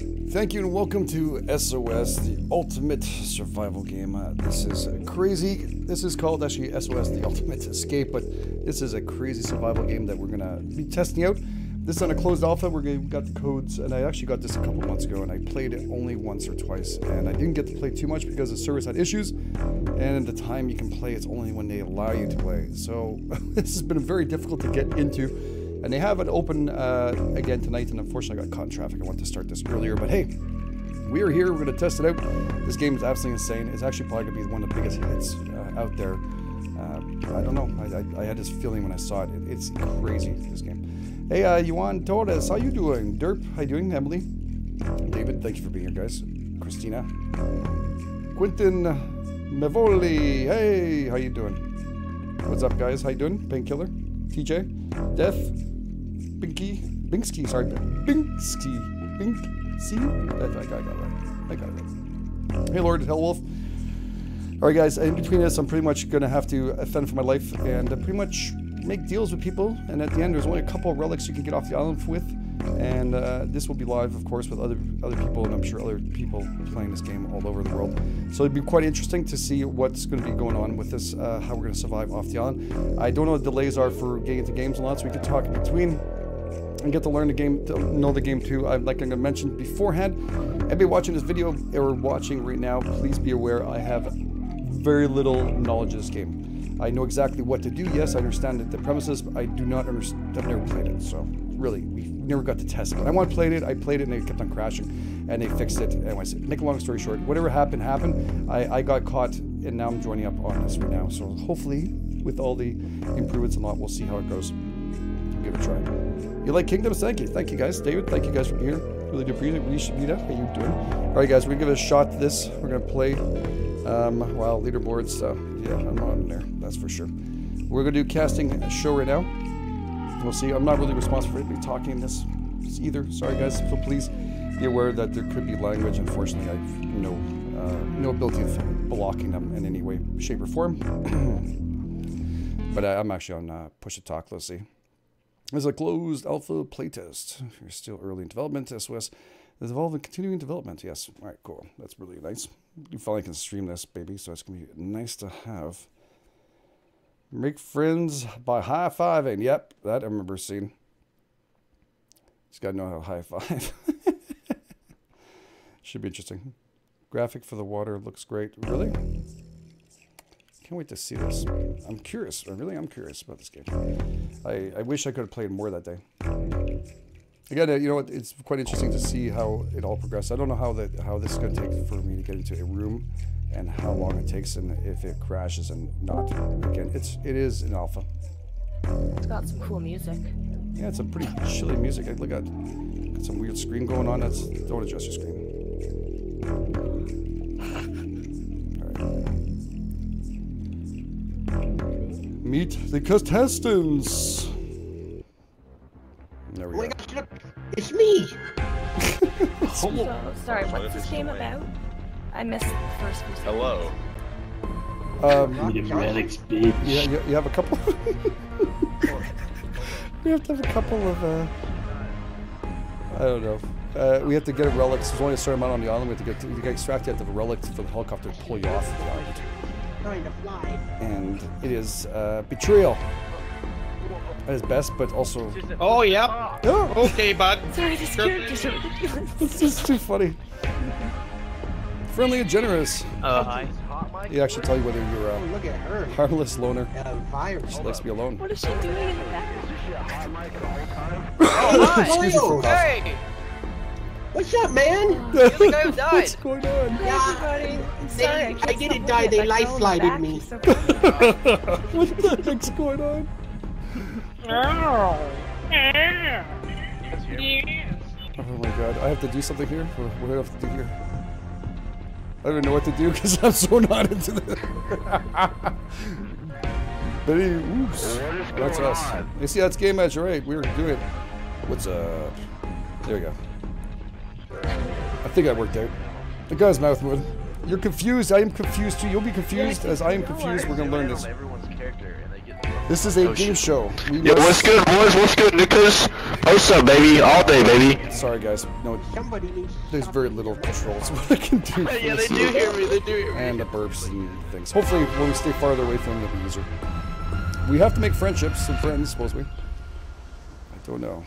Thank you and welcome to SOS, the ultimate survival game. Uh, this is crazy. This is called actually SOS, the ultimate escape, but this is a crazy survival game that we're gonna be testing out. This is on a closed alpha. We're gonna, we got the codes, and I actually got this a couple months ago, and I played it only once or twice, and I didn't get to play too much because the service had issues, and the time you can play it's only when they allow you to play. So this has been very difficult to get into. And they have it open uh, again tonight, and unfortunately I got caught in traffic. I wanted to start this earlier, but hey, we are here. We're going to test it out. This game is absolutely insane. It's actually probably going to be one of the biggest hits uh, out there. Uh, I don't know. I, I, I, had this feeling when I saw it. it it's crazy, this game. Hey, uh, Yuan Torres, how you doing? Derp, how you doing? Emily? David, thank you for being here, guys. Christina. Quentin Mevoli, hey, how you doing? What's up, guys? How you doing? Painkiller? TJ? Death? Binky, Binksky, sorry, Binksky, Binksy. That I got it right. I got it right. Hey, Lord Hellwolf. All right, guys. In between this, I'm pretty much gonna have to fend for my life and uh, pretty much make deals with people. And at the end, there's only a couple relics you can get off the island with. And uh, this will be live, of course, with other other people, and I'm sure other people playing this game all over the world. So it'd be quite interesting to see what's going to be going on with this, uh, how we're going to survive off the island. I don't know what the delays are for getting into games a lot, so we could talk in between and get to learn the game, to know the game too. I, like I mentioned beforehand, anybody watching this video or watching right now, please be aware I have very little knowledge of this game. I know exactly what to do. Yes, I understand the premises, but I do not understand. I've never played it, so really, we never got to test it. But I want to play it. I played it, and it kept on crashing, and they fixed it. Anyways, make a long story short, whatever happened happened. I, I got caught, and now I'm joining up on this right now. So hopefully, with all the improvements and all, we'll see how it goes. Give it a try. You like Kingdoms? Thank you. Thank you, guys. David, thank you guys from here. Really do appreciate it. Rishabita, how you doing? All right, guys, we're to give it a shot to this. We're going to play. Um, well, leaderboards, so yeah, I'm not in there. That's for sure. We're going to do casting show right now. We'll see. I'm not really responsible for anybody talking in this either. Sorry, guys. So please be aware that there could be language. Unfortunately, I've no, uh, no ability of blocking them in any way, shape, or form. but I'm actually on uh, push to talk. Let's see. As a closed alpha playtest. You're still early in development. SOS is evolving, continuing development. Yes. All right, cool. That's really nice. You finally can stream this, baby, so it's going to be nice to have. Make friends by high fiving. Yep, that I remember seeing. Just got to know how to high five. Should be interesting. Graphic for the water looks great. Really? Can't wait to see this. I'm curious. I really am curious about this game. I, I wish I could have played more that day. Again, uh, you know, what? it's quite interesting to see how it all progresses. I don't know how that how this is going to take for me to get into a room and how long it takes and if it crashes and not. Again, it's it is an alpha. It's got some cool music. Yeah, it's a pretty chilly music. I Look at got some weird screen going on. That's don't adjust your screen. Meet the contestants. There we go. It's me. so, sorry, what's this game about? I missed the first few. Hello. Um, Medics, bitch. yeah, you, you have a couple. we have to have a couple of. Uh, I don't know. Uh, we have to get a relic. There's only a certain amount on the island. We have to get to, to get extracted the relic for the helicopter to pull you off the island. Trying to fly. And it is uh, betrayal at his best, but also. Oh, yeah. Oh, Okay, bud. Sorry, this character's so ridiculous. it's just too funny. Friendly and generous. Uh, hi. He actually tell you whether you're Oh, a look at her. harmless loner. Uh, fire. Just likes to be alone. What is she doing in the background? Oh, hi. Excuse me for coughing. Hey! What's up, man? You're the guy who What's going on? Yeah, Everybody, I'm they- I, I didn't die, looking they at life phone flighted me. So what the heck's going on? Oh my god, I have to do something here? What, what do I have to do here? I don't even know what to do because I'm so not into this. Betty, oops. That's us. You see, that's Game Edge, right? We were doing it. What's up? There we go. I think that worked out. The guy's mouth moving. You're confused. I am confused too. You'll be confused as I am confused. We're gonna learn this. Everyone's character and they get This is a Oh, game show. We Yo, must- what's good, boys? What's good, niggas? What's up, baby? All day, baby. Sorry, guys. No, Somebody needs to there's very little controls what I can do. for Yeah, they do hear me. They do hear me. and the burps and things. Hopefully, when we stay farther away from them, it'll be easier. We have to make friendships and friends, suppose we. I don't know.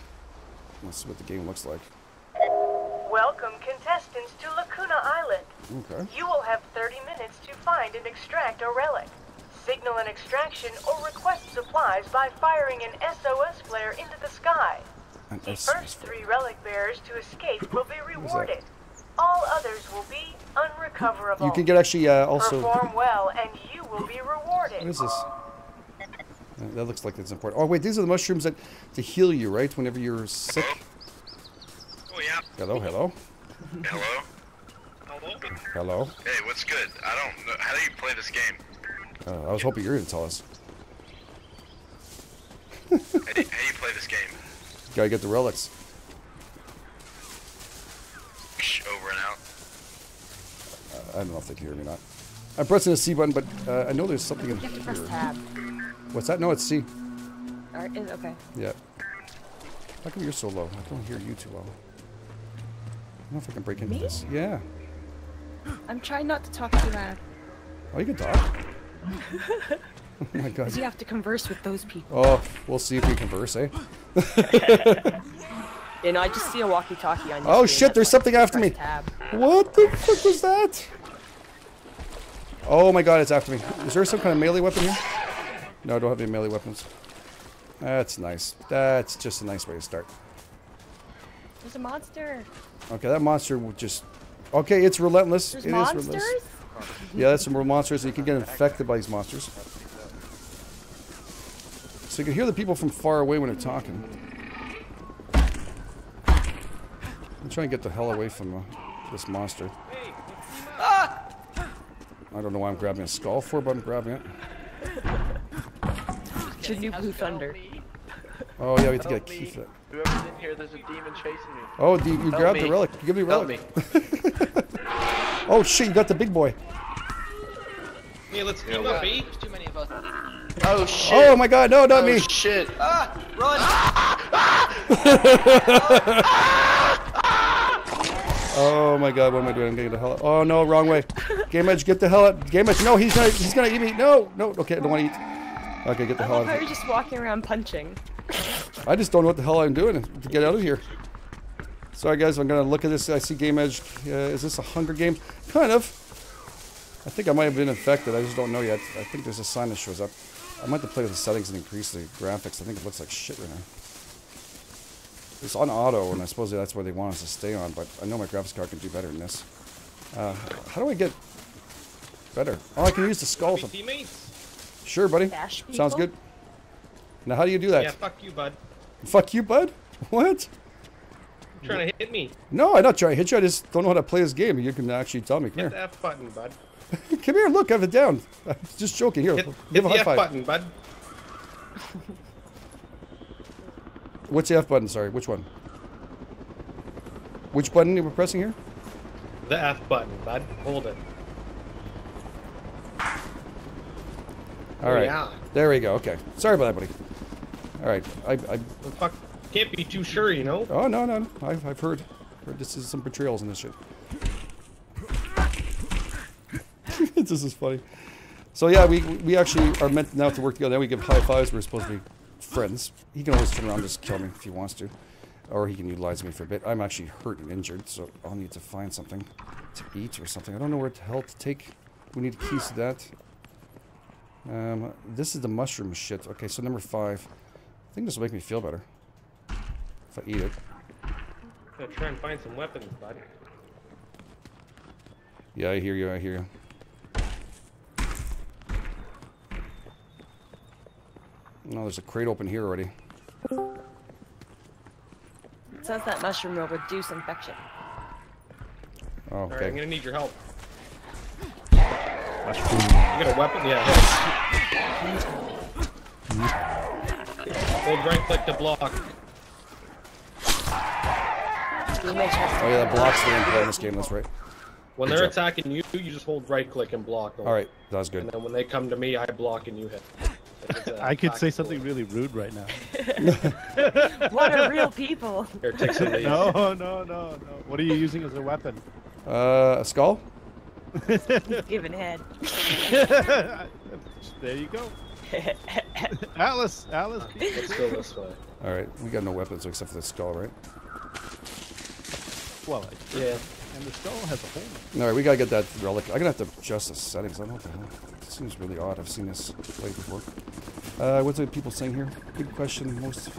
Let's see what the game looks like. Welcome, contestants, to Lacuna Island. Okay. You will have 30 minutes to find and extract a relic. Signal an extraction or request supplies by firing an SOS flare into the sky. And The that's- first three relic bearers to escape will be rewarded. All others will be unrecoverable. You can get actually uh, also. Perform well and you will be rewarded. What is this? Uh, That looks like it's important. Oh wait, these are the mushrooms that to heal you, right? Whenever you're sick. Oh yeah. Hello, hello, Hello. Hello. hello. Hey, what's good? I don't know. How do you play this game? Uh, I was hoping you were gonna tell us. How do, how do you play this game? You Gotta get the relics. Shh, over and out. Uh, I don't know if they can hear me or not. I'm pressing the C button, but uh, I know there's something in You have to press here. tab. What's that? No, it's C. Or, is, okay. Yeah. How come you're so low? I don't hear you too well. I don't know if I can break into Me? this. Yeah. I'm trying not to talk too loud. Oh, you can talk. oh my god. Because you have to converse with those people. Oh, we'll see if we converse, eh? You know, I just see a walkie-talkie on your Oh shit, there's something after me. Tab. What the fuck was that? Oh my god, it's after me. Is there some kind of melee weapon here? No, I don't have any melee weapons. That's nice. That's just a nice way to start. There's a monster. Okay, that monster will just... Okay, it's relentless. There's It is monsters? relentless. Yeah, that's some real monsters, and you can get infected by these monsters. So you can hear the people from far away when they're talking. I'm trying to get the hell away from uh, this monster. I don't know why I'm grabbing a skull for, but I'm grabbing it. It's your new Blue Thunder. Oh yeah, we have to get a key me. for that. Whoever's in here, there's a demon chasing me. Oh, do you, you Help grabbed the relic. You give me the Help relic. oh shit, you got the big boy. Hey, let's team up, eh? Too many of us. Oh shit. Oh my god, no, not Oh me. shit. Ah! Run! Oh my god, what am I doing? I'm getting the hell out. Oh no, wrong way. Game Edge, get the hell out. Game Edge, no, he's gonna he's gonna eat me. No, no, okay, I don't wanna eat. Okay, get the I hell love out how you're just walking around punching. I just don't know what the hell I'm doing to get out of here. Sorry guys, I'm gonna look at this. I see Game Edge. Uh, is this a Hunger Games? Kind of. I think I might have been infected. I just don't know yet. I think there's a sign that shows up. I might have to play with the settings and increase the graphics. I think it looks like shit right now. It's on auto, and I suppose that's where they want us to stay on, but I know my graphics card can do better than this. Uh, how do I get better? Oh, I can use the skull. Be sure, buddy. Sounds good. Now, how do you do that? Yeah, fuck you, bud. Fuck you, bud. What? You're trying to hit me. No, I'm not trying to hit you. I just don't know how to play this game. You can actually tell me. Come Hit the here. F button, bud. Come here. Look, I have it down. I'm just joking. Here, Hit, give hit a the high F five. button, bud. What's the F button? Sorry, which one? Which button you were pressing here? The F button, bud. Hold it. All right. yeah. There we go. Okay. Sorry about that, buddy. All right. I. I Well, fuck. Can't be too sure, you know. oh no no. no. I've, I've heard. Heard this is some betrayals in this shit. this is funny. So yeah, we we actually are meant now to work together. Now we give high fives. We're supposed to be friends. He can always turn around and just kill me if he wants to, or he can utilize me for a bit. I'm actually hurt and injured, so I'll need to find something to eat or something. I don't know where the hell to take. We need keys to that. Um, this is the mushroom shit. Okay, so number five. I think this will make me feel better if I eat it. Gotta try and find some weapons, bud. Yeah, I hear you. I hear you. No, there's a crate open here already. It says that mushroom will reduce infection. Oh, Alright, I'm gonna need your help. Mushroom. You got a weapon? Yeah. Hit. Hold right click to block. You may check Oh yeah, that blocks the play in this game. That's right. When Good they're job. attacking you, you just hold right click and block them. All right, that was And then when they come to me, I block and you hit. I could say door. something really rude right now. What are real people? Here, take some these. No, no, no, no. What are you using as a weapon? Uh, a skull? Giving head. there you go. Alice, Alice. Let's go this way. All right, we got no weapons except for the skull, right? Well, I- Yeah. and the skull has a hole. All right, we gotta get that relic. I'm gonna have to adjust the settings. I don't know what the hell. It seems really odd. I've seen this played before. Uh, what's the people saying here? Good question. Most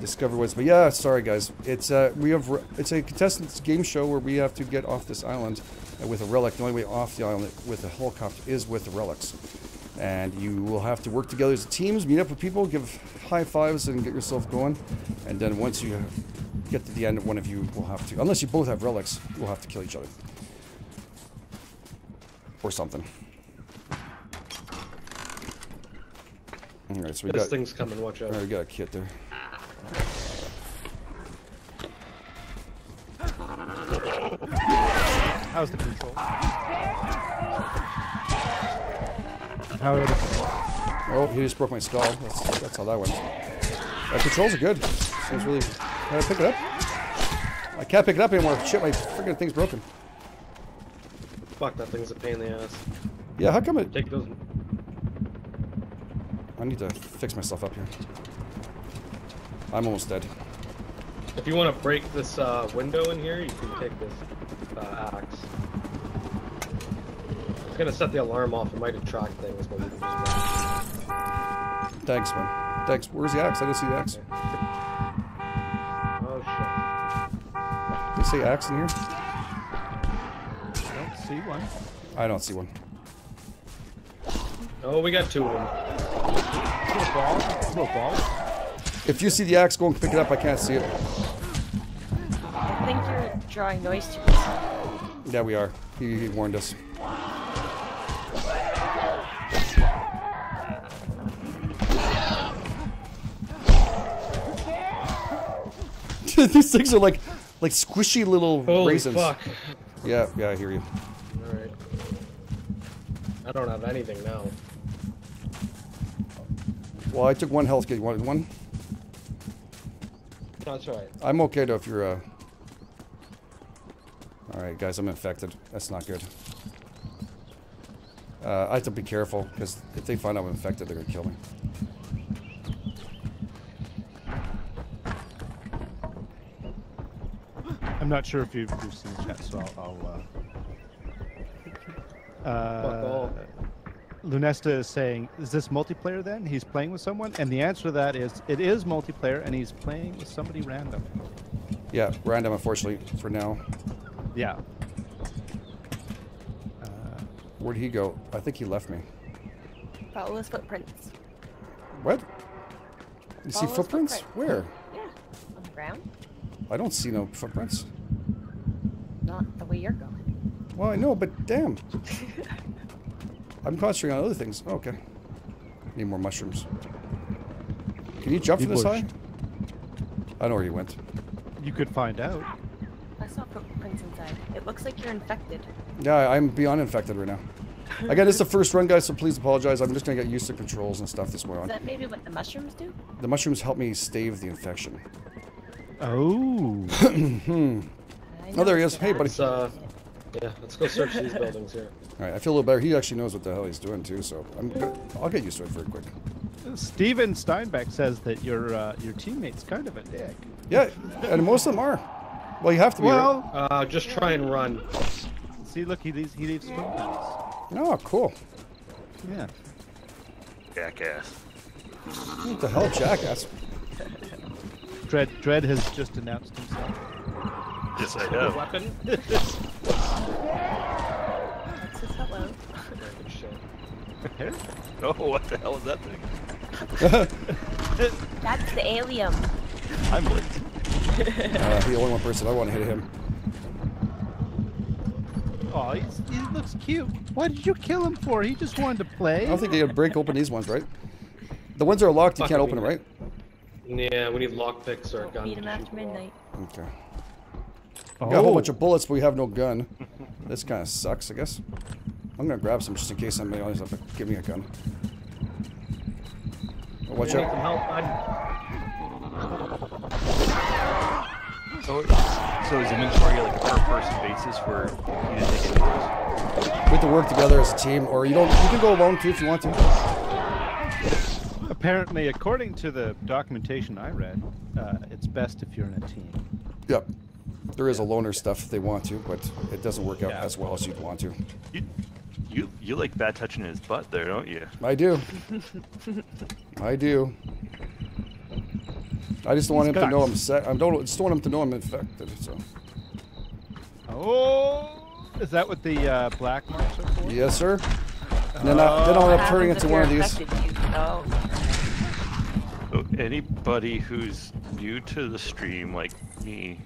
discover was, But yeah, sorry guys. It's uh, we have re- it's a contestants game show where we have to get off this island uh, with a relic. The only way off the island with a helicopter is with the relics. And you will have to work together as teams, meet up with people, give high fives, and get yourself going. And then once you get to the end, of one of you will have to, unless you both have relics, you will have to kill each other or something. All right, so we This got. thing's coming. Watch out. right, we got a kit there. How's the control? How are the Oh, he just broke my skull. That's, that's how that went. Uh, controls are good. Seems really. Can I pick it up? I can't pick it up anymore. Shit, my freaking thing's broken. Fuck, that thing's a pain in the ass. Yeah, how come it? Take those. I need to fix myself up here. I'm almost dead. If you want to break this uh, window in here, you can take this uh, axe. It's gonna set the alarm off. It might attract things, but we can just. Run. Thanks, man. Thanks. Where's the axe? I didn't see the axe. Oh shit. They say axe in here? I don't see one. I don't see one. shit! Oh, we got two of them. Little ball. Little ball. If you see the axe, go and pick it up. I can't see it. I think you're drawing noise to yourself. Yeah, we are. He, he warned us. These things are like, like squishy little Holy raisins. fuck! Yeah, yeah, I hear you. All right. I don't have anything now. Well, I took one health kit. You wanted one? That's right. I'm okay though if you're. Uh... All right, guys, I'm infected. That's not good. Uh, I have to be careful because if they find out I'm infected, they're gonna kill me. I'm not sure if you've, you've seen the chat, so I'll. I'll uh, uh. Lunesta is saying, "Is this multiplayer? Then he's playing with someone?" And the answer to that is, it is multiplayer, and he's playing with somebody random. Yeah, random, unfortunately, for now. Yeah. Where'd he go? I think he left me. Follow his footprints. What? You see Follow his footprints? footprint. Where? Yeah, on the ground. I don't see no footprints. Not the way you're going. Well, I know, but damn. I'm concentrating on other things. Oh, okay. Need more mushrooms. Can you jump You from this bush. high? I know where he went. You could find out. I saw footprints inside. It looks like you're infected. Yeah, I'm beyond infected right now. Again, it's the first run, guys, so please apologize. I'm just gonna get used to controls and stuff this way Is on. that maybe what the mushrooms do? The mushrooms help me stave the infection. Oh. Hmm. I Oh, there he is. Hey, buddy. Let's uh, yeah, let's go search these buildings here. All right, I feel a little better. He actually knows what the hell he's doing too, so I'm good. I'll get used to it very quick. Steven Steinbeck says that your uh, your teammate's kind of a dick. Yeah, and most of them are. Well, you have to be. right? Uh, just try and run. see, look, he leaves he leaves footprints. Oh, cool. Yeah. Jackass. What the hell, jackass? Dread Dread has just announced himself. Yes, I know. Weapon. That's his hello. Good. Oh, what the hell is that thing? That's the alien. I'm late. Uh, the only one person I want to hit him. Oh, he looks cute. What did you kill him for? He just wanted to play. I don't think they can break open these ones, right? The ones that are locked, you Fuck can't open them, right? Yeah, we need lockpicks or a gun. Beat him after midnight. Okay. We got a whole Oh. bunch of bullets, but we have no gun. This kind of sucks, I guess. I'm gonna grab some just in case somebody else up give me a gun. Watch Need out. some help, bud? So, so is inventory like a per person basis for you to take inventories? We have to work together as a team, or you don't. You can go alone too if you want to. Apparently, according to the documentation I read, uh, it's best if you're in a team. Yep. There is a loner stuff if they want to, but it doesn't work out Yeah. as well as you'd want to. You, you, you like bad touching his butt there, don't you? I do. I do. I just don't want him He's to know I'm set. I don't just don't want him to know I'm infected. So Oh, is that what the uh, black marks are for? yes, sir. And then, I, then I'll end up turning into one of these. you- Oh, So anybody who's new to the stream, like me,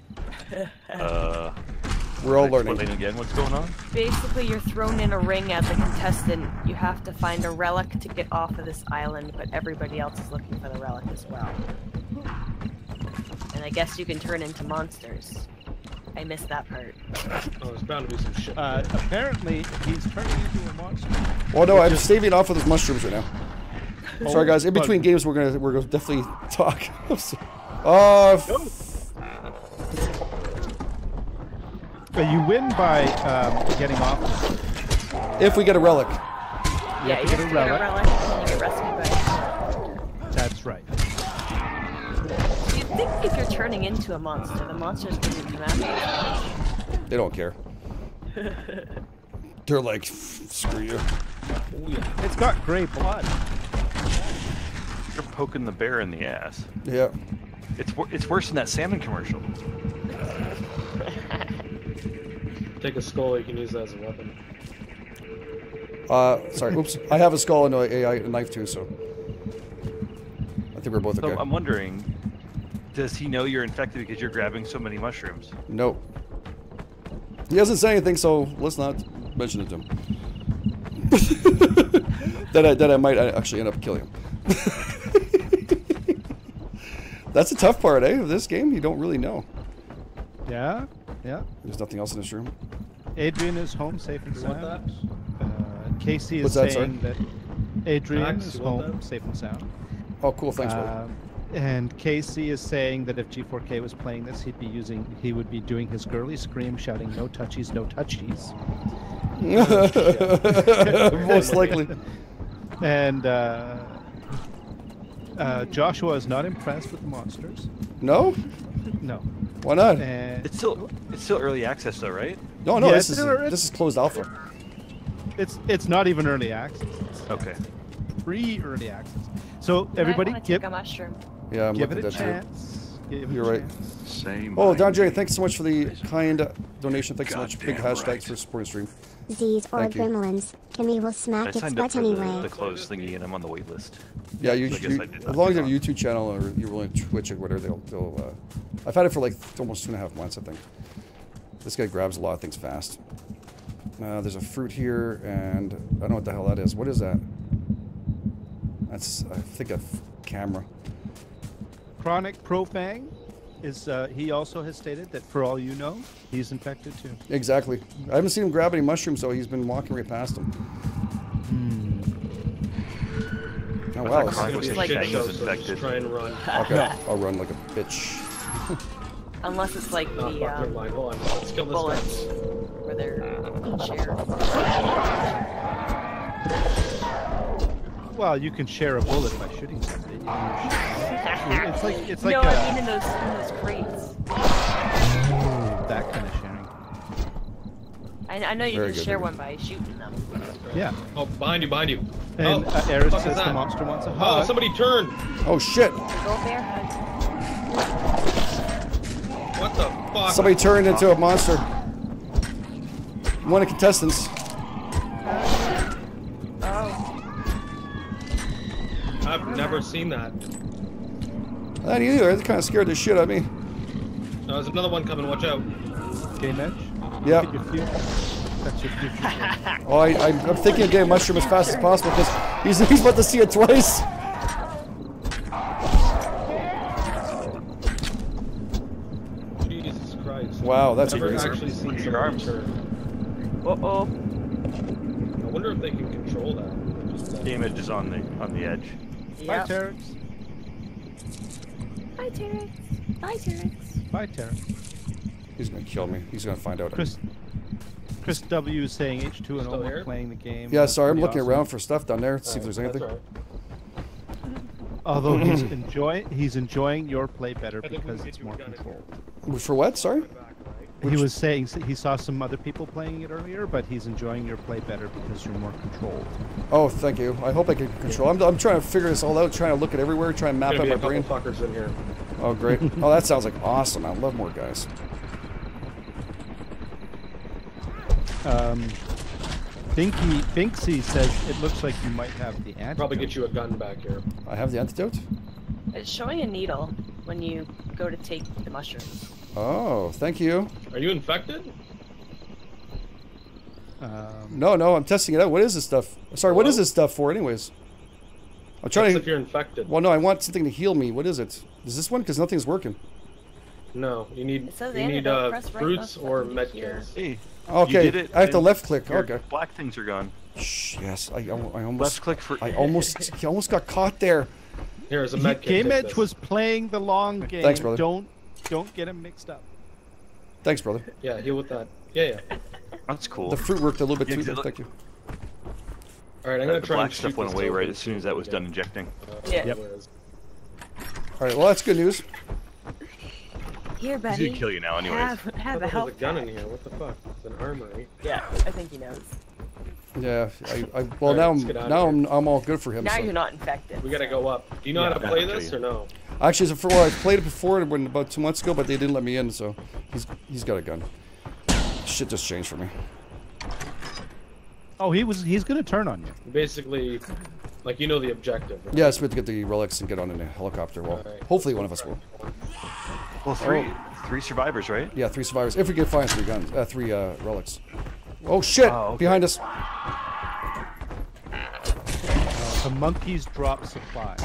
uh, We're all explain learning. again what's going on. basically you're thrown in a ring as a contestant. You have to find a relic to get off of this island, but everybody else is looking for the relic as well. And I guess you can turn into monsters. I missed that part. Oh, there's bound to be some shit. Uh, apparently, he's turning into a monster. Oh no, I'm saving off of those mushrooms right now. Sorry guys. In between games, we're gonna we're gonna definitely talk. Oh, f- But you win by um, getting off. if we get a relic. yeah, to you get a to get a relic. relic and you get rescued by That's right. You'd think if you're turning into a monster, the monsters wouldn't come after you. They don't care. They're like, screw you. It's got gray blood. You're poking the bear in the ass. Yeah. It's it's worse than that salmon commercial. Take a skull, you can use that as a weapon. Uh, sorry. Oops. I have a skull and a, a, a knife too, so I think we're both So okay. I'm wondering, does he know you're infected because you're grabbing so many mushrooms? Nope. He hasn't said anything, so let's not mention it to him. that I that I might actually end up killing him. That's the tough part, eh? Of this game, you don't really know. Yeah, yeah. There's nothing else in this room. Adrian is home safe and You want sound. Uh, Casey is What's that, saying that Adrian Max, is home that? safe and sound. Oh, cool. Thanks, buddy. Um, and Casey is saying that if G4K was playing this, he'd be using, he would be doing his girly scream, shouting "No touchies, no touchies." Most likely. And uh, uh, Joshua is not impressed with the monsters. No? No. Why not? And It's still it's still early access though, right? No, no. Yeah, this is in a- this is closed alpha. it's it's not even early access. It's Okay. pre-early access. So I everybody, wanna give take a mushroom. Yeah, I'm give looking it a at that too. chance. Give You're right. chance. Same. Oh, Don Jerry, thanks so much for the kind donation. Thanks so much. Big Goddamn hashtags right. for supporting stream. Z's or Thank you. Gremlins. Kimmy will I smack its signed up butt for the, anyway. the closed thingy and I'm on the wait list. Yeah, you, I guess you as long as you have a YouTube channel or you're willing to Twitch or whatever, they'll, they'll uh, I've had it for like almost two and a half months, I think. This guy grabs a lot of things fast. Uh, there's a fruit here, and I don't know what the hell that is. What is that? That's, I think, a f- camera. Chronic Profang is uh, he also has stated that for all you know, he's infected too. Exactly. I haven't seen him grab any mushrooms, though. He's been walking right past them. Oh, I wow. thought this- Chronic was It's saying like Shang was so just infected. try and run. Okay, I'll run like a bitch. Unless it's like Oh, the, fuck, um, mind. Hold on. Let's kill the this guy. bullets where they're shared. Well, you can share a bullet by shooting somebody. You can it's like it's like no, uh, I mean in those in those crates. that kind of sharing. I, I know you Very can share very one by shooting them. Yeah. Oh, behind you, behind you. And oh, uh, Eris says the monster wants a Oh, somebody turn. Oh, shit. Go bear hug. What the fuck? Somebody turned into a monster. One of the contestants. Oh, I've never seen that. Not either. It kind of scared the shit out of me. No, there's another one coming. Watch out. Game edge. Yeah. Get your future. That's your future. Oh, I, I, I'm thinking of getting mushroom as fast as possible because he's, he's about to see it twice. Jesus Christ. Wow, that's I've never crazy. actually seen Your somebody arms. turn. uh oh. I wonder if they can control that. Just, uh, Game edge is on the on the edge. Bye, Yep. Terex. Bye, Terex. Bye, Terex. Bye, Terex. He's gonna kill me. He's gonna find out. Chris, Chris W is saying H2 and Still O here? playing the game. Yeah, That's sorry, I'm looking awesome. around for stuff down there. To see if there's anything. that's alright. Although he's enjoying he's enjoying your play better I think we because it's get you a more controlled. For what? Sorry. He was saying he saw some other people playing it earlier, but he's enjoying your play better because you're more controlled. Oh, thank you. I hope I can control. I'm, I'm trying to figure this all out, trying to look at everywhere, trying to map out be my a couple brain. fuckers in here. Oh, great. oh, that sounds like awesome. I love more guys. Um, Binky Binksy says it looks like you might have the antidote. Probably get you a gun back here. I have the antidote. It's showing a needle when you go to take the mushrooms. Oh, thank you. Are you infected? Um, No, no, I'm testing it out. What is this stuff? Sorry, what is this stuff for, anyways? I'm That's to. if you're infected. Well, no, I want something to heal me. What is it? Is this one? Because nothing's working. No, you need you need uh, press right fruits or to med Hey, Okay, you did it. I have to left click. your Okay. Black things are gone. Shh, yes, I, I almost. Left click for. I almost, I almost got caught there. Here's a he- med kit. Game Edge was playing the long game. Thanks, brother. Don't don't get him mixed up. Thanks, brother. Yeah, heal with that. Yeah, yeah. That's cool. The fruit worked a little bit Yeah, too. 'cause look- Thank you. All right, I'm gonna the try black and stuff went away right as soon as that was we done injecting. uh, Yeah. where it is. All right, well, that's good news. Here, He's buddy. gonna kill you now, anyways. Have, I have a there health a gun in here. What the fuck? It's an armory. Yeah, I think he knows. Yeah, I, I well Alright, now let's I'm get out of now. I'm, I'm all good for him. Now so. you're not infected. We gotta go up. Do you know Yeah, how to play this or no? Actually, it's a- well, I played it before when about two months ago, but they didn't let me in, so he's he's got a gun. Shit just changed for me. Oh, he was he's gonna turn on you. Basically, like you know the objective. Right? Yes, we have to get the relics and get on in a helicopter. Well, Alright. hopefully one of us will. Well, three Oh. three survivors, right? Yeah, three survivors. If we can find three guns, uh, three uh, relics. Oh shit! Oh, okay. Behind us. Uh, the monkeys drop supply.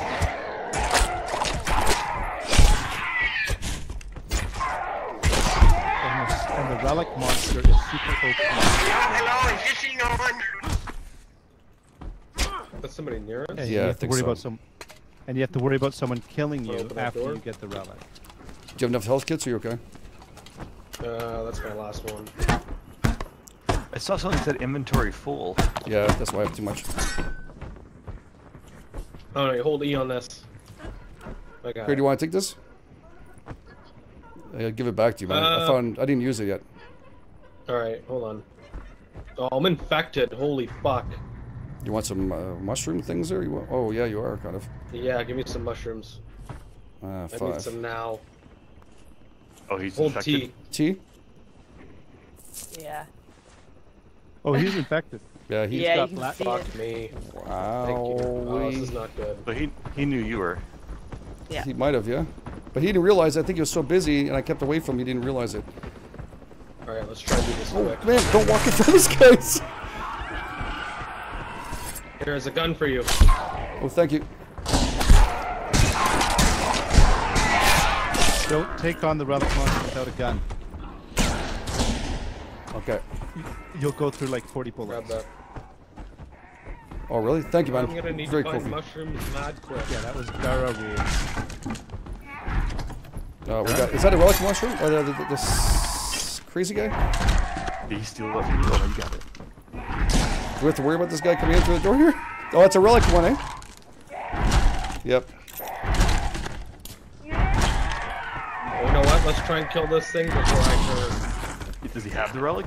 And the, and the relic monster is super OP. Hello, is this thing on? That's somebody near us. And Yeah, you I have to think worry so. about some, and you have to worry about someone killing you after door. you get the relic. Do you have enough health kits? Are you okay? Uh, that's my last one. I saw something that said inventory full. Yeah, that's why I have too much. Alright, hold E on this. I got Here, do you want to take this? I'll give it back to you, man. I Uh, found I didn't use it yet. All right, hold on. Oh, I'm infected. Holy fuck. You want some uh, mushroom things there? You want, oh yeah, you are kind of. Yeah, give me some mushrooms. Uh, I need some now. Oh, he's Hold infected. T. T. Yeah. Oh, he's infected. Yeah, he's yeah, got you can black- Fuck me. Wow. Thank you. Oh, this is not good. But he he knew you were. Yeah. He might have, yeah. But he didn't realize. I think he was so busy, and I kept away from him. He didn't realize it. All right, let's try to do this Oh quick. man, don't walk in front of these guys. Here's a gun for you. Oh, thank you. Don't take on the relic monster without a gun. Okay. You'll go through like 40 Grab bullets. that. Oh really? Thank you, man. I'm gonna need Very to cool. find of you. mushrooms mad quick. Yeah, that was Dara weird. Uh, we got. Is that a relic mushroom? Or the, the, the, this crazy guy? Did he steal it from you? Oh, you got it. Do we have to worry about this guy coming in through the door here? Oh, it's a relic one, eh? Yep. Oh, you know what? Let's try and kill this thing before I Does he have the relic?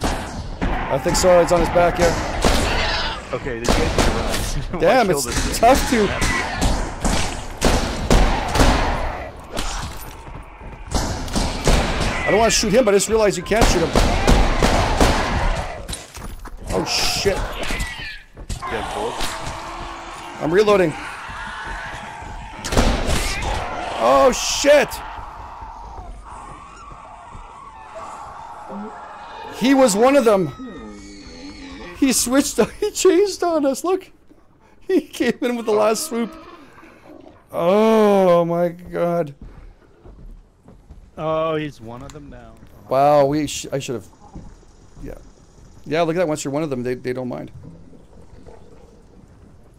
I think so. It's on his back, yeah. Okay, then you guys need to run. Damn, it's thing. tough to. I don't want to shoot him, but I just realized you can't shoot him. Oh shit! Bullets. I'm reloading. Oh shit! He was one of them. He switched. He changed on us. Look, he came in with the last swoop. Oh my god! Oh, he's one of them now. Wow, we. Sh I should have. Yeah, yeah. Look at that. Once you're one of them, they they don't mind.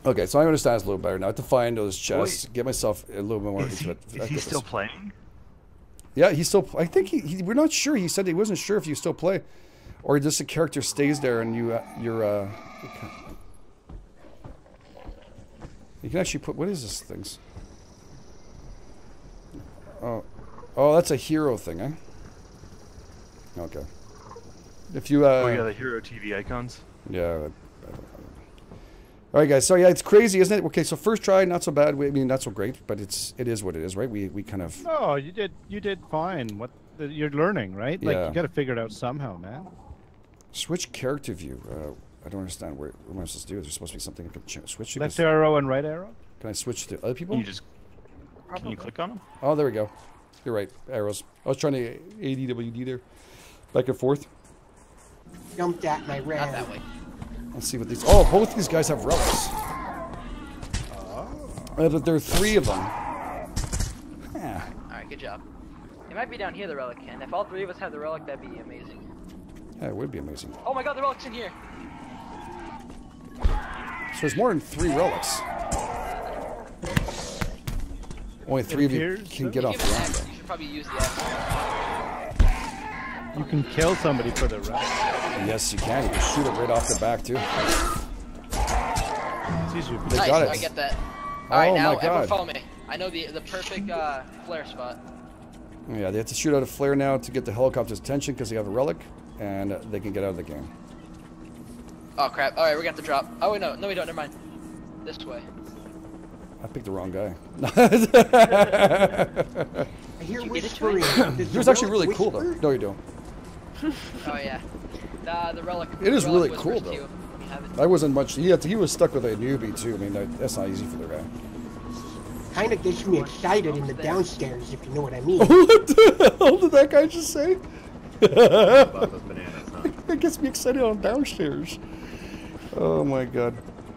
Okay, so I understand this a little better now. I have to find those chests, get myself a little bit more into it. Is he still playing? Yeah, he's still. I think he, he. We're not sure. He said he wasn't sure if you still play, or just a character stays there and you. Uh, you're. Uh, you can- you can actually put. What is this things? Oh, oh, that's a hero thing, eh? Okay. If you. Uh, oh yeah, the Hero TV icons. yeah. All right, guys. So yeah, it's crazy, isn't it? Okay, so first try, not so bad. I mean, not so great, but it's it is what it is, right? We we kind of. Oh, you did you did fine. What the, you're learning, right? Like Yeah. you got to figure it out somehow, man. Switch character view. Uh, I don't understand what, what am I supposed to do? Is There's supposed to be something I can switch to. Left 'cause- arrow and right arrow. Can I switch to other people? You just can you click on them? Oh, there we go. You're right. Arrows. I was trying to ADWD there. Back and forth. Jumped at my ram. Not that way. Let's see what these. Oh, both these guys have relics. Uh, but there are three of them. Yeah. Alright, good job. It might be down here, the relic, and if all three of us have the relic, that'd be amazing. Yeah, it would be amazing. Oh my god, the relic's in here! So there's more than three relics. Only three of you can get off the it island. You should probably use the axe. You can kill somebody for the relic. Yes, you can. You can shoot it right off the back too. It's easier. They nice, got it. I get that. Alright, Oh now my everyone God. follow me. I know the the perfect uh, flare spot. Yeah, they have to shoot out a flare now to get the helicopter's attention because they have a relic, and uh, they can get out of the game. Oh crap, alright, we're gonna have to drop. Oh wait, no, no we don't, never mind. This way. I picked the wrong guy. I hear you get it, whispering. Troy? He was actually really relic cool though. No, you don't. Oh yeah. The, the relic. It is the really relic cool, though. you when you have it. I wasn't much. He, had to, he was stuck with a newbie too. I mean, that, that's not easy for the guy. Kind of gets me excited in the downstairs, if you know what I mean. what the hell did that guy just say? About bananas, huh? It gets me excited on downstairs. Oh my god.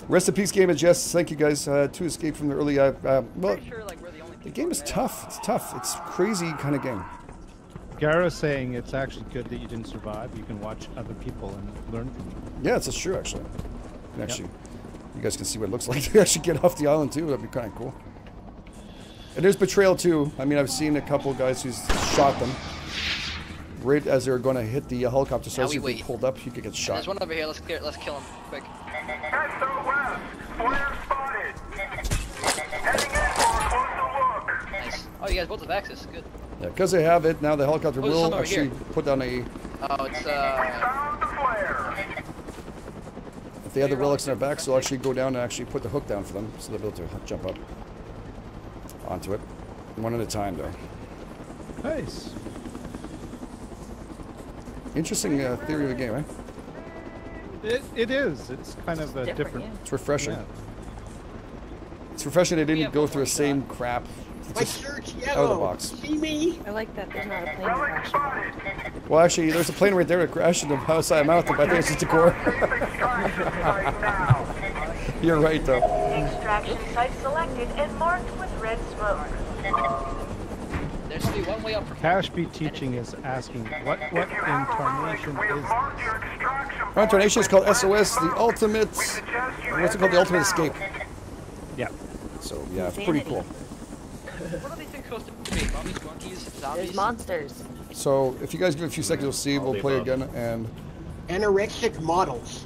Rest in peace, Game of Jess. Thank you guys uh, to escape from the early. Uh, well, sure like the the game is in there. tough. It's tough. It's crazy kind of game. Gara's saying it's actually good that you didn't survive. You can watch other people and learn from them. Yeah, it's, it's true actually. And actually, you guys can see what it looks like to actually get off the island too. That'd be kind of cool. And there's betrayal too. I mean, I've seen a couple guys who's shot them right as they were going to hit the uh, helicopter. So Now as we you wait. pulled up, you could get And shot. there's one over here. Let's clear. It. Let's kill him quick. SOS! Flare spotted! Heading in for a closer look! Nice. Oh, you guys both have access. Good. Yeah, because they have it now. The helicopter Oh, will actually here. put down a. Oh, it's uh. Found the flare! If they have the relics in their backs, they'll actually go down and actually put the hook down for them, so they'll be able to jump up onto it, one at a time though. Nice. Interesting uh, theory of the game, eh? It, it is. It's kind of a different, different. It's refreshing. Yeah. It's refreshing. They didn't have go through the more same crap. My Just- shirt's out of the yellow. box. See me? I like that. There's not a plane Relic spotted! well, actually, there's a plane right there that crashed into the outside mountain, but I think it's just a core. Safe extraction site now! You're right, though. Extraction site selected and marked with red smoke. There's only one way up for Cash be teaching is asking what what If you have a relic, incarnation is marked this? Our incarnation is called. SOS, the ultimate. We suggest you What's it called? The ultimate escape. Yeah. So yeah, it's pretty cool. What are these things supposed to be? Mummies, monkeys, zombies? There's monsters. So if you guys give it a few seconds, you'll see. We'll play again and. Anorexic models.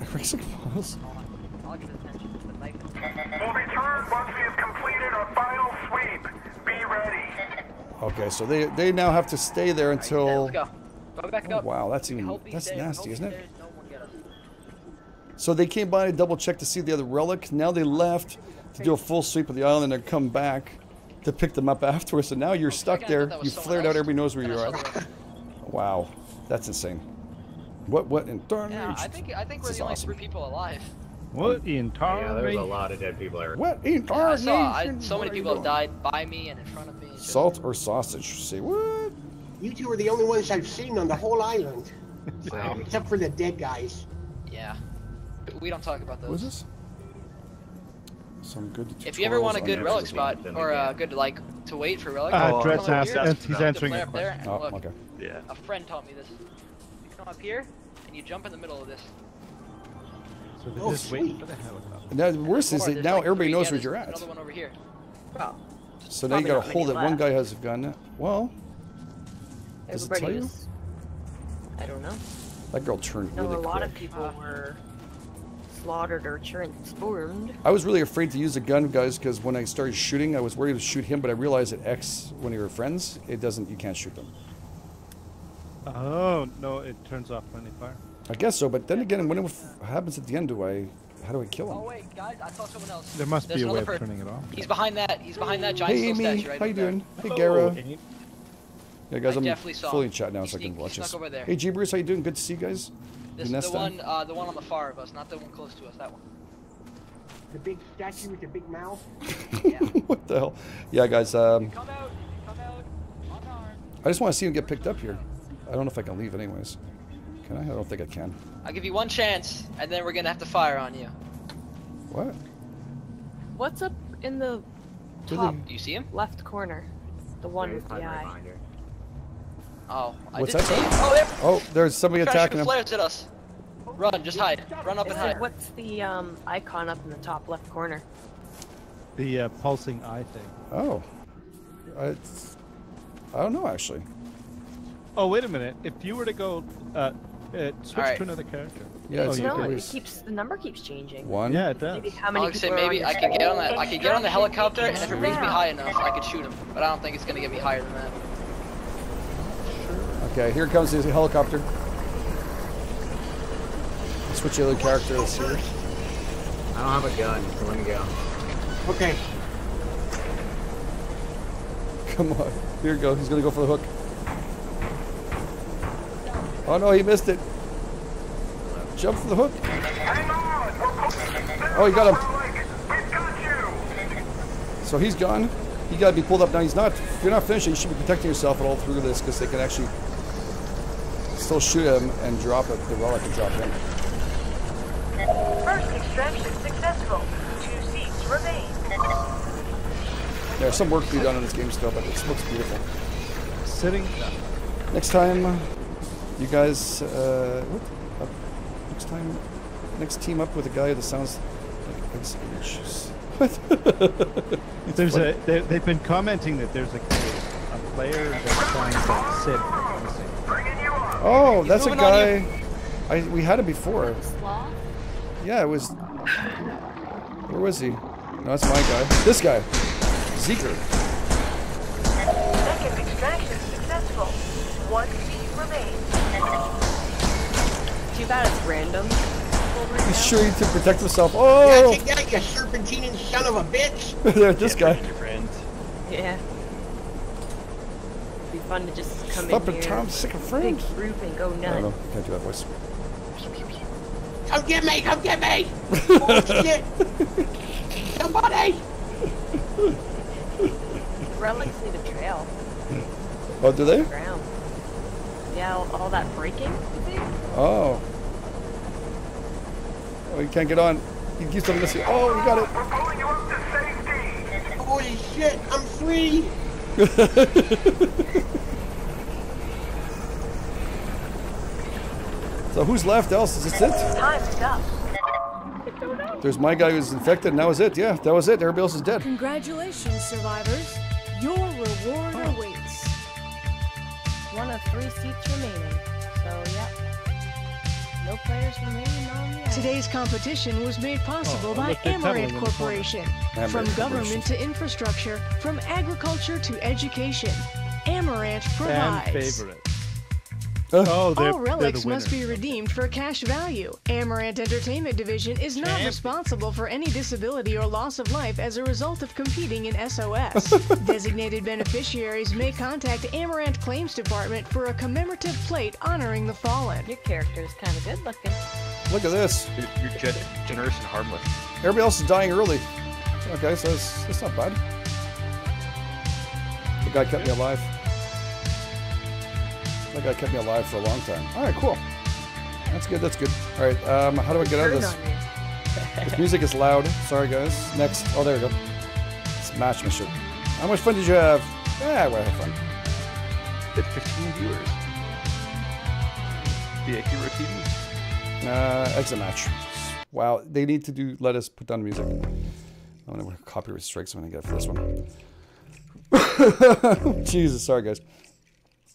I'll Okay, so they they now have to stay there until. Let's go. Go back Oh, wow, that's even that's nasty, hope isn't it? stairs don't get us. So they came by to double check to see the other relic. Now they left to do a full sweep of the island and come back to pick them up afterwards. So now you're oh, stuck there. You flared out. Everybody knows where shoved it. Wow, that's insane. What what in darn Yeah, I think I think we're the only awesome. three people alive. What in tar Yeah, there's a lot of dead people there. What in I saw I, so many What are you people have died by me and in front of me. Salt or sausage? Say what? You two are the only ones I've seen on the whole island. Wow. Except for the dead guys. Yeah. We don't talk about those. What is this? Some good. If you ever want a good relic spot or a again. good like to wait for relic, Uh, come Dread's asked, here, he's put the answering flare a question. Oh, look, okay. Yeah. A friend taught me this. You come up here and you jump in the middle of this. So they're Oh, just waiting sweet. for the helicopter. Now the worst is that now like everybody knows where you're at. Another one over here. Well, So now you gotta not many hold it. One guy has a gun. Well, Does it tell everybody you? was. I don't know. that girl turned I know really a lot quick. of people were slaughtered or transformed. I was really afraid to use the gun, guys, because when I started shooting, I was worried to shoot him, but I realized that X, when you're friends, it doesn't. You can't shoot them. Oh no! It turns off when friendly fire. I guess so, but then again, when it happens at the end, do I? How do I kill him? Oh wait, guys, I saw someone else. There must There's be a way of turning it off. He's behind that. He's behind that giant Hey stone Amy, statue right how you over there. doing? Hey Oh, Gara. Amy. Yeah, guys, I I'm fully in chat now, He so I can watch this. over there. Hey Jeebers, how you doing? Good to see you guys. This You is the down? one, uh, the one on the far of us, not the one close to us. That one. The big statue with the big mouth. what the hell? Yeah, guys. Um, Come out! Come out! Unarmed. I just want to see him get picked up here. I don't know if I can leave, anyways. Can I? I don't think I can. I'll give you one chance, and then we're gonna have to fire on you. What? What's up in the Did top Do you see him? left corner? The one with the eye. Oh, I What's did that see him. Oh, there! Oh, there's somebody Try attacking shooting him. flares at us. Run, just hide. Run up and hide. what's the um, icon up in the top left corner? The uh, pulsing eye thing. Oh. I, I don't know, actually. Oh wait a minute! If you were to go, uh, uh switch Alright. to another character. Yeah, oh, it's- you no, it keeps the number keeps changing. One. Yeah, it does. Maybe how many I'll say people are on maybe I could get on that. I screen? could get on the helicopter, and if it brings me high enough, I could shoot him. But I don't think it's gonna get me higher than that. Okay, here comes the helicopter. Switch the other character is here. I don't have a gun, so let me go. Okay. Come on. Here you go. He's gonna go for the hook. Oh no, he missed it. Jump for the hook. Hang on! We're posting Oh, he got him. Like, we've got you! So he's gone. He got to be pulled up now. He's not. If you're not finishing, you should be protecting yourself at all through this because they can actually still shoot him and drop it. The relic and drop him. First extraction successful. Two seats remain. There's some work to be done in this game still, but it looks beautiful. Sitting. Next time, you guys. Uh, what? Uh, next time, next team up with a guy that sounds like Ice Age. What? There's a. They, they've been commenting that there's a, a player that sounds like Sid. from Missing. Bringing you up! Oh, that's a guy. I we had him before. Yeah, it was. Where was he? No, that's my guy. This guy, Zeker. Too bad it's random. Over He's now. sure to protect himself. Yeah, Oh, take that, you serpentine son of a bitch! there's this guy. Friend. Yeah. It'd be fun to just come Stop in it, here, Tom. Sick of big friends. group, and go nuts. I don't know. nuts. Can't do that voice. Come get me! Come get me! oh shit! Somebody! Relics leave a trail. Oh, do they? Ground. Yeah, all, all that breaking. You think? Oh. Oh, you can't get on. He keeps on missing. Oh, you got it. We're pulling you up to safety! Holy shit! I'm free! So who's left else? Is this it? Time's up. There's my guy who's infected, and that was it. Yeah, that was it. Everybody else is dead. Congratulations, survivors. Your reward awaits. One of three seats remaining. So, yep. No players remaining on. Today's competition was made possible Oh, by look, Amaranth in the corner. Corporation. Amaranth From Corporation. government to infrastructure, from agriculture to education, Amaranth Fan provides. Favorite. Uh, Oh, they're, All they're relics the must be redeemed for cash value. Amaranth Entertainment Division is not Champion. responsible for any disability or loss of life as a result of competing in SOS. Designated beneficiaries may contact Amaranth Claims Department for a commemorative plate honoring the fallen. Your character is kind of good looking. Look at this. You're, you're gen- generous and harmless. Everybody else is dying early. Okay, so it's, it's not bad. The guy kept me alive. That guy kept me alive for a long time. All right, cool. That's good. That's good. All right, um, how do I get out of this? This music is loud. Sorry, guys. Next. Oh, there we go. Smash my shit. How much fun did you have? Yeah, we had fun. Did 15 viewers. Via Hero TV. Uh, exit match. Wow, they need to do. Let us put down music. I wonder what copyright strikes I'm gonna get for this one. Jesus, sorry guys.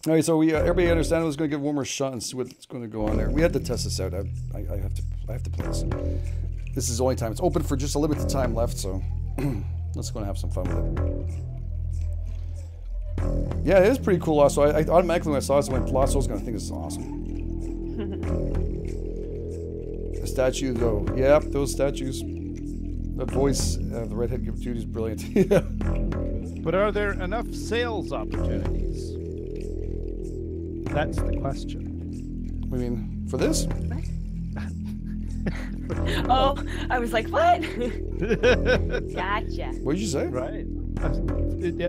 All right, so we uh, everybody understand. I was going to give one more shot and see what's going to go on there. We had to test this out. I, I, I have to I have to play this. This is the only time it's open for just a limited time left, so let's go and have some fun with it. Yeah, it is pretty cool. Also, I, I automatically when I saw this, I went, Lost Soul's going to think this is awesome. the statue, though, yep, those statues. The voice, uh, the redhead give duty is brilliant. yeah. But are there enough sales opportunities? That's the question. I mean, for this? oh, I was like, what? gotcha. What did you say? Right.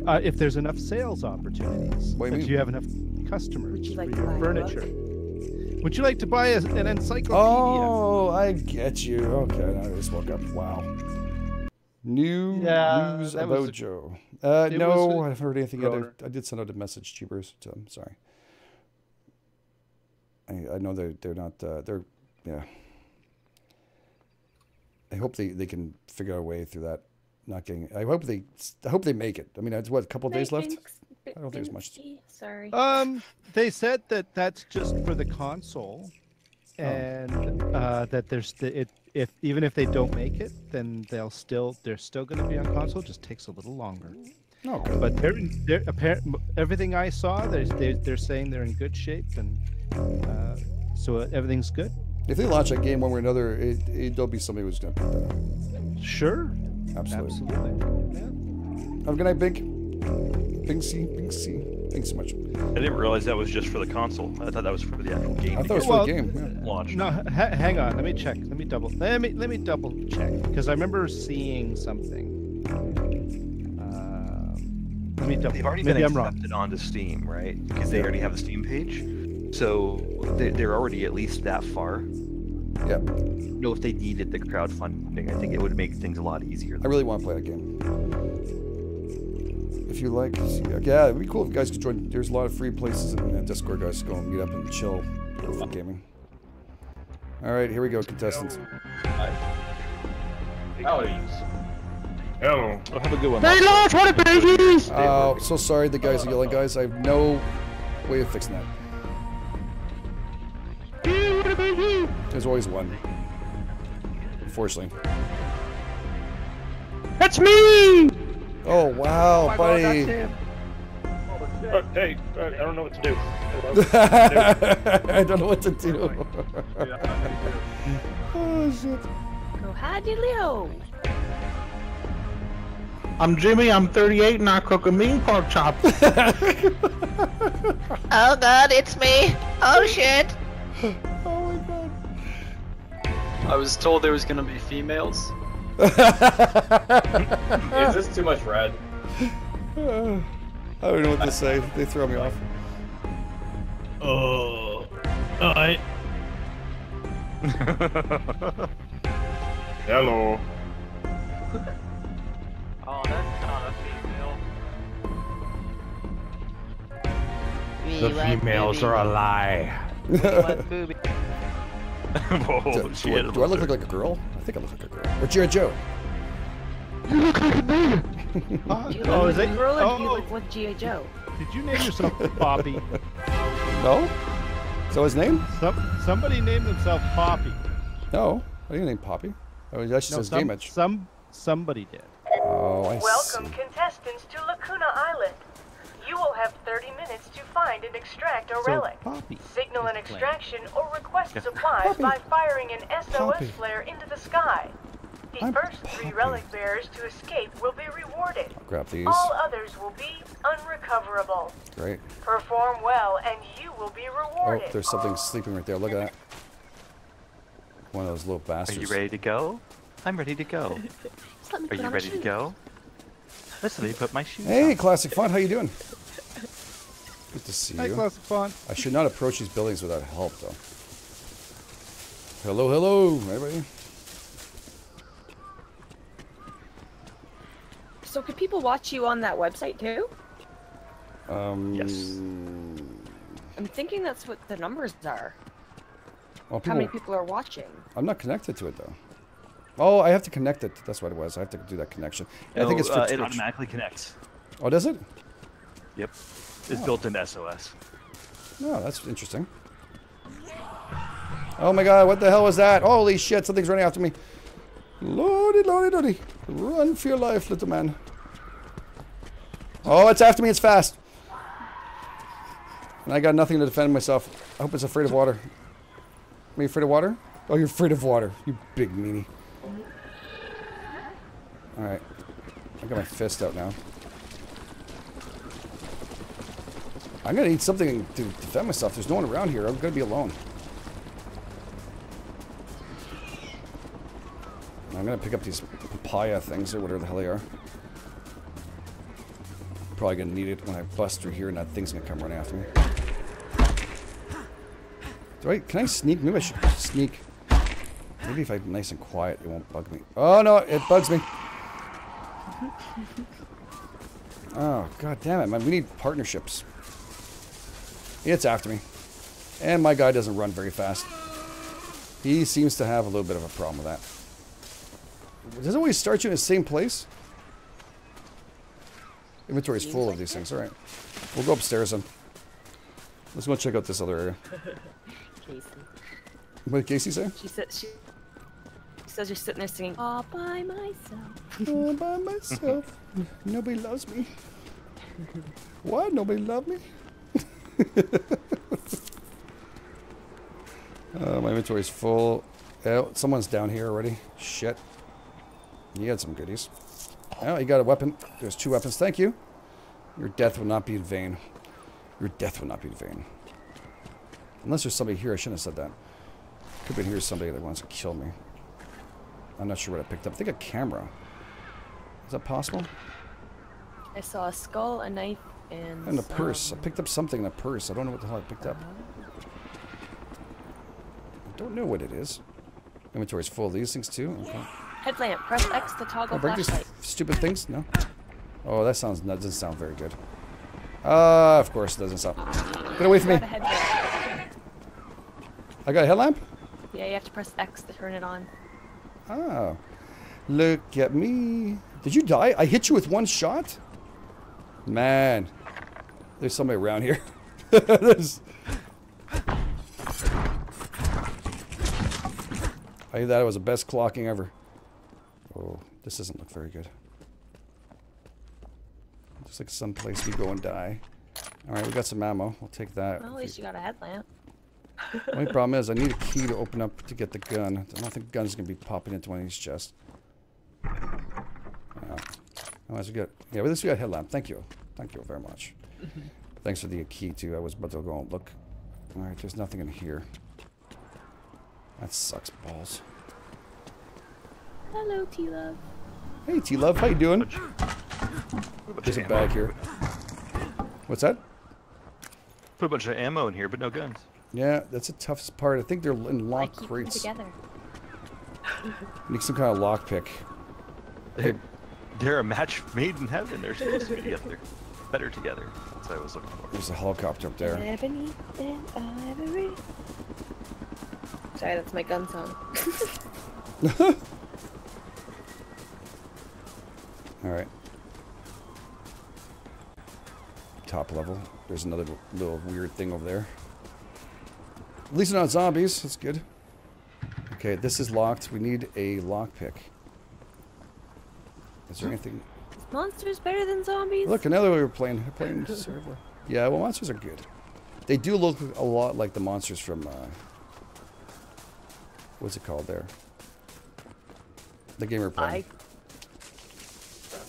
Uh, if there's enough sales opportunities, what do you, do you have enough customers you like for your furniture? Would you like to buy a, an encyclopedia? Oh, I get you. Okay, I just woke up. Wow. New yeah, news about a, Joe. Uh, no, I haven't heard anything other. I did send out a message to Cheapers to them. Sorry. I, I know they're they're not uh, they're yeah. I hope they, they can figure out a way through that. Not getting. I hope they. I hope they make it. I mean, it's what a couple days left. I don't think there's much. Sorry. Um, they said that that's just for the console, oh. and uh, that there's the, it. If even if they don't make it, then they'll still they're still going to be on console. Just takes a little longer. No. But they're they're apparent. Everything I saw, they're they're, they're saying they're in good shape, and uh, so everything's good. If they launch a game one way or another, it, it, there'll be somebody who's going to pick that up. Sure. Absolutely. Absolutely. Yeah. Have a good night, Bink. Binksy, Binksy. Thanks so much. I didn't realize that was just for the console. I thought that was for the actual game. I thought it was for well, the game. Yeah. Launched. No, ha hang on. Let me check. Let me double. Let me let me double check because I remember seeing something. Uh, let me double. They've already Maybe been I'm wrong. accepted onto Steam, right? Because they already have the Steam page. So they're already at least that far. Yeah. You know, if they needed the crowdfunding, I think it would make things a lot easier. I really want to play that game. If you like, uh, yeah, it'd be cool if you guys could join. There's a lot of free places in the Discord, guys. Go and meet up and chill for gaming. All right, here we go, contestants. Howdy. Hello. Oh, have a good one. They lost one of babies! Oh, so sorry the guys are yelling, guys. I have no way of fixing that. There's always one. Unfortunately. That's me! Oh, wow, Oh buddy. God, Uh, hey, uh, I don't know what to do. I don't know what to do. oh, shit. Go hide diddly Leo. I'm Jimmy, I'm 38 and I cook a mean pork chop. Oh god, it's me. Oh shit. My god. I was told there was gonna be females. Is this too much red? I don't know what to say. They throw me off. Oh. Alright. Hello. Oh, that's not a female. The females are a lie. Whoa, Do, do, had I, a do I look like a girl? I think I look like a girl. Or Jared Joe. You look like a man. Do you Oh, is like it- a girl or do you oh. look like G.I. Joe? Did you name yourself Poppy? No? Is that his name? Some, somebody named themselves Poppy. No. I didn't name Poppy. Oh, that's just No, his some, game edge. some somebody did. Oh, I Welcome, see. contestants, to Lacuna Island. You will have 30 minutes to find and extract a So relic. Poppy. Signal an is playing. extraction or request Yeah. supplies Poppy. by firing an SOS Poppy. flare into the sky. The I'm first three relic bearers to escape will be rewarded. I'll grab these. All others will be unrecoverable. Great. Perform well and you will be oh, rewarded. Oh, there's something sleeping right there. Look at that. One of those little bastards. Are you ready to go? I'm ready to go. Just let me Are you ready my to go? Let's let me put my shoes Hey, on. Classic Font, how you doing? Good to see Hi, you. Classic Font. I should not approach these buildings without help, though. Hello, hello, everybody. So could people watch you on that website too? Um, Yes. I'm thinking that's what the numbers are. Well, How many people, people are watching? I'm not connected to it though. Oh, I have to connect it. That's what it was. I have to do that connection. I think it's for uh, it automatically connects. Oh, does it? Yep. It's Oh. built into SOS. Oh, that's interesting. Oh my god, what the hell was that? Holy shit, something's running after me. Lordy, lordy, lordy. Run for your life, little man. Oh, it's after me, it's fast. And I got nothing to defend myself. I hope it's afraid of water. Are you afraid of water? Oh, you're afraid of water, you big meanie. Alright. I got my fist out now. I'm gonna need something to defend myself. There's no one around here. I'm gonna be alone. I'm gonna pick up these papaya things or whatever the hell they are. Probably gonna need it when I bust through here and that thing's gonna come running after me. Do I, can I sneak? Maybe I should sneak. Maybe if I'm nice and quiet, it won't bug me. Oh no, it bugs me. Oh, god damn it, man. We need partnerships. It's after me. And my guy doesn't run very fast. He seems to have a little bit of a problem with that. Does it always start you in the same place? Inventory's full of these things. Alright. We'll go upstairs then. Let's go check out this other area. Casey. What did Casey say? She said she, she says you're sitting there singing all by myself. All by myself. Nobody loves me. Why Nobody love me? uh, my inventory's full. Oh, someone's down here already. Shit. He had some goodies. Oh, he got a weapon. There's two weapons. Thank you. Your death will not be in vain. Your death will not be in vain. Unless there's somebody here. I shouldn't have said that. Could be been here somebody that wants to kill me. I'm not sure what I picked up. I think a camera. Is that possible? I saw a skull, a knife, and And a purse. I picked up something in a purse. I don't know what the hell I picked up. I don't know what it is. Inventory's full of these things too. Okay. Headlamp. Press X to toggle I'll break these stupid things. No. Oh, that sounds. That doesn't sound very good. Uh, of course it doesn't sound. Get away from me! Got a headlamp. I got a headlamp. Yeah, you have to press X to turn it on. Oh, look at me! Did you die? I hit you with one shot. Man, there's somebody around here. there's. I that it was the best clocking ever. Oh, this doesn't look very good. Looks like someplace we go and die. All right, we got some ammo. We'll take that. Well, at least you got a headlamp. Only problem is I need a key to open up to get the gun. I don't think the gun's gonna be popping into one of these chests. Yeah. Oh, that's good. Yeah, but this we got headlamp. Thank you. Thank you very much. Mm-hmm. Thanks for the key too. I was about to go and look. All right, there's nothing in here. That sucks balls. Hello, T Love. Hey, T Love, how you doing? There's a bag here. What's that? Put a bunch of ammo in here, but no guns. Yeah, that's the toughest part. I think they're in lock Keep them crates. together. Need some kind of lock pick. Hey, They're a match made in heaven. They're supposed to be together. Better together. That's what I was looking for. there's a helicopter up there. Ebony and ivory. Sorry, that's my gun song. All right. Top level. There's another little weird thing over there. At least they're not zombies. That's good. Okay, this is locked. We need a lockpick. Is there anything? Monsters better than zombies? Look, another way we're playing. Server. Yeah, well, monsters are good. They do look a lot like the monsters from. Uh, what's it called there? The game we're playing.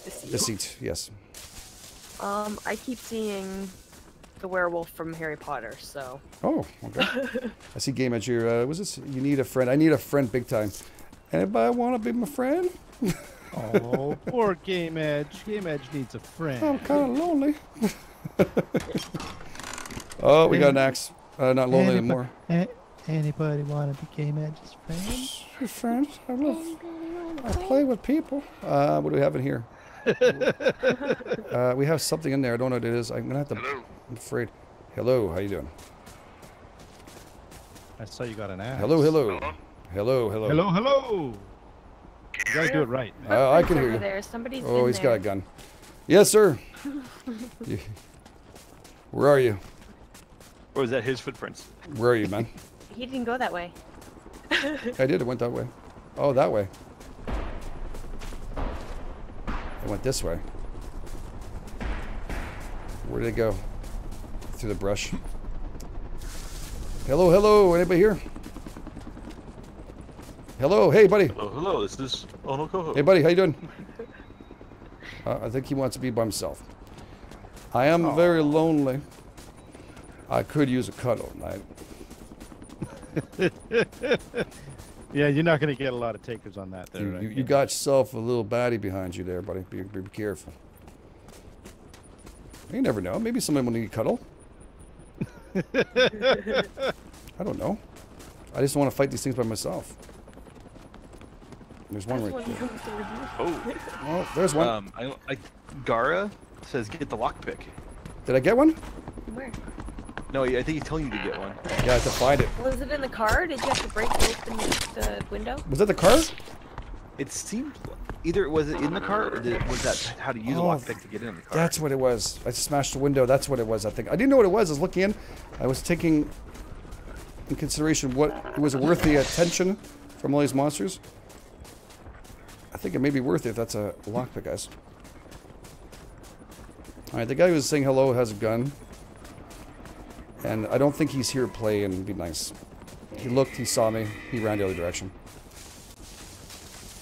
Deceit. Deceit. Yes. Um, I keep seeing the werewolf from Harry Potter, so. Oh, okay. I see Game Edge here. Uh, was this? You need a friend. I need a friend big time. Anybody want to be my friend? Oh, poor Game Edge. Game Edge needs a friend. I'm kind of lonely. oh, we got an axe. Uh, not lonely Anybo- anymore. a- Anybody want to be Game Edge's friend? Your friends. I love. I play with people. Uh, what do we have in here? uh, we have something in there. I don't know what it is. I'm gonna have to. I'm afraid. Hello. How you doing? I saw you got an axe. Hello. Hello. Hello. Hello. Hello, hello. You gotta do it right. Uh, I can hear over you. there. Somebody's oh, in he's there. got a gun. Yes, sir. Where are you? Or was that his footprints? Where are you, man? He didn't go that way. I did. It went that way. Oh, that way. It went this way. Where did it go? Through the brush. Hello, hello. Anybody here? Hello, hey, buddy. Hello, hello. This is Ohnocoho. Hey, buddy. How you doing? Uh, I think he wants to be by himself. I am very lonely. I could use a cuddle. I, Yeah, you're not gonna get a lot of takers on that. There, you, right? you, you got yourself a little baddie behind you there, buddy. Be, be, be careful. You never know. Maybe someone will need a cuddle. I don't know. I just want to fight these things by myself. There's one right there. Oh. Oh, there's one. Um, I, I, Gara says get the lockpick. Did I get one? Where? No, I think he's telling you to get one. Yeah, I have to find it. Was it in the car? Did you have to break open the window? Was that the car? It seemed either was it in the car or did was that how to use a Oh, lockpick to get in the car? That's what it was. I smashed the window. That's what it was, I think. I didn't know what it was. I was looking in. I was taking in consideration what it was worth the attention from all these monsters. I think it may be worth it if that's a lockpick, guys. Alright, the guy who was saying hello has a gun. And I don't think he's here to play and be nice. He looked, he saw me, he ran the other direction.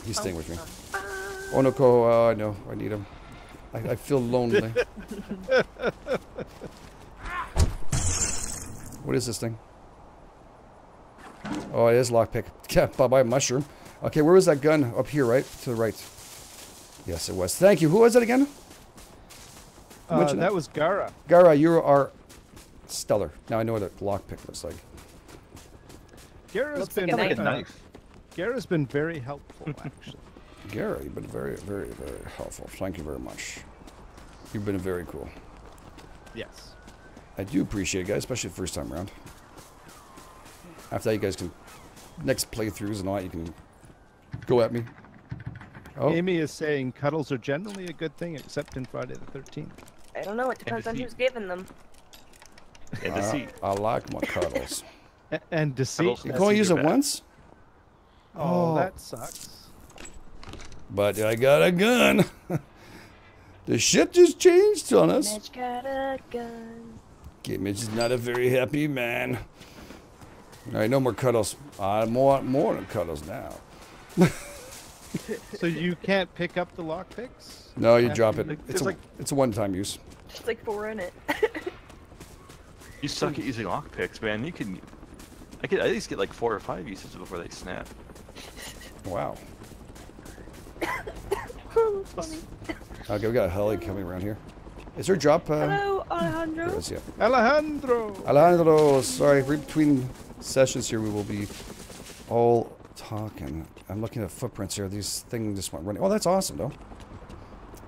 He's staying with me. Oh no, Ko, uh, I know, I need him. I, I feel lonely. what is this thing? Oh, it is lockpick. Yeah, bye bye mushroom. Okay, where was that gun? Up here, right? To the right. Yes, it was. Thank you. Who was it again? Uh, Mention that it. was Gara. Gara, you are stellar. Now I know what a lockpick looks like. Gara's Looks been like a uh, knife. Gara's been very helpful, actually. Gara, you've been very, very, very helpful. Thank you very much. You've been very cool. yes. I do appreciate it, guys, especially the first time around. After that, you guys can next playthroughs and all that, you can go at me. Oh, Amy is saying cuddles are generally a good thing, except in Friday the 13th. I don't know. It depends on who's giving them. And uh, deceit. I like my cuddles. A- and deceit. Cuddles you can only use it bad. once, Oh, Oh. that sucks. but I got a gun. the shit just changed on us. Mitch got a gun. Okay, Mitch is not a very happy man. All right, no more cuddles. I want more than cuddles now. So you can't pick up the lockpicks? No, you drop it. the- It's a, like- it's a one-time use. Just like four in it. You suck at using lockpicks, man. You can. I could at least get like four or five uses before they snap. Wow. Okay, we got a heli coming around here. Is there a drop? Uh, Hello, Alejandro. there is, yeah. Alejandro! Alejandro, sorry, right between sessions here we will be all talking. I'm looking at footprints here. These things just went running. Oh, that's awesome, though.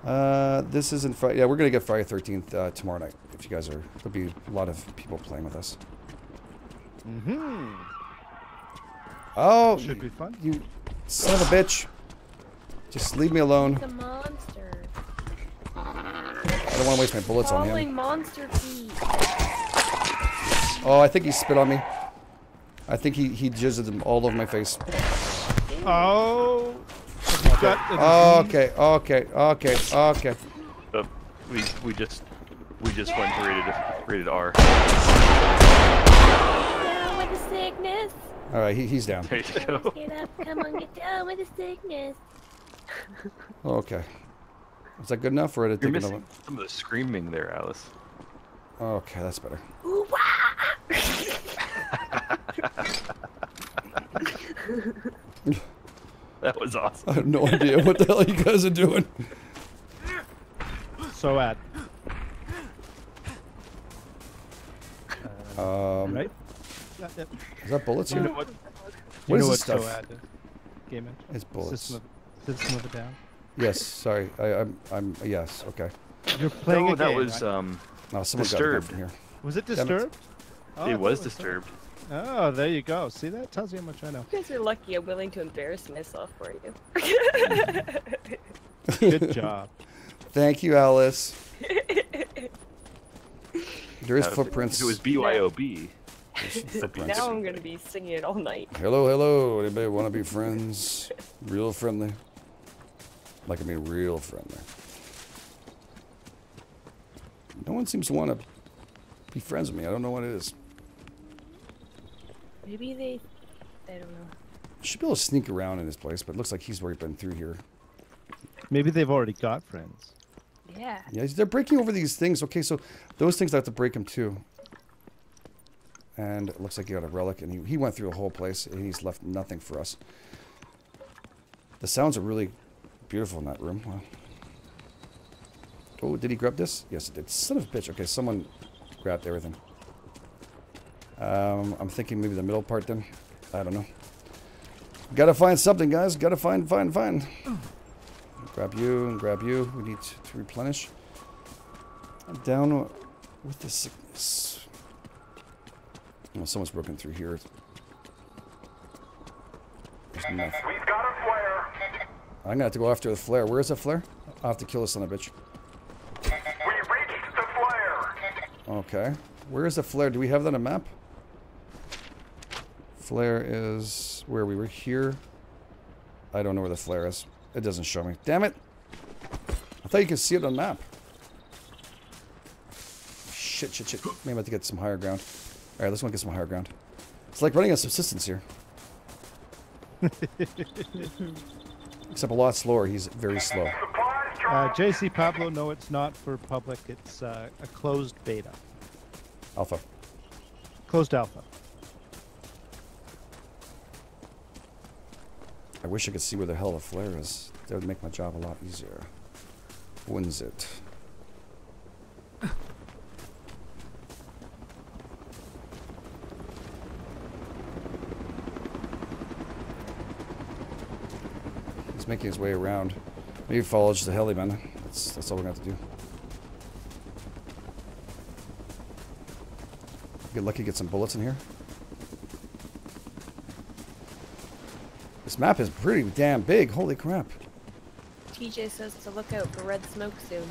Uh, this isn't Friday. Yeah, we're gonna get Friday 13th uh, tomorrow night. If you guys are, there'll be a lot of people playing with us. Mm-hmm. Oh, Should be fun. you son of a bitch! Just leave me alone. It's a monster. I don't want to waste my bullets on Falling him. monster feet. Oh, I think he spit on me. I think he he jizzed them all over my face. Oh! You got the disease. okay, okay, okay, okay. But uh, we we just we just went to rated rated R. Down with the sickness. All right, he, he's down. There you go. Get up, come on, get down with the sickness. Okay. Is that good enough, or did it You're take missing some of the screaming there, Alice. Okay, that's better. Ooh, wah! That was awesome. I have no idea what the hell you guys are doing. So at Um, right? Yeah, yeah. Is that bullets You here? know what? What you is know this what stuff? SOAD is? Game engine. It's bullets. System of, system of a down. Yes, sorry. I, I'm, I'm, yes, okay. You're playing no, a that game, was right? um No, someone got it disturbed. from here. Was it Damn it. disturbed? Oh, I it was disturbed. Oh, there you go. See, that tells you how much I know. You guys are lucky. I'm willing to embarrass myself for you. Good job. Thank you, Alice. There is Uh, footprints. It was BYOB. footprints. now I'm gonna be singing it all night. Hello, hello. Anybody want to be friends? Real friendly. Like I mean, real friendly. No one seems to want to be friends with me. I don't know what it is. Maybe they. I don't know. Should be able to sneak around in this place, but it looks like he's already been through here. Maybe they've already got friends. Yeah. Yeah, they're breaking over these things. Okay, so those things I have to break him too. And it looks like he got a relic, and he, he went through the whole place, and he's left nothing for us. The sounds are really beautiful in that room. Wow. Oh, did he grab this? Yes, it did. Son of a bitch. Okay, someone grabbed everything. Um, I'm thinking maybe the middle part then. I don't know. Gotta find something, guys. Gotta find, find, find. Grab you and grab you. We need to replenish. I'm down with the sickness. Oh, someone's broken through here. There's enough. We've got a flare. I'm gonna have to go after the flare. Where is the flare? I'll have to kill this son of a bitch. We reached the flare. Okay. Where is the flare? Do we have that on a map? Flare is where we were here. I don't know where the flare is. It doesn't show me. Damn it! I thought you could see it on the map. Shit, shit, shit. Maybe I have to get some higher ground. Alright, let's want to get some higher ground. It's like running a subsistence here. Except a lot slower. He's very slow. Uh, JC Pablo, no, it's not for public. It's uh, a closed beta, Alpha. closed alpha. I wish I could see where the hell the flare is. That would make my job a lot easier. Wouldn't it? He's making his way around. Maybe follows the heli, man. That's, that's all we're to have to do. Get lucky, get some bullets in here. This map is pretty damn big. Holy crap. TJ says to look out for red smoke soon.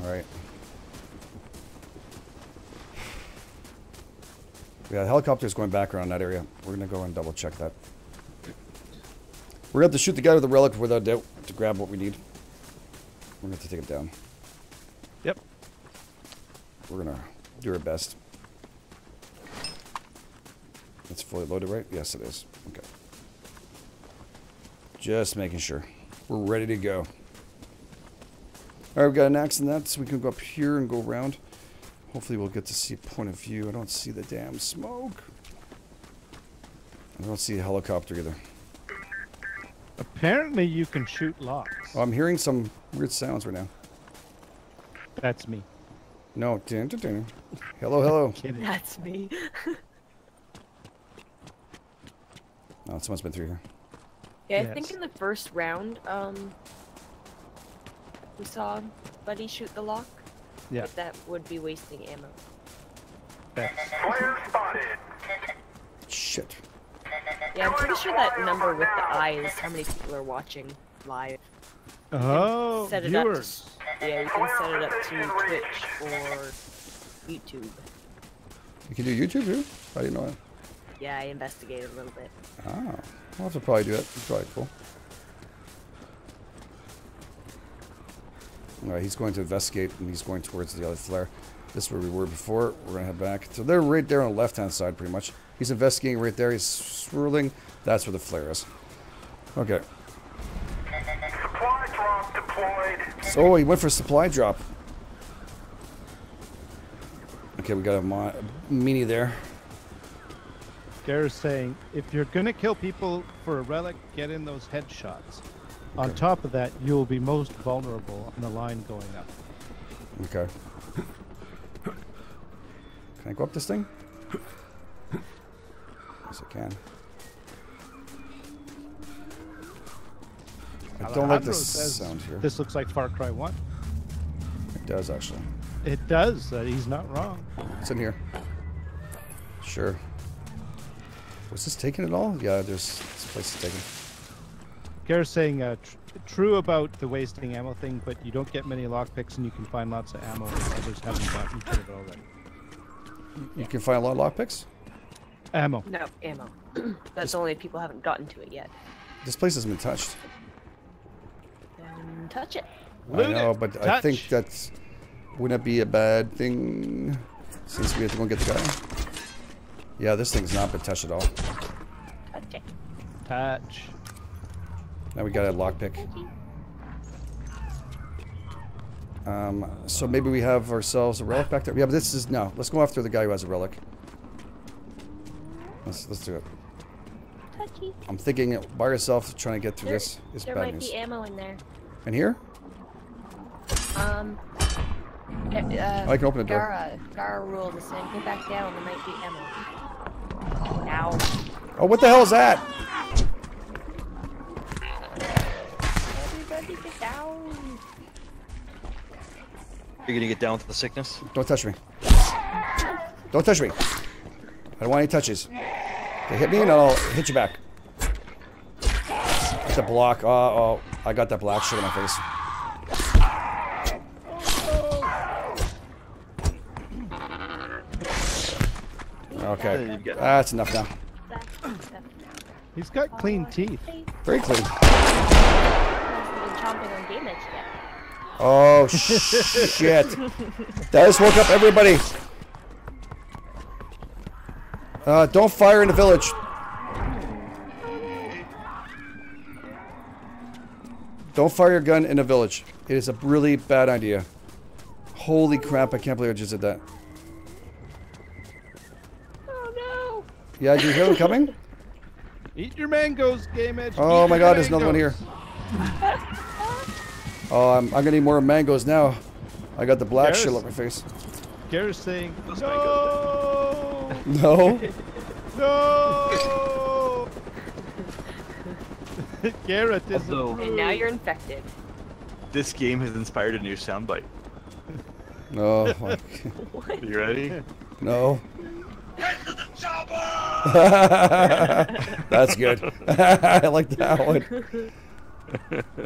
Alright. We Yeah, helicopters going back around that area. We're gonna go and double check that. We're gonna have to shoot the guy with the relic without doubt to grab what we need. We're gonna have to take it down. Yep. We're gonna do our best. It's fully loaded, right? Yes, it is. Okay. Just making sure. We're ready to go. Alright, we've got an axe in that, so we can go up here and go around. Hopefully we'll get to see point of view. I don't see the damn smoke. I don't see a helicopter either. Apparently, you can shoot locks. Oh, I'm hearing some weird sounds right now. That's me. No. Hello, hello. That's me. No, someone's been through here. Yeah, I Yes. think in the first round, um, we saw Buddy shoot the lock. Yeah. But that would be wasting ammo. Flare spotted. Shit. Yeah, I'm pretty sure that number with the eye is how many people are watching live. Oh, set it viewers. up. To, yeah, you can set it up to Twitch or YouTube. You can do YouTube too? I didn't know that. Yeah, I investigated a little bit. Ah, I'll have to probably do that. It's probably cool. Alright, he's going to investigate and he's going towards the other flare. This is where we were before. We're going to head back. So they're right there on the left hand side pretty much. He's investigating right there. He's swirling. That's where the flare is. Okay. Supply drop deployed. So he went for supply drop. Okay, we got a mini there. Gary's saying, if you're gonna kill people for a relic, get in those headshots. On top of that, you will be most vulnerable on the line going up. Okay. Can I go up this thing? Yes, I can. I don't like this sound here. This looks like Far Cry 1. It does actually. It does. Uh, he's not wrong. It's in here. Sure. Was this taken at all? Yeah, there's this place is taken. Garrett's saying uh, tr- true about the wasting ammo thing, but you don't get many lockpicks and you can find lots of ammo if others haven't gotten to it already. You can find a lot of lockpicks. Ammo. No, ammo. That's only if people haven't gotten to it yet. This place hasn't been touched. Then touch it. I know, but I think that's wouldn't it be a bad thing since we have to go and get the guy? Yeah, this thing's not been touched at all. Touch it. Touch. Now we got a lockpick. Um, so maybe we have ourselves a relic back there. Yeah, but this is no. Let's go after the guy who has a relic. Let's let's do it. Touchy. I'm thinking by yourself trying to get through There, this is there bad might news. be ammo in there. In here? Um. Uh, I can open the door. Gara, Gara ruled this in. Go back down. There might be ammo. Now. Oh, what the hell is that? Everybody get down. You're gonna get down with the sickness? Don't touch me. Don't touch me. I don't want any touches. Okay, hit me and I'll hit you back. Get the block. Uh oh. I got that black shit in my face. Okay. That's enough now. He's got clean teeth. Very clean. Hasn't been chomping on game edge yet. Oh, shit. That just woke up everybody. Uh, don't fire in the village. Don't fire your gun in a village. It is a really bad idea. Holy crap, I can't believe I just did that. Yeah, do you hear them coming? Eat your mangoes, Game Edge. Oh Eat my your god, there's another one here. Oh, I'm, I'm gonna need more mangoes now. I got the black shit There's- on my face. Garrett's saying, no! No? No! Garrett is Although- And now you're infected. This game has inspired a new soundbite. No. like- You ready? No. That's good. I like that one.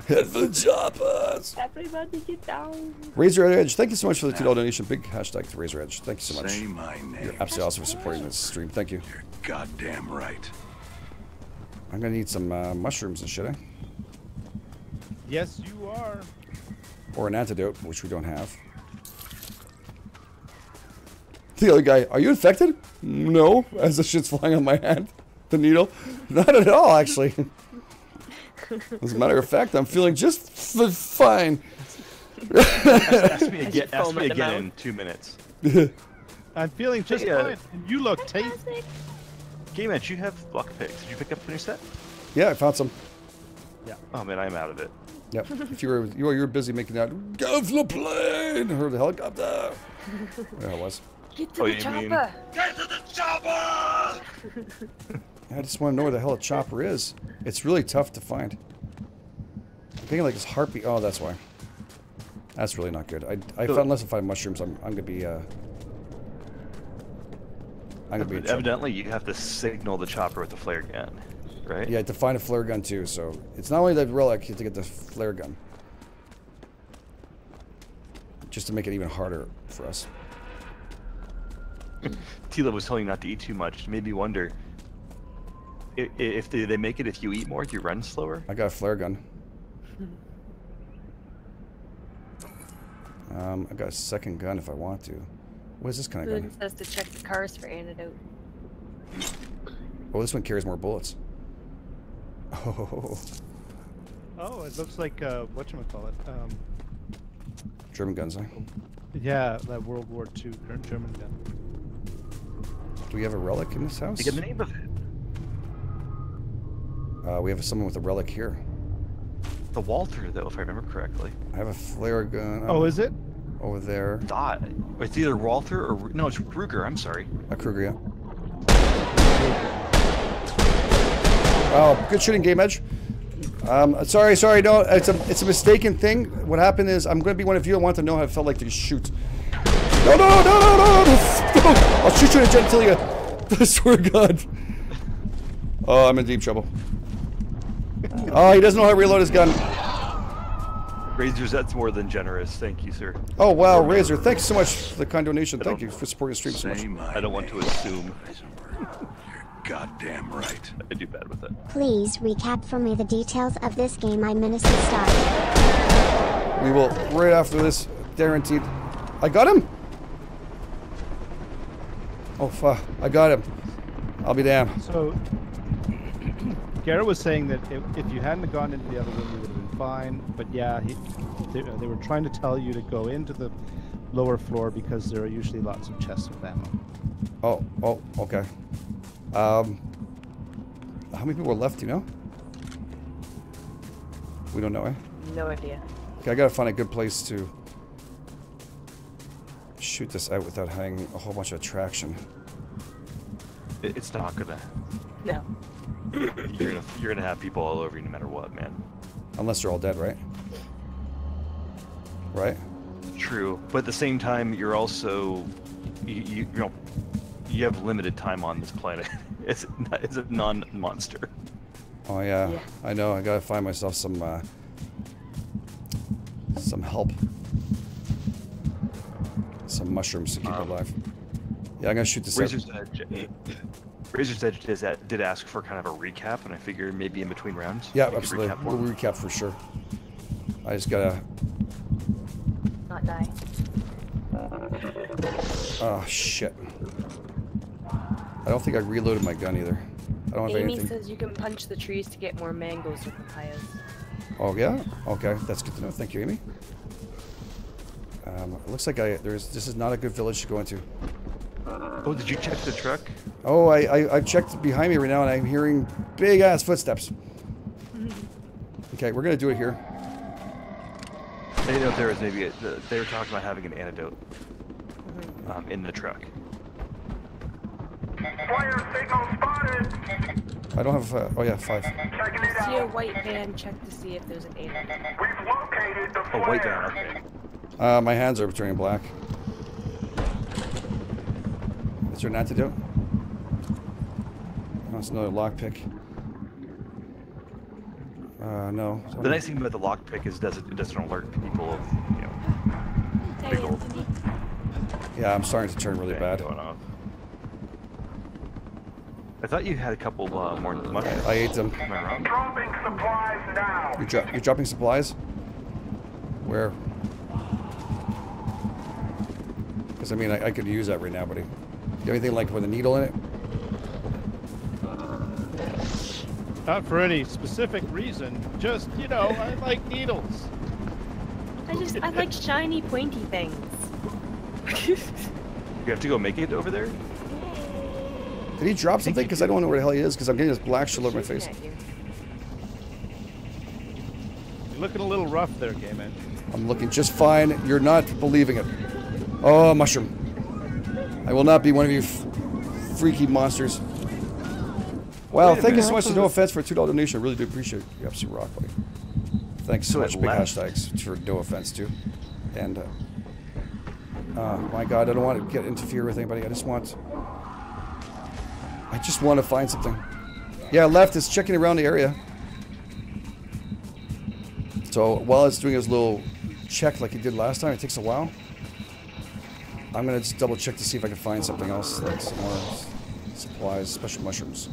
Hit the choppers. Everybody get down. Razor Edge, thank you so much for the $2 donation. Big hashtag to Razor Edge. Thank you so much. Say my name. You're absolutely awesome for supporting this stream. Thank you. You're goddamn right. I'm gonna need some uh, mushrooms and shit, eh? Yes, you are. Or an antidote, which we don't have. The other guy, are you infected? No, as the shit's flying on my hand. The needle? Not at all, actually. As a matter of fact, I'm feeling just f- fine. ask me As again, ask me again in two minutes. I'm feeling just Hey, uh, fine. And you look tasty. Game Edge, you have block picks. Did you pick up a new set? Yeah, I found some. Yeah. Oh man, I'm out of it. Yep. If you were you were, you were busy making that get off the plane or the helicopter. There it was. Get to Oh, the you mean- chopper. Get to the chopper! I just want to know where the hell a chopper is. It's really tough to find. I'm thinking like this harpy. Oh, that's why. That's really not good. I, I So- found unless I find mushrooms, I'm I'm gonna be uh. I'm gonna be in. Evidently, you have to signal the chopper with the flare gun, right? Yeah, to find a flare gun too. So it's not only the relic, you have to get the flare gun. Just to make it even harder for us. Tila was telling you not to eat too much. Made me wonder i- i- if they, they make it if you eat more, you run slower? I got a flare gun. Um, I got a second gun if I want to. What is this kind of Boone gun? says to check the cars for antidote. Oh, this one carries more bullets. Oh, Oh, it looks like uh, what you call it? Um, German guns, huh? yeah, that World War II Ger- German gun. Do we have a relic in this house? You get the name of it. Uh, we have someone with a relic here. The Walther, though, if I remember correctly. I have a flare gun. Oh, is it? Over there. Dot. It's either Walther or no, it's Ruger. I'm sorry. A Kruger, yeah. Oh, good shooting, Game Edge. Um, sorry, sorry, no, it's a it's a mistaken thing. What happened is I'm going to be one of you. I want to know how it felt like to shoot. No, no, no, no, no, no! I'll shoot you in the genitalia. I swear to God. Oh, I'm in deep trouble. Oh, he doesn't know how to reload his gun. Razors, that's more than generous. Thank you, sir. Oh, wow, Razor, thanks so much for the kind donation. Thank you for supporting the stream so much. I don't want to assume. Razor You're goddamn right. I do bad with it. Please recap for me the details of this game I menaced to start. We will right after this, guaranteed. I got him. Oh fuck! I got him. I'll be damned. So, Garrett was saying that if, if you hadn't gone into the other room, you would have been fine. But yeah, he, they, they were trying to tell you to go into the lower floor because there are usually lots of chests of ammo. Oh, oh, okay. Um, how many people are left? You know? We don't know, eh? No idea. Okay, I gotta find a good place to shoot this out without having a whole bunch of traction. It's not gonna. No. You're gonna you're gonna have people all over you no matter what, man. Unless they're all dead, right? Right? True, but at the same time, you're also you you, you know you have limited time on this planet. It's not, it's a non-monster. Oh yeah, Yeah. I know. I gotta find myself some uh, some help, some mushrooms to keep Um, alive. Yeah, I'm gonna shoot this out. Razor's Edge. Razor's Edge did, did ask for kind of a recap, and I figured maybe in between rounds. Yeah, absolutely. recap We'll one. recap for sure. I just gotta. Not die. Oh shit! I don't think I reloaded my gun either. I don't have Amy anything. says you can punch the trees to get more mangoes or papayas. Oh yeah. Okay, that's good to know. Thank you, Amy. Um, it looks like I there's this is not a good village to go into. Oh, did you check the truck? Oh, I, I I checked behind me right now and I'm hearing big ass footsteps. Okay, we're gonna do it here. I didn't know if there was maybe a, the, they were talking about having an antidote Mm-hmm. um, in the truck. Player signal spotted. I don't have. Uh, oh yeah, five. See a white van, check to see if there's an antidote. We've located the Oh, white van. Okay. Uh, my hands are turning black. Is there an antidote? Oh, it's another lockpick. Uh, no. The nice thing about the lockpick is it doesn't it doesn't alert people of you know big old Yeah, I'm starting to turn really thing bad. going on. I thought you had a couple uh, more mushrooms. I ate them. Am I wrong? Dropping supplies now. You're, dro- you're dropping supplies? Where? Because I mean, I, I could use that right now, buddy. You have anything like with a needle in it? Not for any specific reason, just, you know, I like needles. I just, I like shiny, pointy things. You have to go make it over there. Did he drop something? Because I don't know where the hell he is. Because I'm getting this black shit all over my face. You're looking a little rough there, Gay Man. I'm looking just fine. You're not believing it. Oh, mushroom. I will not be one of you f- freaky monsters. Wow, thank you so much to No Offense for a $2 donation. I really do appreciate it. You absolute rock, buddy. Thanks so So much. Big hashtags for No Offense, too. And, uh, uh, my God, I don't want to get interfere with anybody. I just want... I just want to find something. Yeah, left is checking around the area. So while it's doing his little check like he did last time, it takes a while. I'm gonna just double check to see if I can find something else, like some more supplies, special mushrooms.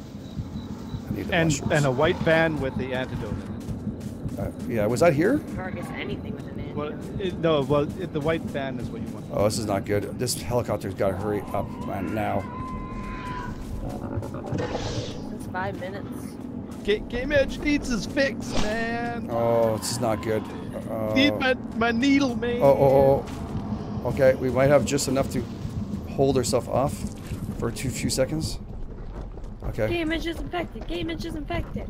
I need the And mushrooms. and a white van with the antidote in Uh, yeah, was that here? Or I guess anything with an it. Well, it, no, well, it, the white van is what you want. Oh, this is not good. This helicopter's got to hurry up man, now. It's five minutes. Ga- Game Edge needs his fix, man. Oh, this is not good. Uh, Need my, my needle, man. Oh, oh, oh. Okay, we might have just enough to hold ourselves off for two few seconds. Okay. Game is infected. Game is infected.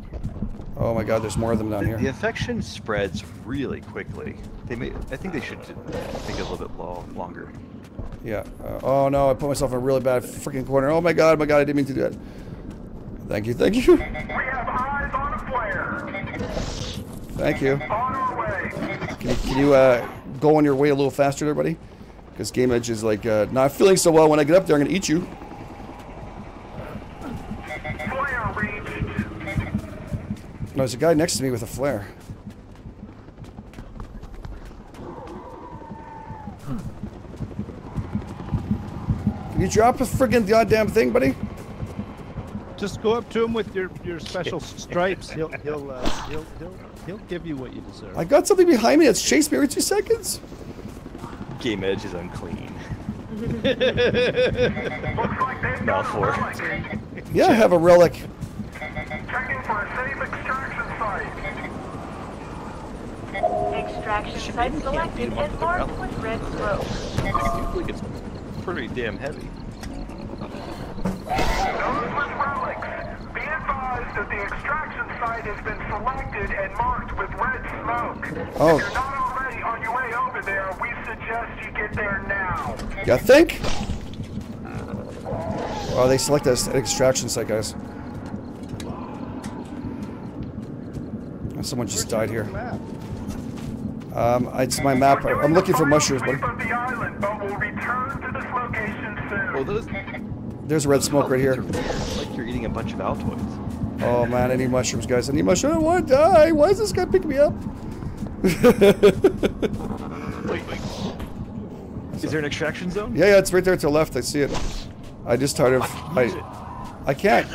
Oh my God, there's more of them down The, here. the infection spreads really quickly. They may. I think they should think a little bit lo- longer. Yeah. Uh, oh no, I put myself in a really bad freaking corner. Oh my god, my god, I didn't mean to do that. Thank you, thank you. We have eyes on a flare. Thank you. On our way. Can you, can you uh, go on your way a little faster there, buddy? Because Game Edge is like uh, not feeling so well. When I get up there, I'm gonna eat you. No, there's a guy next to me with a flare. Can you drop a friggin' goddamn thing, buddy? Just go up to him with your, your special stripes. He'll he'll, uh, he'll he'll he'll give you what you deserve. I got something behind me that's chased me every two seconds. Game Edge is unclean. Looks like they've got a Malfour. relic. Yeah, I have a relic. Checking for a safe extraction site. Extraction site selected and marked with red smoke. I think it's pretty damn heavy. Those with relics. Be advised that the extraction site has been selected and marked with red smoke. Oh. If you're not already on your way over there, we suggest you get there now. You think? Oh, they select us an extraction site, guys. Someone just died here. Um, it's my map. I'm looking for mushrooms, buddy. Of the island, but will return to this location. Oh, There's red smoke right here. like you're eating a bunch of Altoids. Oh man, I need mushrooms, guys. I need mushrooms. I don't want to die. Why is this guy picking me up? Wait, wait. Is there an extraction zone? Yeah, yeah, it's right there to the left. I see it. I just started. I, I can't.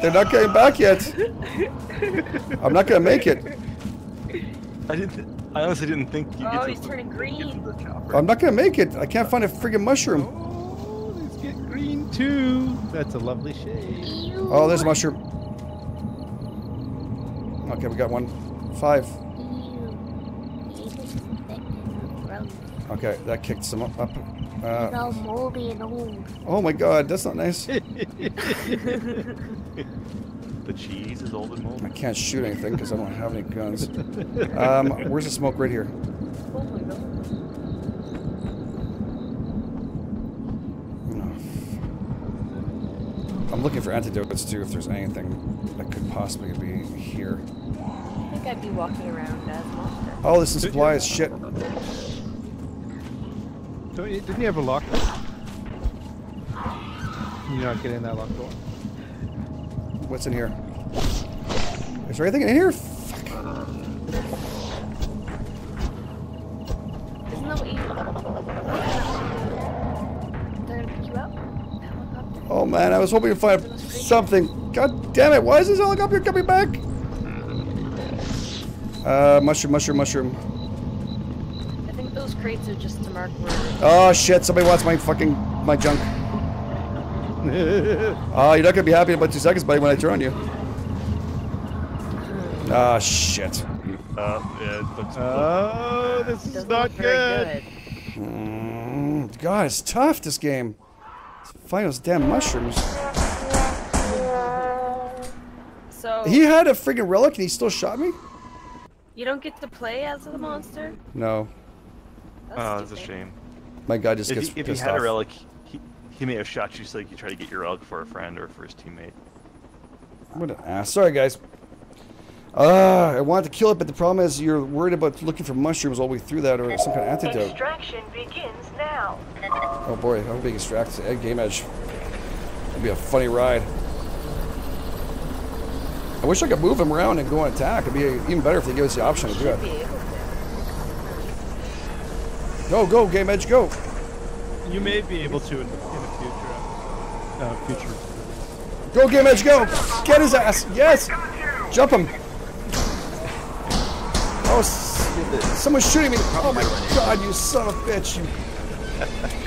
They're not getting back yet. I'm not gonna make it. I didn't. Th- I honestly didn't think you Oh, get he's to turning green. the chopper. I'm not gonna make it. I can't find a friggin' mushroom. Oh, let's get green too. That's a lovely shade. Oh, there's a mushroom. Okay, we got one. Five. Okay, that kicked some up. up. Uh, all moldy and old. oh my god, that's not nice. The cheese is old and moldy. I can't shoot anything because I don't have any guns. Um, where's the smoke? Right here. Oh my god. I'm looking for antidotes too, if there's anything that could possibly be here. I think I'd be walking around as monster. Oh, this is supplies. Shit. Don't you, didn't you have a lock? You're not getting that lock door. What's in here? Is there anything in here? Isn't that what you... They're gonna pick you up? Helicopter? Oh man, I was hoping to find something. God damn it! Why is this helicopter coming back? Uh, mushroom, mushroom, mushroom. I think those crates are just to mark where... Oh shit! Somebody wants my fucking my junk. Oh, you're not gonna be happy in about two seconds, buddy, when I turn on you. Ah shit. Uh, yeah, it looks. Oh, this is Doesn't not look very good. Mm, God, it's tough. This game. Find those damn mushrooms. So, He had a freaking relic and he still shot me. you don't get to play as the monster? No, That's oh, that's a shame. my guy just If gets he, if he had off. a relic, he, he may have shot you so you try to get your relic for a friend or for his teammate. What an ass. Sorry, guys. Uh, I wanted to kill it, but the problem is you're worried about looking for mushrooms all the way through that or some kind of antidote. Extraction begins now. Oh boy, I'm being distracted. Ed Game Edge. It'd be a funny ride. I wish I could move him around and go on attack. It'd be even better if they gave us the option to do Should be it. Able to. Go, go, Game Edge, go. You may be able to in, in a future. Uh, future. Go, Game Edge, go. Get his ass. Yes. Jump him. Oh, someone's shooting me. Oh my god, you son of a bitch. You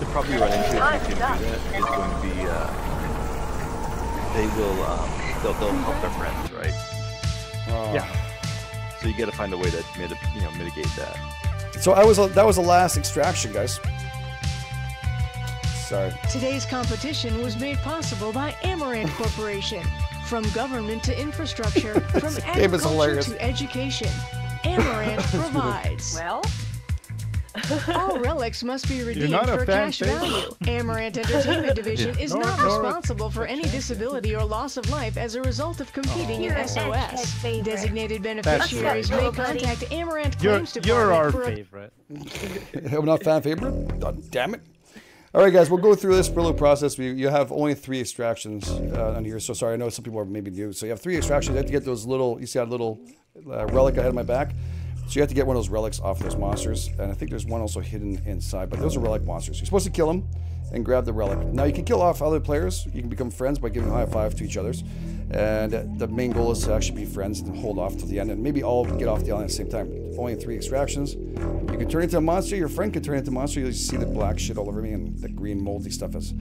They'll probably run into it if you can do that. It's going to be, uh, they will, um, they'll, they'll help their friends, right? Yeah. So you got to find a way to, you know, mitigate that. So I was that was the last extraction, guys. Sorry. Today's competition was made possible by Amaranth Corporation. From government to infrastructure, from This game is agriculture to education, Amaranth provides. Well, All relics must be redeemed for cash favorite? value. Amaranth Entertainment Division Yeah. is Nor- not nor a- responsible for any disability or loss of life as a result of competing You're in SOS. Designated beneficiaries right. may contact Amaranth You're, Claims you're our Department for a favorite. I'm not fan favorite. God damn it. All right, guys, we'll go through this little process. We, you have only three extractions uh, on here. So sorry, I know some people are maybe new. So you have three extractions. You have to get those little. You see that little uh, relic I had in my back. So you have to get one of those relics off those monsters. And I think there's one also hidden inside. But those are relic monsters. You're supposed to kill them and grab the relic. Now you can kill off other players. You can become friends by giving a high five to each other's. And the main goal is to actually be friends and hold off till the end, and maybe all get off the island at the same time. Only three extractions. You can turn into a monster. Your friend can turn into a monster. You'll see the black shit all over me and the green moldy stuff. As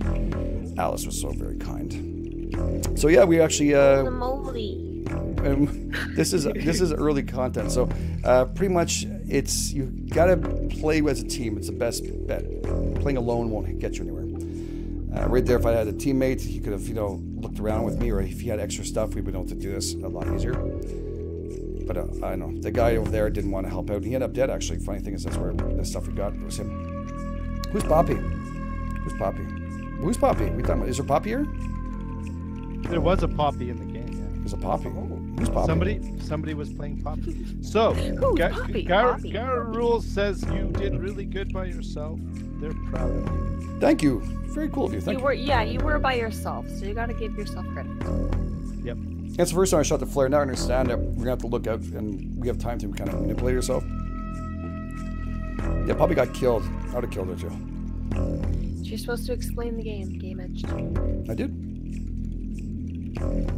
Alice was so very kind. So yeah, we actually. Uh, moldy. Um, this is this is early content, so uh, pretty much it's you gotta play as a team. It's the best bet. Playing alone won't get you anywhere. Uh, right there, if I had a teammate, he could have you know looked around with me, or if he had extra stuff, we'd been able to do this a lot easier. But uh, I don't know the guy over there didn't want to help out. He ended up dead. Actually, funny thing is that's where the stuff we got was him. Who's Poppy? Who's Poppy? Who's Poppy? We talking about? Is there Poppy here? There was a poppy in the game. Yeah. There's a Poppy. Oh, Who's Poppy? Somebody, somebody was playing poppy. So, Who's Ga- Poppy? Gar- Poppy. Gara Rule says you did really good by yourself. They're proud of you. Thank you. Very cool of you. Thank You you. were, yeah, you were by yourself, so you gotta give yourself credit. Yep. That's the first time I shot the flare. Now I understand that we're gonna have to look out and we have time to kind of manipulate yourself. Yeah, Poppy got killed. I would have killed her too. You're supposed to explain the game, Game Edge. I did.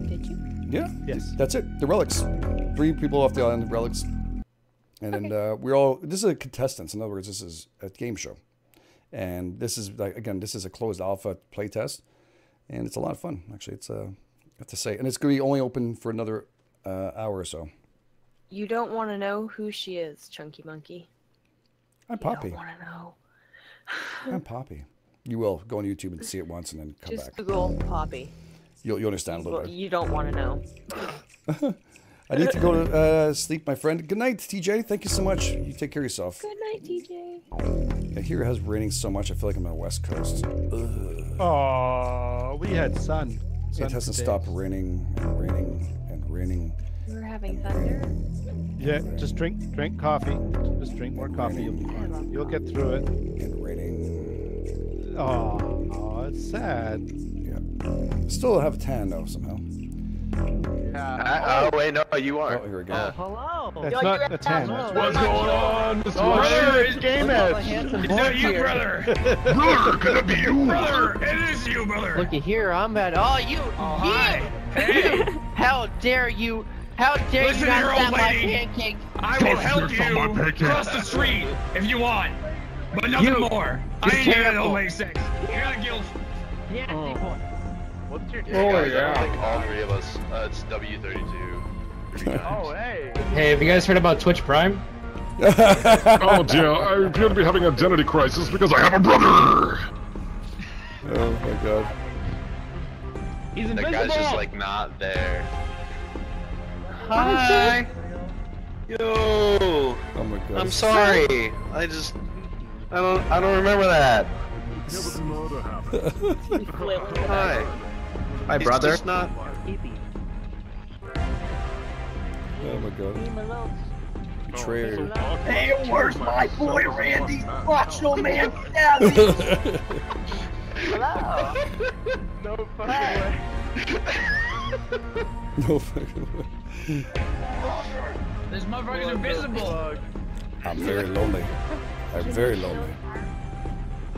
Did you? Yeah. Yes. That's it. The relics. Three people off the island, relics. And then uh, we're all. This is a contestants. In other words, this is a game show, and this is like again, this is a closed alpha playtest, and it's a lot of fun. Actually, it's uh, I have to say, and it's going to be only open for another uh, hour or so. You don't want to know who she is, Chunky Monkey. I'm You Poppy. don't want to know. I'm Poppy. You will go on YouTube and see it once, and then come Just back. Google Poppy. You'll, you'll understand a little Well, bit. you don't want to know. I need to go to uh, sleep, my friend. Good night, TJ. Thank you so much. You take care of yourself. Good night, TJ. Yeah, here it has raining so much. I feel like I'm on the West Coast. Ugh. Oh, we had sun. sun It hasn't today. stopped raining and raining and raining. We were having thunder. Yeah, just drink, drink coffee. Just drink more coffee. You'll. You'll get through it. And raining. Oh, it's sad. Yeah. Still have a tan though somehow. Uh, oh wait, no, you are. Oh, here we go. Yeah. Hello. That's not a tan. that's- What's going on, Mr. Oh, Brother? shit, it's Game Edge. It's not you, brother. Brother, could it be you? brother, it is you, brother. Looky here, I'm at. Oh, you. Oh, you. hi. Hey. How dare you? How dare Listen you not old stab my pancake? I will help you cross the street if you want, but nothing You- more. you I ain't doing careful. no late sex. You're the guild. Yeah, Oh. Big one. What's your Yeah, Oh, guys, yeah. I don't think all three of us. Uh, it's W32. Oh, hey. Hey, have you guys heard about Twitch Prime? oh dear, I appear to be having an identity crisis because I have a brother! Oh my god. He's That guy's just like not there. Hi. Yo. Oh my god. I'm sorry. I just. I don't. I don't remember that. Hi. My He's brother. just not. Oh my god. Betrayer. Hey, where's my boy Randy? Watch Macho man, get out of here. Hello. No fucking way. No fucking way. This motherfucker's invisible. I'm very lonely. I'm very lonely.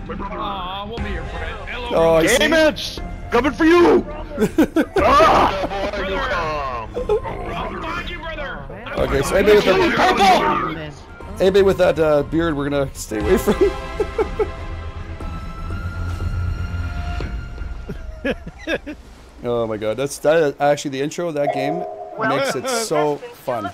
Aw, we'll be your friend. Hello. Oh, I see. Game Edge! Coming for you! ah! You. Okay, so anybody with that, anybody with that uh, beard, we're gonna stay away from. oh my god, that's that. Is, actually, the intro of that game makes it so fun.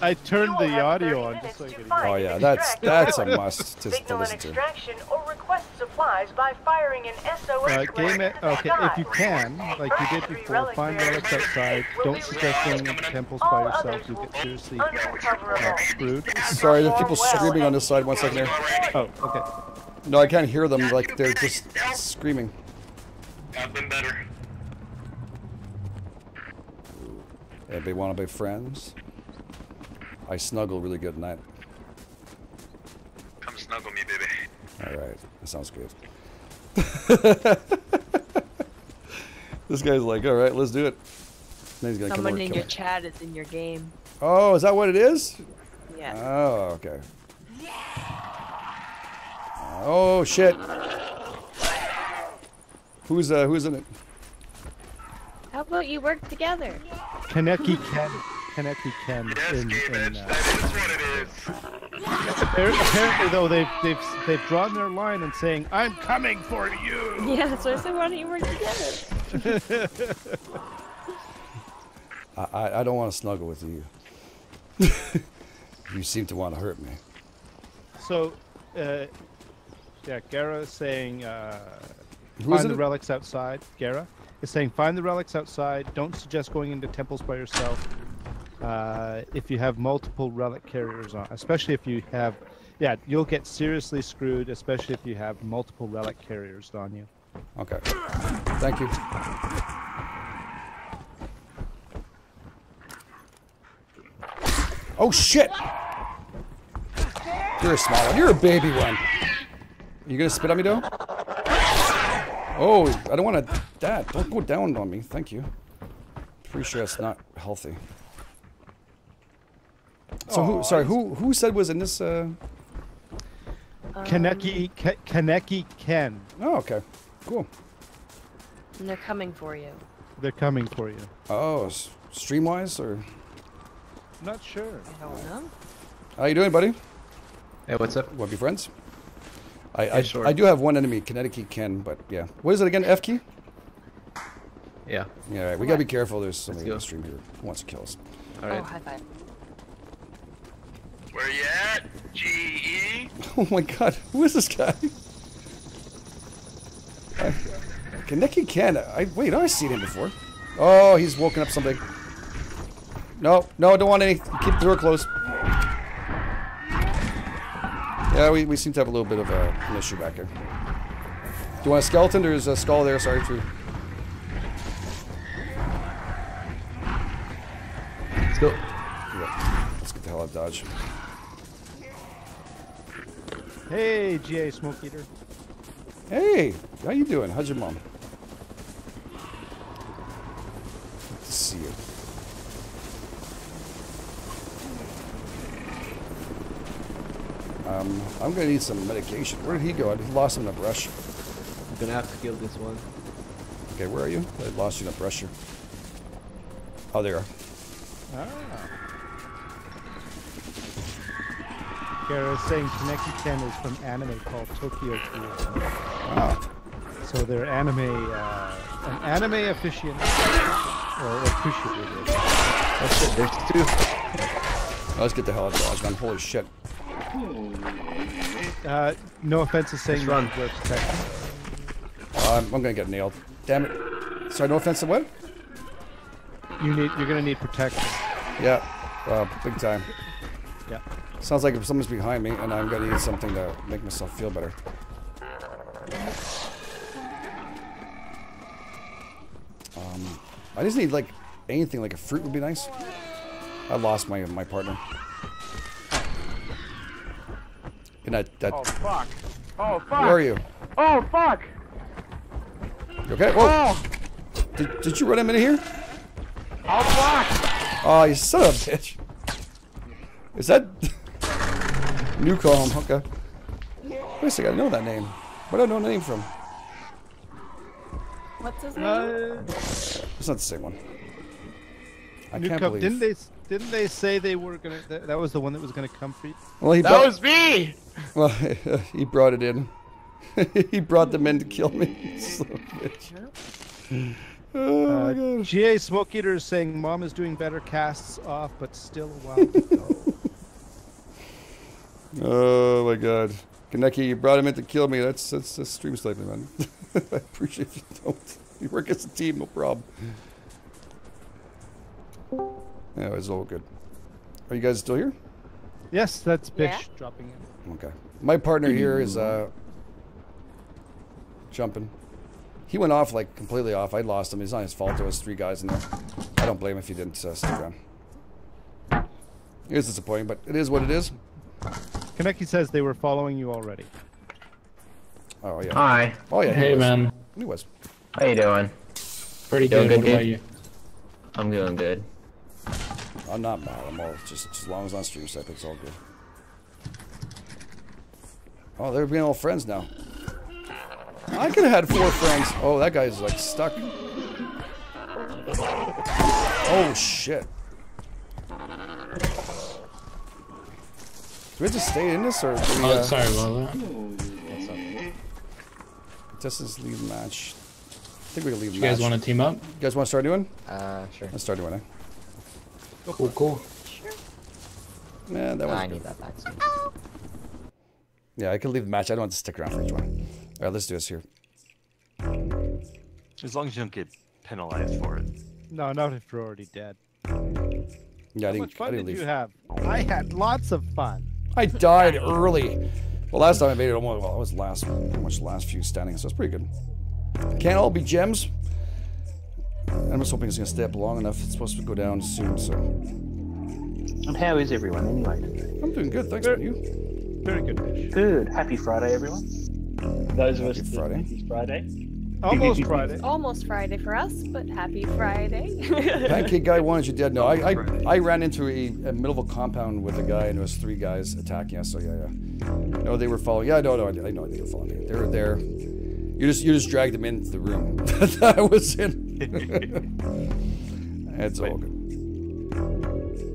I turned the audio on just so I could hear. Oh yeah, that's that's a must to, to Signal an listen to. extraction or request request supplies by firing an SOS Uh, game it. Okay, if you can, like you did before, find relics outside. Don't suggest going into temples by yourself. You get seriously uh, screwed. Sorry, there's people screaming on this side. One second here. Oh, okay. No, I can't hear them. Like they're just screaming. I've been better. Anybody want to be friends? I snuggle really good at night. Come snuggle me, baby. All right, that sounds good. this guy's like, all right, let's do it. Then he's gonna come Someone and in your me. chat is in your game. Oh, is that what it is? Yeah. Oh, okay. Oh shit. Who's uh who's in it? How about you work together? Kaneki Ken. Kaneki Ken. in, in, uh, appar- apparently, though, they've they've they've drawn their line and saying, "I'm coming for you." Yeah, so I said, why don't you work together? I I, I don't want to snuggle with you. you seem to want to hurt me. So, uh, yeah, Gara is saying, uh, find the it? relics outside. Gara is saying, find the relics outside. Don't suggest going into temples by yourself. Uh, if you have multiple relic carriers on, especially if you have, yeah, you'll get seriously screwed, especially if you have multiple relic carriers on you. Okay. Thank you. Oh shit! You're a small one. You're a baby one. Are You gonna spit on me, though? Oh, I don't want to. That don't go down on me. Thank you. Pretty sure that's not healthy. So who? Sorry, who? Who said was in this? Uh... Kaneki Ke- Kaneki Ken. Oh, okay. Cool. And they're coming for you. They're coming for you. Oh, streamwise or? Not sure. I don't know. How you doing, buddy? Hey, what's up? Want to be friends? I Yeah, I, sure. I do have one enemy, Connecticut Ken, but yeah. What is it again? F key? Yeah. Yeah, all right. We gotta be careful. There's somebody go. on the stream here who wants to kill us. All Oh, right. high five. Where you at? GE? Oh my god, who is this guy? Uh, Connecticut Ken. I wait. I've seen him before. Oh, he's woken up something. No, no, don't want any. Keep the door closed. Yeah, we, we seem to have a little bit of a, an issue back here. Do you want a skeleton? There's a skull there. Sorry for. Let's go. Yeah, let's get the hell out of Dodge. Hey, GA Smoke Eater. Hey, how you doing? How's your mom? Good to see you. Um, I'm gonna need some medication. Where did he go? I lost him in a brush. I'm gonna have to kill this one. Okay, where are you? I lost you in a brush here. Oh, there you are. Ah. Gara is saying Kaneki Ken is from anime called Tokyo Ghoul. Ah. So they're anime, uh, an anime aficionado. Or appreciative. Oh shit, there's two. Oh, let's get the hell out of Dodge, man. Holy shit. Uh, no offense to saying run. that we're. Uh, I'm, I'm gonna get nailed. Damn it. Sorry, no offense to what? You need, you're gonna need protection. Yeah, uh, big time. Yeah. Sounds like if someone's behind me and I'm gonna need something to make myself feel better. Um, I just need like anything, like a fruit would be nice. I lost my my partner. And that, that Oh fuck! Oh fuck! where are you? Oh fuck! You okay? Whoa! Oh! Did, did you run him in here? Oh fuck! Oh, you son of a bitch! Is that Newcomb? Okay. Wait a second, I know that name. Where do I know the name from? What's his name? Uh, It's not the same one. I New can't believe. Didn't they? Didn't they say they were gonna? That, that was the one that was gonna come for you. Well, he That brought, was me! Well, he brought it in. he brought them in to kill me. Son of a bitch. Oh my Uh, god. GA Smoke Eater is saying mom is doing better casts off, but still a while to go. Oh my god. Kaneki, you brought him in to kill me. That's that's, that's stream sniping, man. I appreciate you don't. You work as a team, no problem. Yeah, it's all good. Are you guys still here? Yes, that's Bish Yeah. dropping in. Okay. My partner here is uh jumping. He went off like completely off. I lost him. It's not his fault. There was three guys in there. I don't blame him if he didn't uh, stick around. It is disappointing, but it is what it is. Kaneki says they were following you already. Oh yeah. Hi. Oh yeah. Hey, was. man. He was. How you doing? Pretty Doing good. What dude? about you? I'm doing good. I'm not mad. I'm all just as long as on stream step, it's all good. Oh, they're being all friends now. I could have had four friends. Oh, that guy's like stuck. Oh shit. Do we just stay in this or? Do we, Oh, uh, sorry about that. This is leave the match. I think we can leave You match. guys wanna team up? You guys want to start doing? Uh, sure. Let's start doing it. Cool, cool. Sure. Man, that one. I need good. that vaccine. Yeah, I can leave the match. I don't want to stick around for each one. All right, let's do this here. As long as you don't get penalized for it. No, not if you're already dead. Yeah, I didn't, much I fun didn't did leave. you have? I had lots of fun. I died early. Well, last time I made it almost, well, it was last, pretty much last few standing, so it's pretty good. Can't all be gems. I'm just hoping it's gonna stay up long enough. It's supposed to go down soon, so. And how is everyone anyway? I'm doing good, thanks, man. You? Very good fish. Good. Happy Friday, everyone. Those of us Happy that Friday. think it's Friday. Almost Friday. Almost Friday for us, but happy Friday. Pancake guy wanted you dead. No, I, I, I ran into a, a middle of a compound with a guy, and it was three guys attacking us. So yeah, yeah. No, they were following. Yeah, no, no, I, did. I know they were following me. They were there. You just you just dragged them into the room that I was in. it's all good.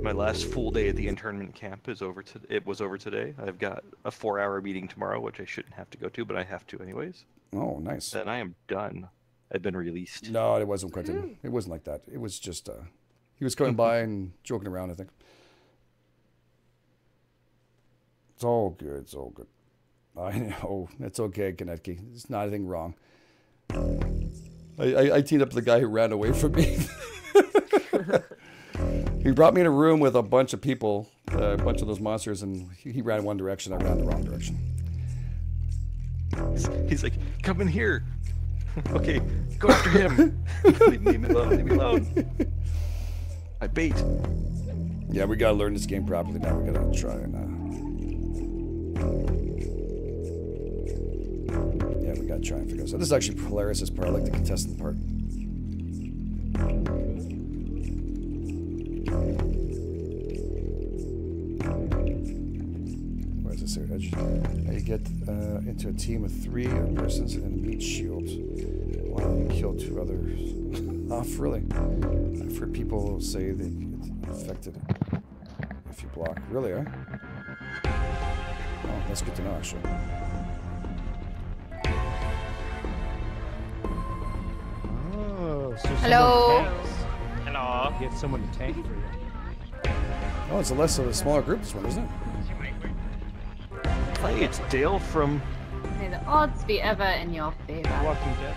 My last full day at the internment camp is over. To, it was over today. I've got a four-hour meeting tomorrow, which I shouldn't have to go to, but I have to anyways. Oh, nice. And I am done. I've been released. No, it wasn't Quentin. It wasn't like that. It was just uh, he was coming by and joking around. I think it's all good. It's all good. I know it's okay, Kaneki. There's not anything wrong. I, I, I teamed up with the guy who ran away from me. he brought me in a room with a bunch of people, uh, a bunch of those monsters, and he, he ran one direction. I ran the wrong direction. He's like, come in here. okay, go after him. leave, leave me alone. Leave me alone. I bait. Yeah, we gotta learn this game properly now. We gotta try and. Uh... Yeah, we gotta try and figure this out. This is actually Polaris' part. I like the contestant part. Where does it say? Edge? How you get uh, into a team of three persons and meet shield while you kill two others. Off, really? I've heard people say they get affected if you block. Really, eh? Oh, that's good to know, actually. Oh, so Hello. someone tanks. Hello. Get someone to tank for you. Oh, it's a less of a smaller group, this one, isn't it? Hey, it's Dale from. May the odds be ever in your favor. Walking Dead.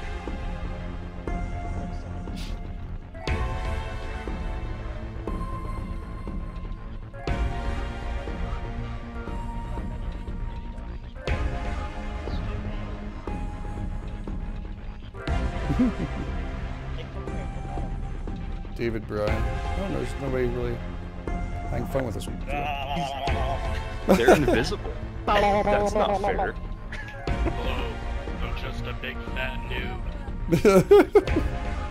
David Bryan. Oh, no, there's nobody really having fun with this one. They're invisible. That's not fair. Hello. I'm just a big fat noob.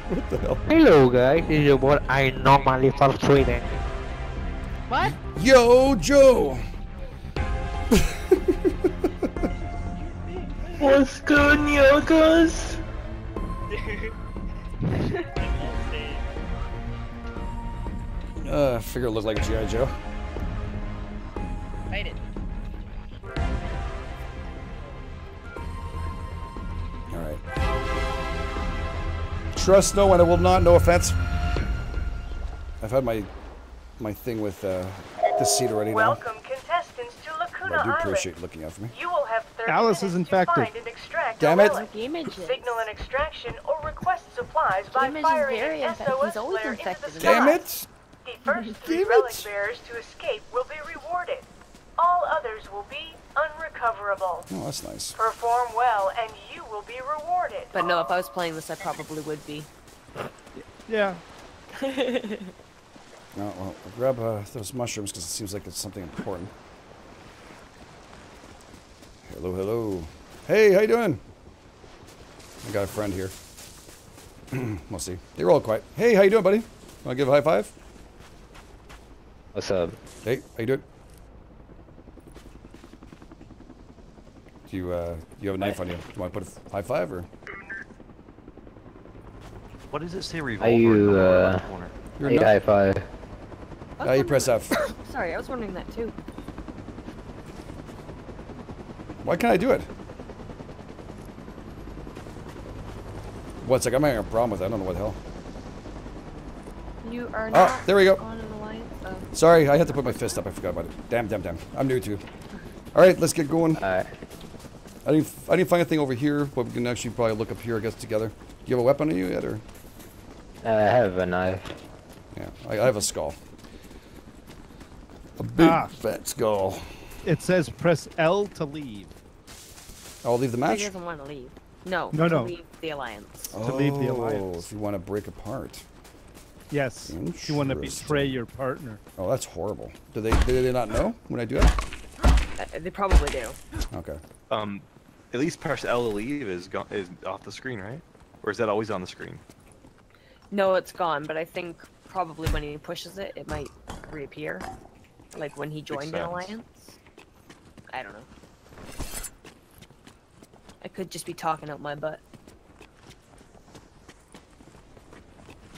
what the hell? Hello guys, this is what I normally for Sweden. What? Yo, Joe! What's good, Yokos? Uh, I figure it looked like a G.I. Joe. Trust no one, I will not, no offense. I've had my my thing with uh, this seat already now. Welcome, contestants, to But Lacuna I do appreciate you looking out for me. You will have Alice is infected. Find and extract Damn a it. Signal an extraction or request supplies by Image firing an. SOS flare into the sky. Damn it! The first three Damn relic it. bearers to escape will be rewarded. All others will be unrecoverable. Oh, that's nice. Perform well and you will be rewarded. But no, if I was playing this, I probably would be. Yeah. No, well, I'll grab uh, those mushrooms because it seems like it's something important. Hello, hello. Hey, how you doing? I got a friend here. we'll see. They were all quiet. Hey, how you doing, buddy? Want to give a high five? What's up? Hey, how you doing? Do you uh, you have a knife on you? Do you want to put a high five or? What does it say? Are Revolver. you, in the lower uh. You're Eight high five. Uh, you press F. Sorry, I was wondering that too. Why can't I do it? What's sec, I'm having a problem with it. I don't know what the hell. You are Oh, not there we go. on. Oh. Sorry, I had to put my fist up. I forgot about it. Damn, damn, damn. I'm new too. All right, let's get going. Alright. I didn't, I didn't find anything over here, but we can actually probably look up here, I guess, together. Do you have a weapon on you yet, or? I have a knife. Yeah, I, I have a skull. A big Ah. fat skull. It says press L to leave. I'll leave the He match. doesn't want to leave. No. No, to no. Leave the alliance. To leave the Oh, alliance. if you want to break apart. Yes. If you want to betray your partner. Oh, that's horrible. Do they, do they not know when I do that? Uh, they probably do. Okay. Um, at least press L to leave is go- is off the screen, right? Or is that always on the screen? No, it's gone, but I think probably when he pushes it, it might reappear. Like when he joined an alliance. I don't know. I could just be talking out my butt.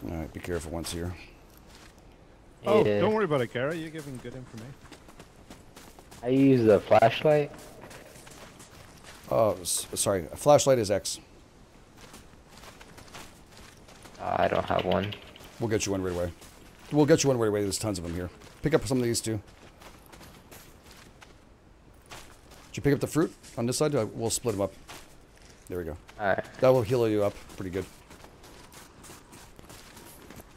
All right, be careful once here. Oh, Yeah. don't worry about it, Gara. You're giving good information. I use the flashlight. Oh, sorry. A flashlight is X. I don't have one. We'll get you one right away. We'll get you one right away. There's tons of them here. Pick up some of these too. Did you pick up the fruit on this side? Uh, We'll split them up. There we go. Alright. That will heal you up pretty good.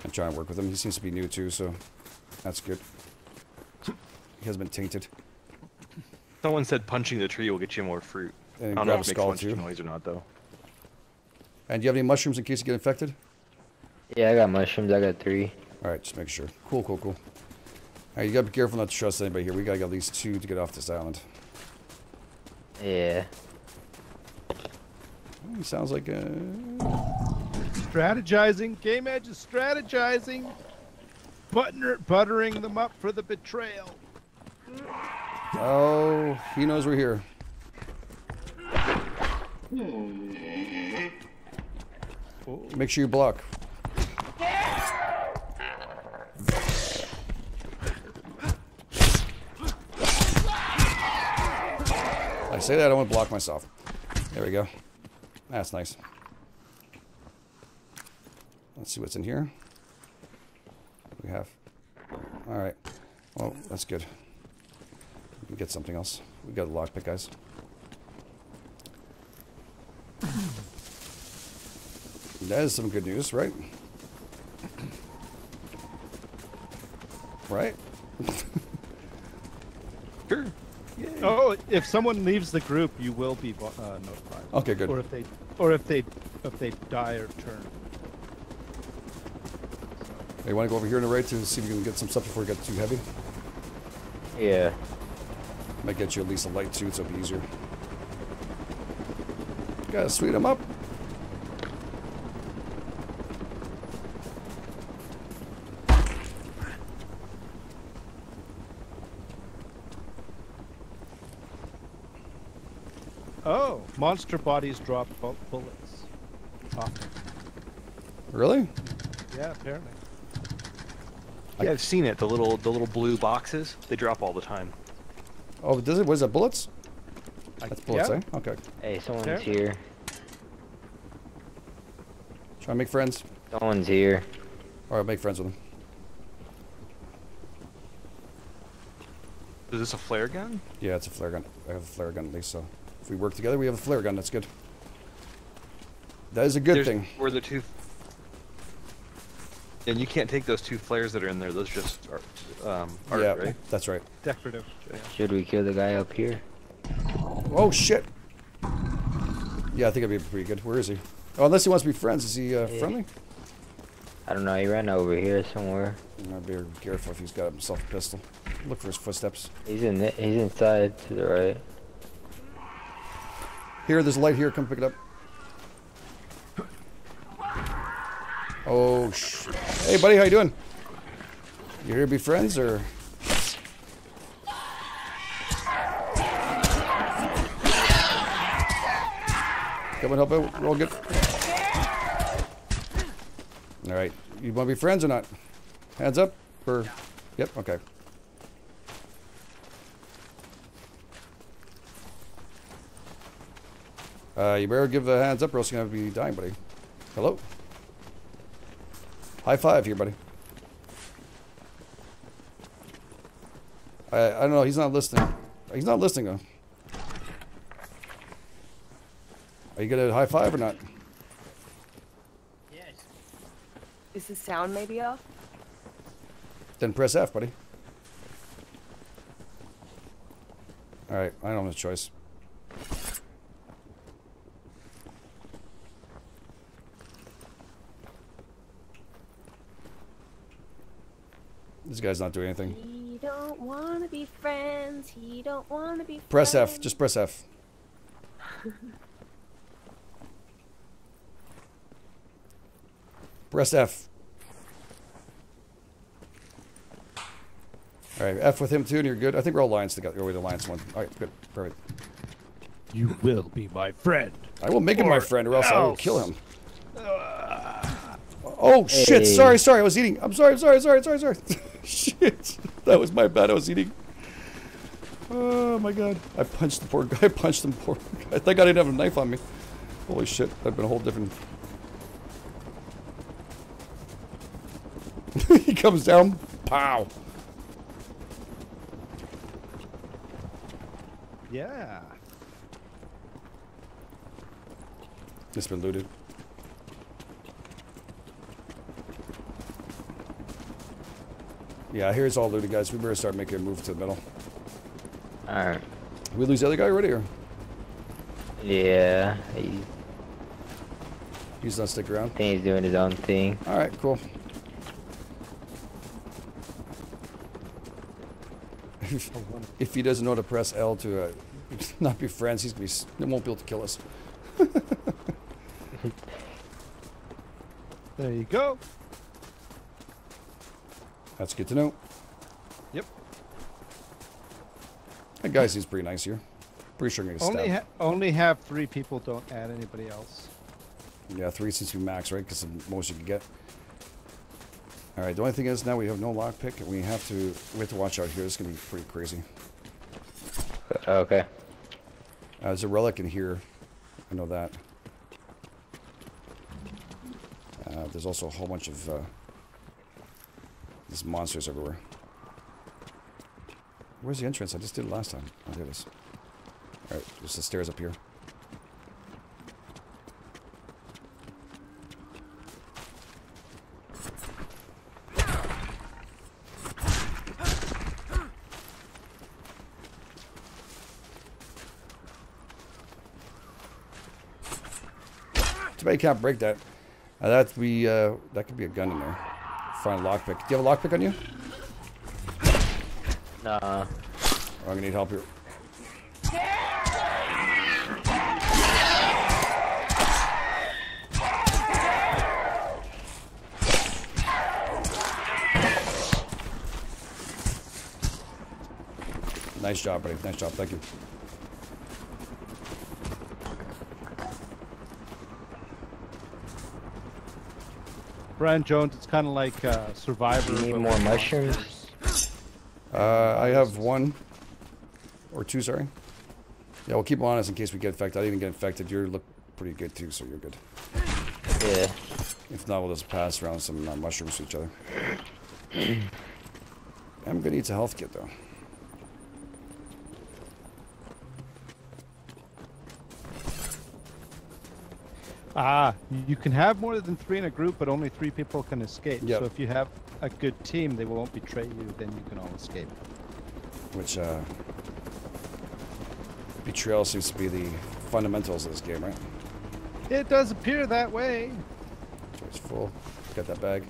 I'm trying to work with him. He seems to be new too, so that's good. He has been tainted. Someone said punching the tree will get you more fruit. And I don't grab know if it skull, much too. noise or not, though. And do you have any mushrooms in case you get infected? Yeah, I got mushrooms. I got three. All right, just make sure. Cool, cool, cool. All right, you gotta be careful not to trust anybody here. We gotta get at least two to get off this island. Yeah. He sounds like uh Strategizing. Game Edge is strategizing. Butter, buttering them up for the betrayal. Oh, he knows we're here. Hmm. Make sure you block. I say that I want to block myself. There we go. That's nice. Let's see what's in here. We have. All right. Well, that's good. We can get something else. We got a lockpick, guys. That is some good news, right? Right? sure. Oh, if someone leaves the group, you will be uh, notified. Okay, good. Or if they, or if they, if they die or turn. Hey, you want to go over here on the right to see if we can get some stuff before it gets too heavy? Yeah. Might get you at least a light too, so it'll be easier. Gotta sweet them up. Oh, monster bodies drop bu- bullets. Often. Really? Yeah, apparently. Yeah, I've seen it. The little the little blue boxes they drop all the time. Oh, does it? Was that bullets? That's bullets, yeah. eh? Okay. Hey, someone's There. here. Try to make friends. Someone's here. Alright, make friends with them. Is this a flare gun? Yeah, it's a flare gun. I have a flare gun at least, so if we work together, we have a flare gun. That's good. That is a good There's- thing. Where the two. And you can't take those two flares that are in there. Those just are, um, art, yeah, right? that's right. Decorative. Should we kill the guy up here? Oh shit. Yeah, I think I'd be pretty good. Where is he? Oh, unless he wants to be friends. Is he uh, Yeah. friendly? I don't know. He ran over here somewhere. I'd be careful if he's got himself a pistol. Look for his footsteps. He's in. The, he's inside to the right. Here, there's a light here. Come pick it up. Oh, sh Hey, buddy, how you doing? You here to be friends, or? Come and help out. We're all good. All right. You want to be friends or not? Hands up, or? Yep. Okay. Uh, you better give the hands up or else you're to be dying, buddy. Hello? High five here, buddy. I, I don't know. He's not listening. He's not listening, though. Are you to high five or not? Yes. Is the sound maybe off? Then press F, buddy. Alright, I don't have a choice. This guy's not doing anything. He don't want to be friends. He don't want to be Press friends. F. Just press F. Press F. Alright, F with him too, and you're good. I think we're all alliance together. Oh, wait, alliance one. Alright, good. Perfect. You will be my friend. I will make him my friend, or else I will kill him. Oh shit! Sorry, sorry. I was eating. I'm sorry. I'm Sorry. Sorry. Sorry. Sorry. shit. That was my bad. I was eating. Oh my god! I punched the poor guy. I punched him. Poor. guy. I think I didn't have a knife on me. Holy shit! That'd been a whole different. he comes down. Pow. Yeah. It's been looted. Yeah, here's all looted, guys. We better start making a move to the middle. Alright. We lose the other guy already, or Yeah. He, he's not stick around? I think he's doing his own thing. All right, cool. if, he doesn't know to press L to uh, not be friends, he's gonna be. He won't be able to kill us. There you go. That's good to know. Yep. That guy seems pretty nice here. Pretty sure I'm gonna Only ha only have three people. Don't add anybody else. Yeah, three seems to be max, right? Because the most you can get. All right. The only thing is now we have no lockpick, and we have to we have to watch out here. It's gonna be pretty crazy. Okay. Uh, there's a relic in here. I know that. Uh, there's also a whole bunch of uh, these monsters everywhere. Where's the entrance? I just did it last time. Oh, there it is. Alright, there's the stairs up here. Bad you can't break that. Uh, that'd be, uh, that could be a gun in there. Find a lockpick. Do you have a lockpick on you? Nah. Oh, I'm gonna need help here. Nice job, buddy. Nice job. Thank you. Brian Jones, it's kind of like uh, Survivor. You need more mushrooms? Uh, I have one. Or two, sorry. Yeah, we'll keep them on us in case we get infected. I didn't even get infected. You look pretty good too, so you're good. Yeah. If not, we'll just pass around some uh, mushrooms to each other. I'm gonna need a health kit though. Ah, you can have more than three in a group, but only three people can escape. Yep. So if you have a good team, they won't betray you. Then you can all escape. Which, uh... Betrayal seems to be the fundamentals of this game, right? It does appear that way. It's full. Got that bag.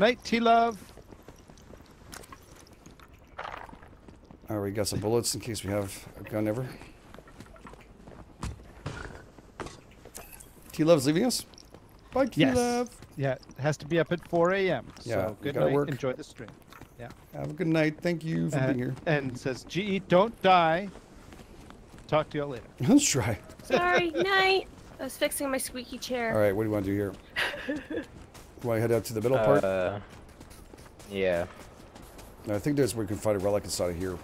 Night, T Love. We got some bullets in case we have a gun ever. T Love's leaving us? Bye, T Yes. Love. Yeah, it has to be up at 4 a.m. Yeah, so we good night. work. Enjoy the stream. Yeah. Have a good night. Thank you for Uh, being here. And says, GE, don't die. Talk to you all later. Let's try. Sorry, night. I was fixing my squeaky chair. Alright, what do you want to do here? Want to head out to the middle part? Uh, yeah. I think there's where we can find a relic inside of here.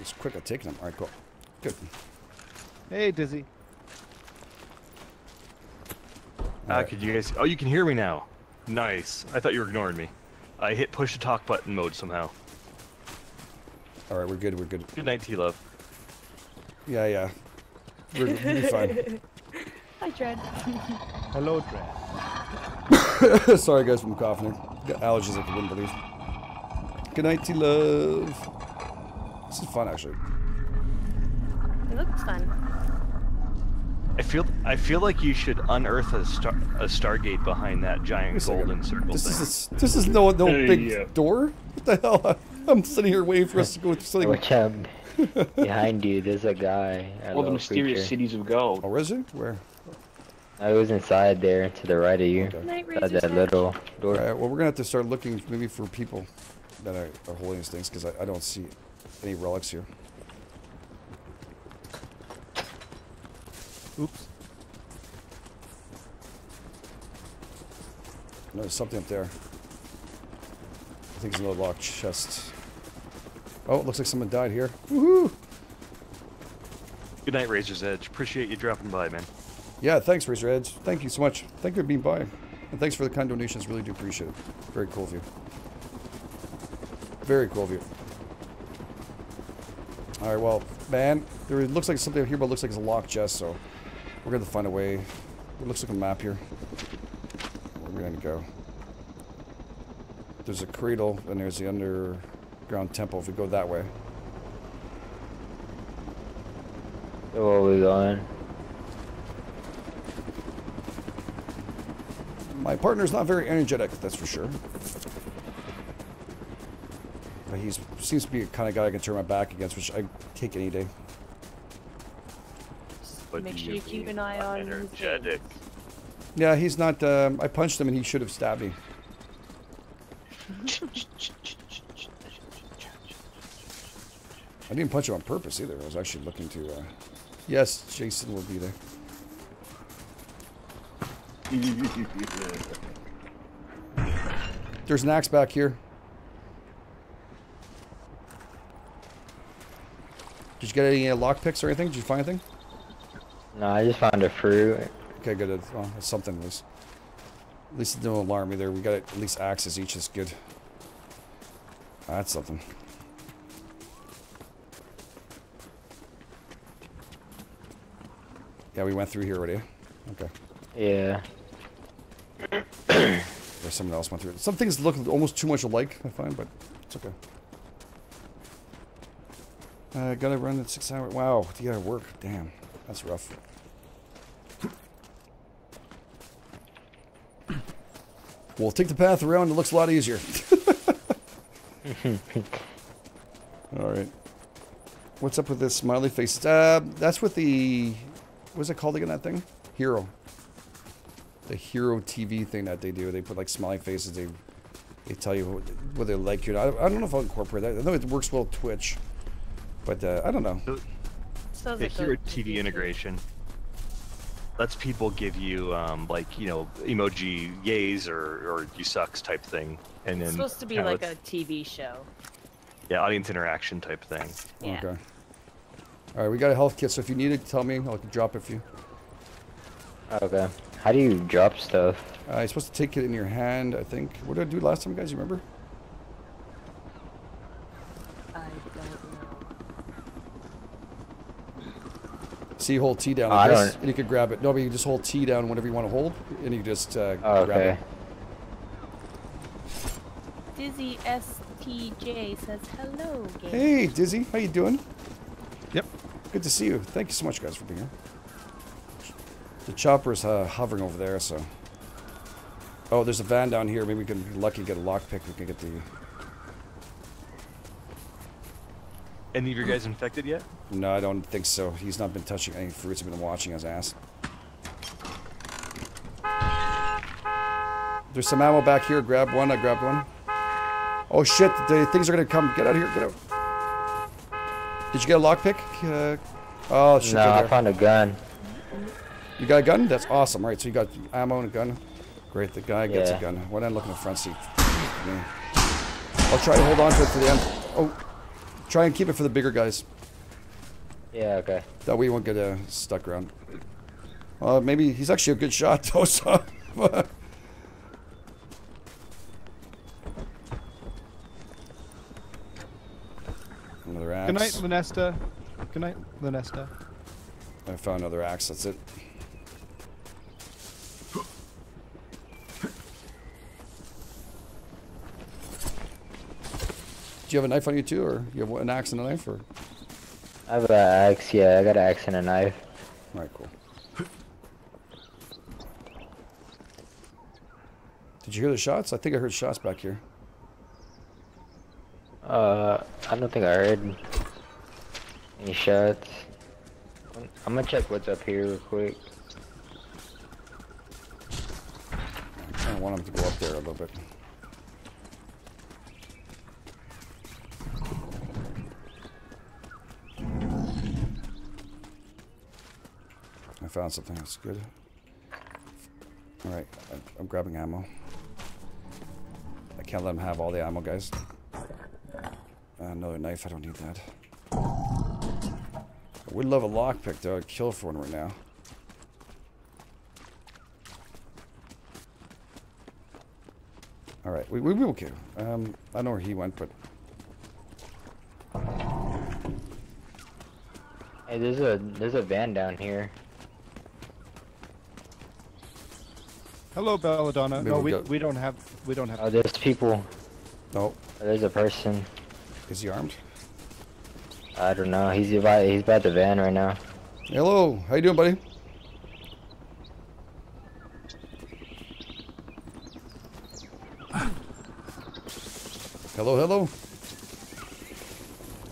It's quick at taking them. Alright, cool. Good. Hey, Dizzy. Ah, could you guys? Oh, you can hear me now. Nice. I thought you were ignoring me. I hit push to talk button mode somehow. Alright, we're good, we're good. Good night, T Love. Yeah, yeah. We're, we'll be fine. Hi, Dread. Hello, Dread. Sorry, guys, I'm coughing. Got allergies like you wouldn't believe. Good night, T Love. This is fun, actually. It looks fun. I feel I feel like you should unearth a star a Stargate behind that giant Wait a second. golden circle This thing. is this is no no Hey, big yeah. door. What the hell? I'm sitting here waiting for us to go through something. Watch out. Behind you, there's a guy. a All the mysterious creature. cities of gold. Oh, is it? Where? I was inside there, to the right of you. Night, Inside that little door. Alright, well, we're gonna have to start looking maybe for people that are, are holding these things because I, I don't see any relics here. Oops. No, there's something up there. I think it's another locked chest. Oh, it looks like someone died here. Woohoo! Good night, Razor's Edge. Appreciate you dropping by, man. Yeah, thanks, Razor Edge. Thank you so much. Thank you for being by. And thanks for the kind donations. Really do appreciate it. Very cool of you. Very cool of you. Alright, well, man, there looks like something up here, but it looks like it's a locked chest, so we're to find a way. It looks like a map here. Where are going to go. There's a cradle, and there's the underground temple if we go that way. Where we going? My partner's not very energetic, that's for sure. But he seems to be the kind of guy I can turn my back against, which I take any day. But Make sure you keep an eye on his energetic. Yeah, he's not. Um, I punched him and he should have stabbed me. I didn't punch him on purpose either. I was actually looking to. Uh... Yes, Jason will be there. There's an axe back here. Did you get any uh, lockpicks or anything? Did you find anything? No, I just found a fruit. Okay, good. Well, it's something was. At least it didn't alarm me there. We got at least axes each. That's good. That's something. Yeah, we went through here already. Okay. Yeah. Or someone else went through it. Some things look almost too much alike, I find, but it's okay. Uh, gotta run at six hours. Wow, you gotta work. Damn, that's rough. We'll take the path around. It looks a lot easier. All right. What's up with this smiley face? Uh, that's what the what's it called again? That thing? Hero. The Hero TV thing that they do. They put like smiley faces. They they tell you what, what they like you. or I, I don't know if I'll incorporate that. I know it works well with Twitch, but uh, I don't know. Sounds Yeah, like Hero a- TV integration. Lets people give you um, like you know emoji yays or or you sucks type thing, and then It's supposed to be like lets- a TV show. yeah audience interaction type thing. Yeah. Okay. All right, we got a health kit, so if you need it, tell me. I'll drop it for you. Okay. How do you drop stuff? Uh, you're supposed to take it in your hand, I think. What did I do last time, guys? You remember? I don't know. See, you hold T down Oh, like I this, and you can grab it. No, but you just hold T down whenever you want to hold, and you just uh, Oh, grab okay. it. Dizzy STJ says hello, game. Hey, Dizzy, how you doing? Yep. Good to see you. Thank you so much, guys, for being here. The chopper's uh, hovering over there, so. Oh, there's a van down here. Maybe we can be lucky to get a lockpick. We can get the. Any of your guys infected yet? No, I don't think so. He's not been touching any fruits. I've been watching his ass. There's some ammo back here. Grab one. I grabbed one. Oh shit! The things are gonna come. Get out of here. Get out. Did you get a lockpick? Uh, oh shit! no, they're I found a gun. You got a gun? That's awesome. All right, so you got ammo and a gun. Great, the guy gets Yeah. a gun. Why not look in the front seat? I'll try to hold on to it to the end. Oh, try and keep it for the bigger guys. Yeah, okay. That way you won't get uh, stuck around. Uh, maybe he's actually a good shot, though. So. another axe. Good night, Lunesta. Good night, Lunesta. I found another axe. That's it. Do you have a knife on you too, or you have an axe and a knife, or? I have an axe. Yeah, I got an axe and a knife. All right, cool. Did you hear the shots? I think I heard shots back here. Uh, I don't think I heard any shots. I'm gonna check what's up here real quick. I kind of want him to go up there a little bit. Found something that's good. Alright, I'm, I'm grabbing ammo. I can't let him have all the ammo, guys. Another knife, I don't need that. I would love a lockpick, though. I'd kill for one right now. Alright, we, we, we okay. Um, I know where he went, but Hey, there's a there's a van down here. Hello, Belladonna. Maybe No, we we, we don't have we don't have. Oh, there's people. No. There's a person. Is he armed? I don't know. He's by he's by the van right now. Hello, how you doing, buddy? Hello, hello.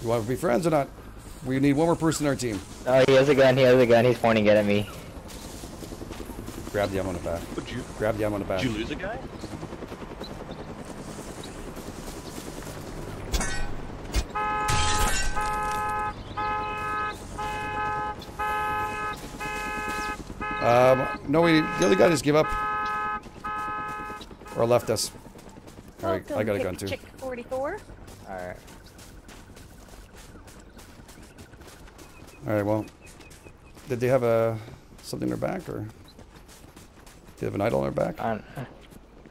You want to be friends or not? We need one more person on our team. Oh, he has a gun. He has a gun. He's pointing it at me. Grab the ammo in the back. Would you? Grab the ammo in the back. Did you lose a guy? Um, no, we the other guy just gave up or left us. All right, I got a gun too. Chick 44. All right. All right, well, did they have a something in their back or? They have an idol in their back? I don't,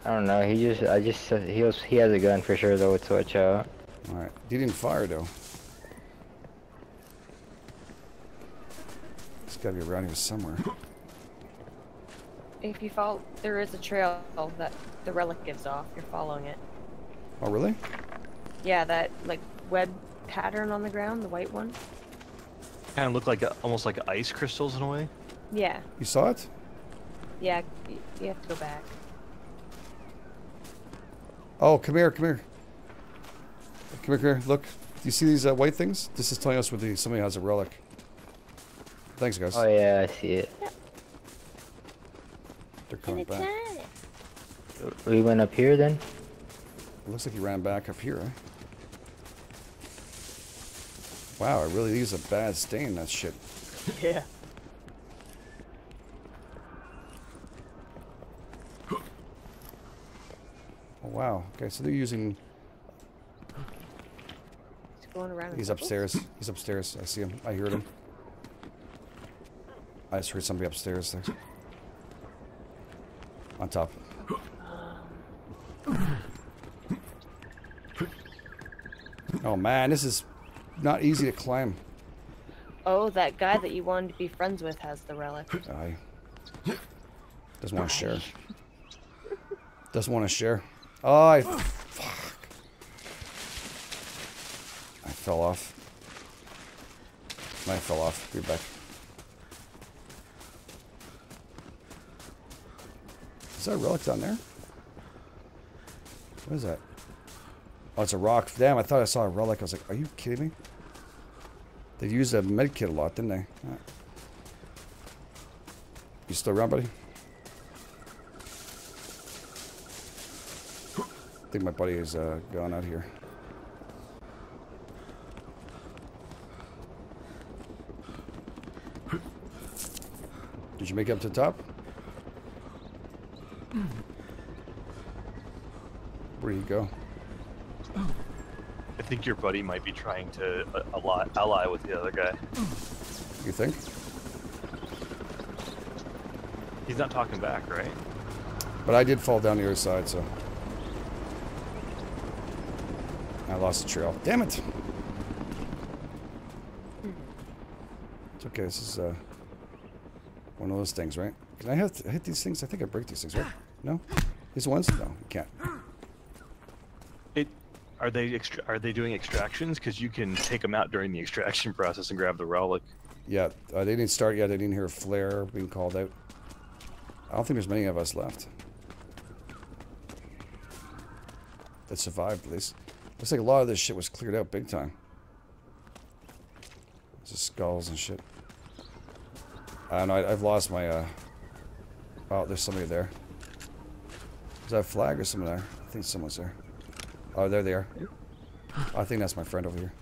I don't know. He just I just he was he has a gun for sure though. It's watch out. All right, he didn't fire though. It's got to be around here somewhere. If you follow, there is a trail that the relic gives off. You're following it. Oh, really? Yeah, that like web pattern on the ground, the white one. Kind of look like a, almost like ice crystals in a way. Yeah, You saw it? Yeah. You have to go back. Oh, come here, come here. Come here, come here. Look, do you see these uh, white things? This is telling us whether somebody has a relic. Thanks, guys. Oh yeah, I see it. They're coming back. We went up here then. It looks like he ran back up here. Eh? Wow, it really leaves a bad stain. That shit. Yeah. Oh, wow. Okay, so they're using. He's going around. He's upstairs. He's upstairs. I see him. I heard him. I just heard somebody upstairs there. On top. Oh man, this is not easy to climb. Oh, that guy that you wanted to be friends with has the relic. I doesn't want to share. Doesn't want to share. Oh, I fuck. I fell off. I fell off. Be back. Is that a relic down there? What is that? Oh, it's a rock. Damn, I thought I saw a relic. I was like, are you kidding me? They used a med kit a lot, didn't they? Alright. You still around, buddy? Think my buddy is uh, gone out here. Did you make it up to the top? Where'd he go? I think your buddy might be trying to uh, ally, ally with the other guy. You think? He's not talking back, right? But I did fall down the other side, so. I lost the trail. Damn it! It's okay, this is uh, one of those things, right? Can I hit, hit these things? I think I break these things, right? No? These ones? No, you can't. It are they extra- are they doing extractions? Because you can take them out during the extraction process and grab the relic. Yeah, uh, they didn't start yet. I didn't hear a flare being called out. I don't think there's many of us left. That survived, at least. Looks like a lot of this shit was cleared out big time. Just skulls and shit. I don't know, I, I've lost my, uh... Oh, there's somebody there. Is that a flag or someone there? I think someone's there. Oh, there they are. I think that's my friend over here.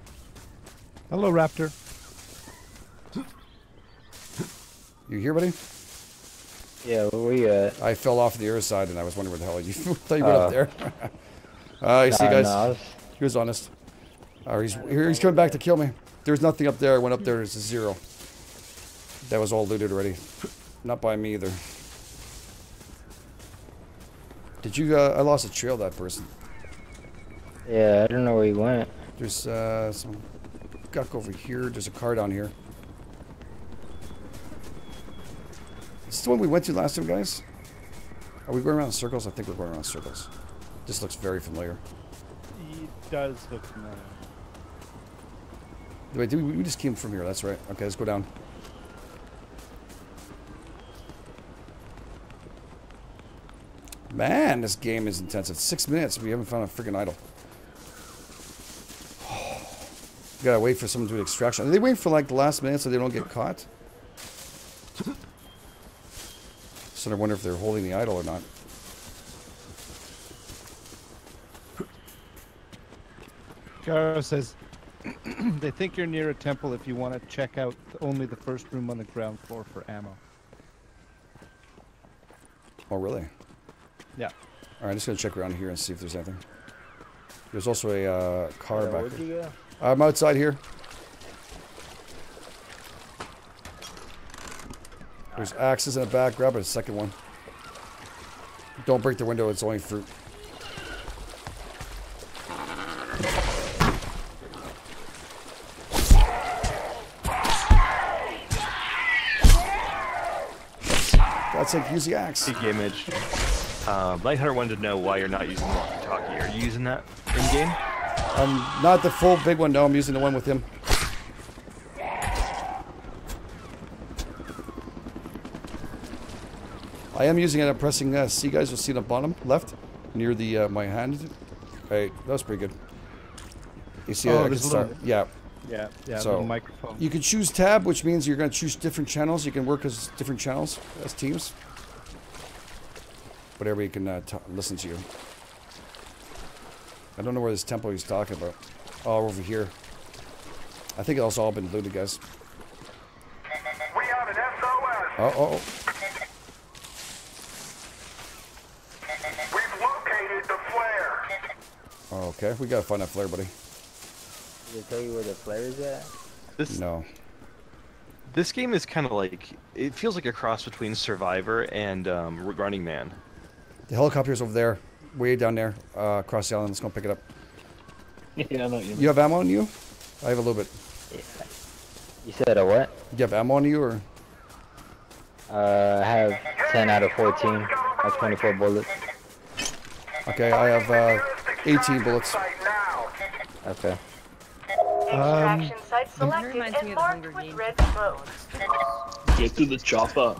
Hello, Raptor. You here, buddy? Yeah, where we at? I fell off the other side and I was wondering where the hell you thought you went up Uh, there. uh, you see, guys? nah, I was- He was honest. Uh, he's, he's coming back to kill me. There's nothing up there. I went up there. There's a zero. That was all looted already. Not by me either. Did you? Uh, I lost a trail. That person. Yeah, I don't know where he went. There's uh, some guck over here. There's a car down here. Is this the one we went to last time, guys? Are we going around in circles? I think we're going around in circles. This looks very familiar. Does look familiar. Wait, did we, just came from here. That's right. Okay, let's go down. Man, this game is intense. It's six minutes. We haven't found a freaking idol. Gotta wait for someone to do an extraction. Are they waiting for like the last minute so they don't get caught? So I wonder if they're holding the idol or not. Garo says they think you're near a temple if you want to check out only the first room on the ground floor for ammo. Oh, really? Yeah. All right, I'm just gonna check around here and see if there's anything. There's also a uh, car Yeah, back where'd there. you go? I'm outside here. There's axes in the back. Grab a second one. Don't break the window. It's only fruit. That's like use the axe. Peak image. Uh, Lighthearted wanted to know why you're not using the walkie-talkie. Are you using that in game? Um, not the full big one. No, I'm using the one with him. I am using it. I'm pressing uh, C, guys. You'll see the bottom left near the uh, my hand. Hey, that was pretty good. You see, Oh, I can start. little- Yeah. Yeah, yeah, So microphone. you can choose tab, which means you're going to choose different channels. You can work as different channels as teams. Whatever you can uh, listen to you. I don't know where this temple he's talking about. Oh, over here. I think it's all been looted, guys. We have an SOS. Oh, oh, oh. We've located the flare. Okay, we gotta find that flare, buddy. Did it tell you where the flare is at? This No. this game is kind of like it feels like a cross between Survivor and um, Running Man. The helicopter's over there, way down there, uh, across the island. Let's go pick it up. Yeah, I know what you mean. You have ammo on you? I have a little bit. You said a what? You have ammo on you, or Uh, I have 10 out of 14. I have 24 bullets. okay? I have uh, 18 bullets. Okay. Um, extraction site selected reminds me and of marked Hunger with Games. red smoke. Get to the chopper.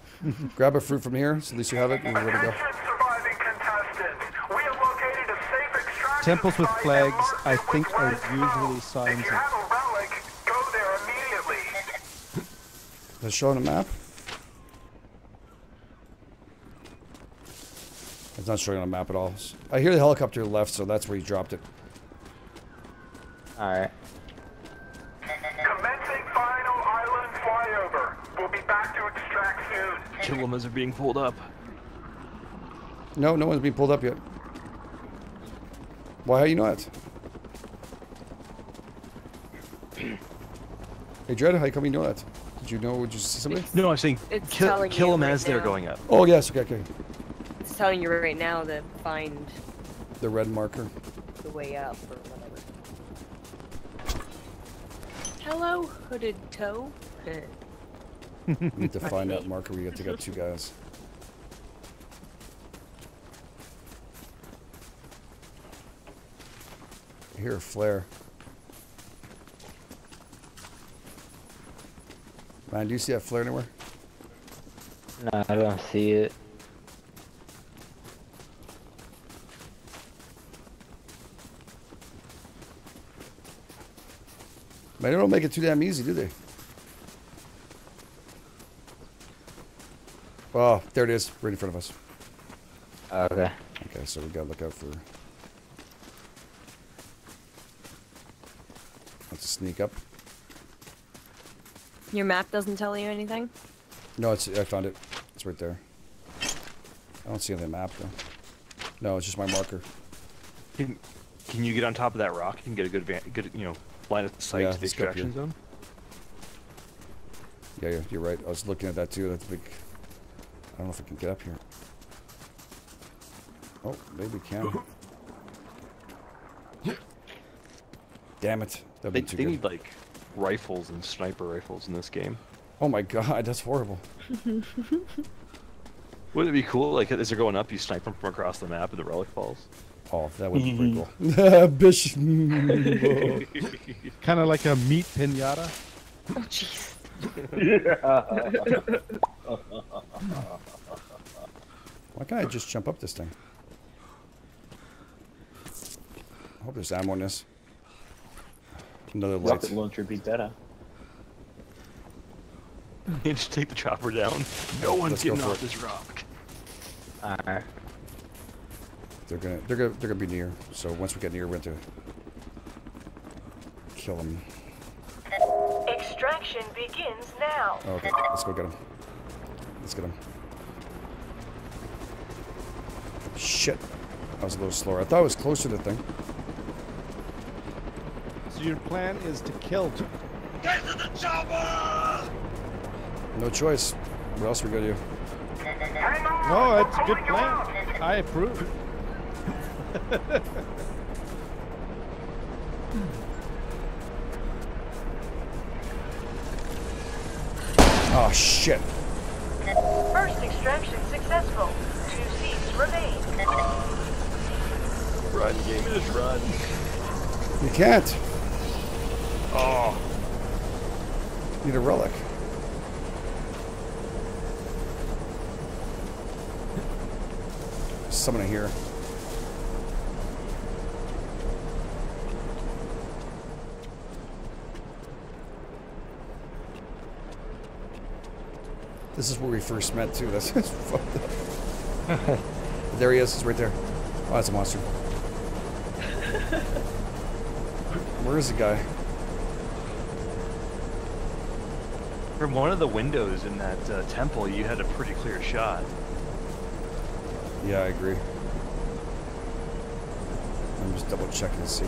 Grab a fruit from here, so at least you have it. And we're ready to go. Surviving contestants. We have located a safe extraction Temples with flags, I think, are usually signs of have a relic, go there immediately. Does it show on the map? It's not showing on the map at all. I hear the helicopter left, so that's where he dropped it. Alright. Commencing final island flyover. We'll be back to extract soon. Kill them as they're being pulled up. No, no one's been pulled up yet. Why? How you know that? hey, Dread, how come you know that? Did you know? Did you see somebody? No, I'm saying It's kill, telling kill them right as they're going up. Oh yes, okay, okay. It's telling you right now to find The red marker. the way up or whatever. Hello, hooded toe. We need to find that marker. We got to get two guys. I hear a flare. Man, do you see that flare anywhere? No, I don't see it. Man, they don't make it too damn easy, do they? Oh, there it is, right in front of us. Okay. Okay, so we gotta look out for. Let's sneak up. Your map doesn't tell you anything? No, it's I found it. It's right there. I don't see it on the map though. No, it's just my marker. Can, can you get on top of that rock and get a good, van, good you know, line of sight Yeah, to the let's go up extraction zone? Yeah, yeah, you're right. I was looking at that too. That's a big. I don't know if I can get up here. Oh, maybe we can. Damn it! That'd They, be too they good. need like rifles and sniper rifles in this game. Oh my god, that's horrible. Wouldn't it be cool? Like as they're going up, you snipe them from across the map and the relic falls. Oh, that would be pretty cool. Bish. Kind of like a meat pinata. Oh jeez. Why can't I just jump up this thing? I hope there's ammo in this. Another light. Rocket launcher would be better. You just take the chopper down. No one's Let's getting off it. this rock. Alright. They're gonna, they're gonna, they're gonna be near. So once we get near, we're going to kill them. Extraction begins now. Okay, let's go get him. Let's get him. Shit, I was a little slower. I thought it was closer to the thing. So your plan is to kill. No choice. What else are we gonna do? No, it's a good plan. I approve. Oh shit! First extraction successful. Two seats remain. Run, gamers, run. You can't. Oh. Need a relic. Someone in here. This is where we first met too. That's there he is. He's right there. Oh, that's a monster. Where is the guy? From one of the windows in that uh, temple, you had a pretty clear shot. Yeah, I agree. I'm just double checking to see.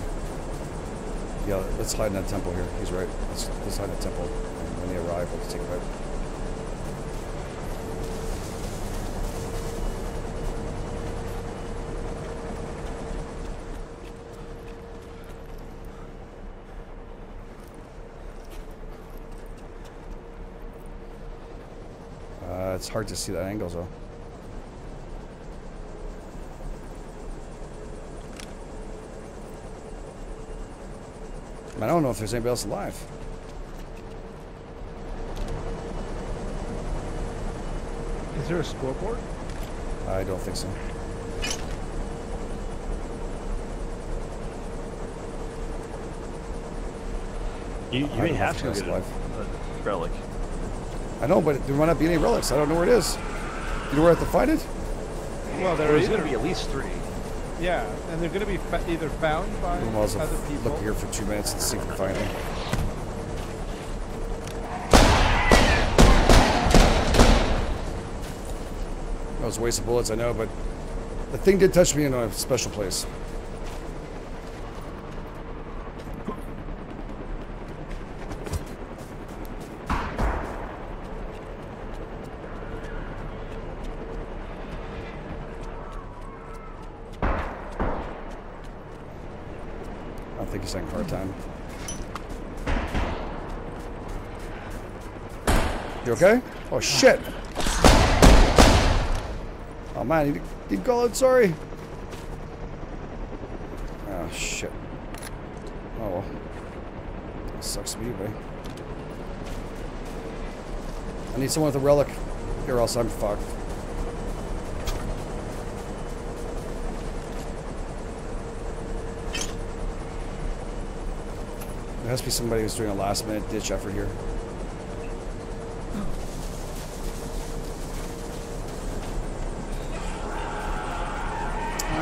Yeah, let's hide in that temple here. He's right. Let's, let's hide in that temple. And when they arrive, we'll take it out. Hard to see that angle though. I don't know if there's anybody else alive. Is there a scoreboard? I don't think so. You, you may have to go get it's a, a relic. I know, but there might not be any relics. I don't know where it is. You know where I have to find it? Well, there There's going to be at least three. Yeah, and they're going to be fa- either found by We might as well other people. look here for two minutes and see if we find it. That was a waste of bullets, I know, but the thing did touch me in a special place. I think he's having a hard time. You okay? Oh shit! Oh man, you did call it sorry. Oh shit. Oh well. That sucks to be you. I need someone with a relic, or else I'm fucked. There has to be somebody who's doing a last minute ditch effort here.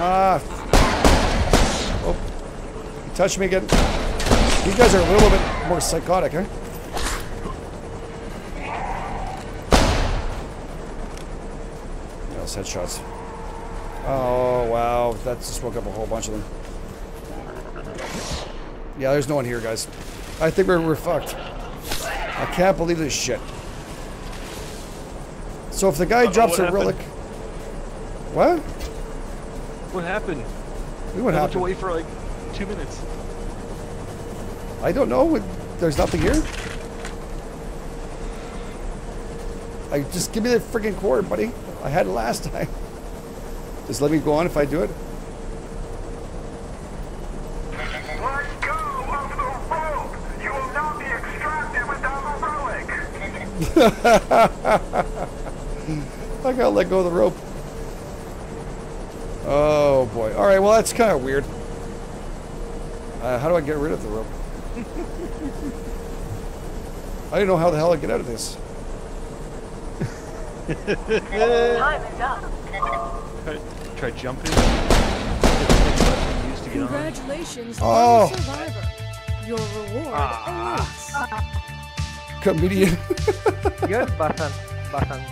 Ah. Oh. You touched me again. You guys are a little bit more psychotic, huh? Headshots. Oh, wow. That just woke up a whole bunch of them. Yeah, there's no one here, guys. I think we're, we're fucked. I can't believe this shit. So if the guy drops a happened? relic... What? What happened? What I looked happened? away for like two minutes. I don't know. There's nothing here. I just give me the freaking cord, buddy. I had it last time. Just let me go on if I do it. Let go of the rope! You will not be extracted without a relic! I gotta let go of the rope. Oh boy. All right. Well, that's kind of weird. Uh, how do I get rid of the rope? I don't know how the hell I get out of this. Time is up. Try, try jumping. Used on. Congratulations, Oh. on Survivor. Your reward awaits. Comedian. Good basan, bastante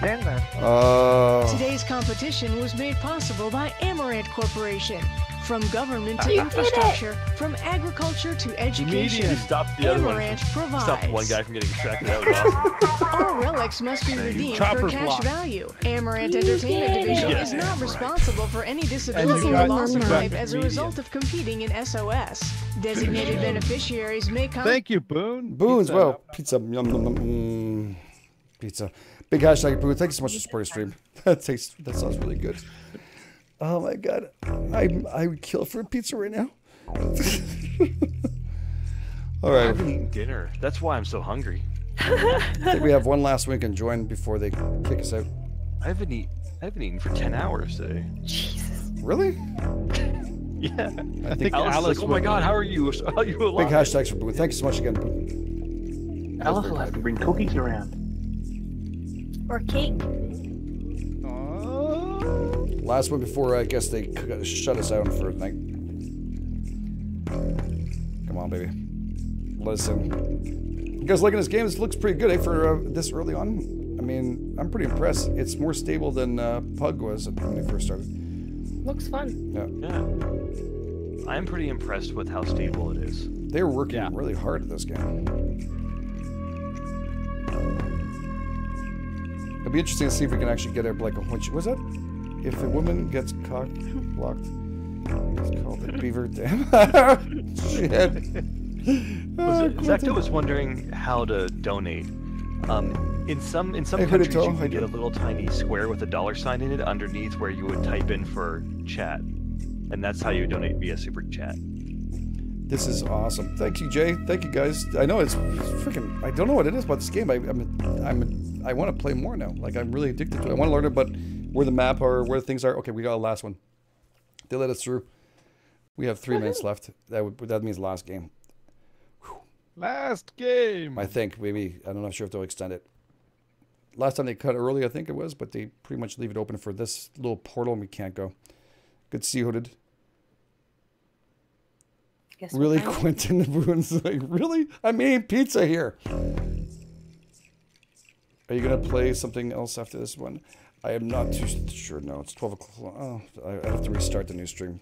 cena. Uh, Today's competition was made possible by Amaranth Corporation. From government to You infrastructure, from agriculture to education, You stopped the other one. Amaranth from- provides. Stopped one guy from getting extracted. That was awesome. All relics must be redeemed for cash block. value. Amaranth Entertainment Division Yeah. is not responsible for any disability or loss of you got life as a result of competing in SOS. Designated beneficiaries may come. Thank you, Boone. Boons, Pizza. well, pizza. Yum, yum, yum, mm, pizza. Big hashtag Boone. Thank you so much for supporting the stream. That tastes. That sounds really good. Oh my god, I I would kill for a pizza right now. All right. I right, haven't eaten dinner. That's why I'm so hungry. I think we have one last one we can join before they kick us out. I haven't eat. I haven't eaten for ten hours today. Jesus. Really? Yeah. I think Alice, is Alice like, oh my god, how are you? How are you alive? Big hashtags for Boone. Thank you so much again, Boone. Alice will have to bring cookies around. Or cake. Last one before I guess they shut us out for the night. Come on, baby. Listen. us in. You guys liking this game? This looks pretty good, eh, for uh, this early on. I mean, I'm pretty impressed. It's more stable than uh, Pug was when we first started. Looks fun. Yeah. Yeah. I'm pretty impressed with how stable it is. They're working really hard at this game. It'll be interesting to see if we can actually get a like a which was that? If a woman gets cock blocked, it's called a beaver dam. Shit. Was it, Zacto Quentin. was wondering how to donate. Um, in some in some Hey, countries, you can you get a little tiny square with a dollar sign in it underneath where you would type in for chat, and that's how you donate via super chat. This is awesome. Thank you, Jay. Thank you, guys. I know it's freaking. I don't know what it is about this game. I, I'm, I'm, I want to play more now. Like I'm really addicted to it. I want to learn about where the map are, where things are. Okay, we got a last one. They let us through. We have three minutes left. That would, that means last game. Last game. I think maybe I don't know. Sure if they'll extend it. Last time they cut early, I think it was, but they pretty much leave it open for this little portal, and we can't go. Good you, Hooded. Guess Really? Quentin Boon's like, really? I'm eating pizza here. Are you gonna play something else after this one? I am not too sure. No, it's 12 o'clock. Oh, I have to restart the new stream.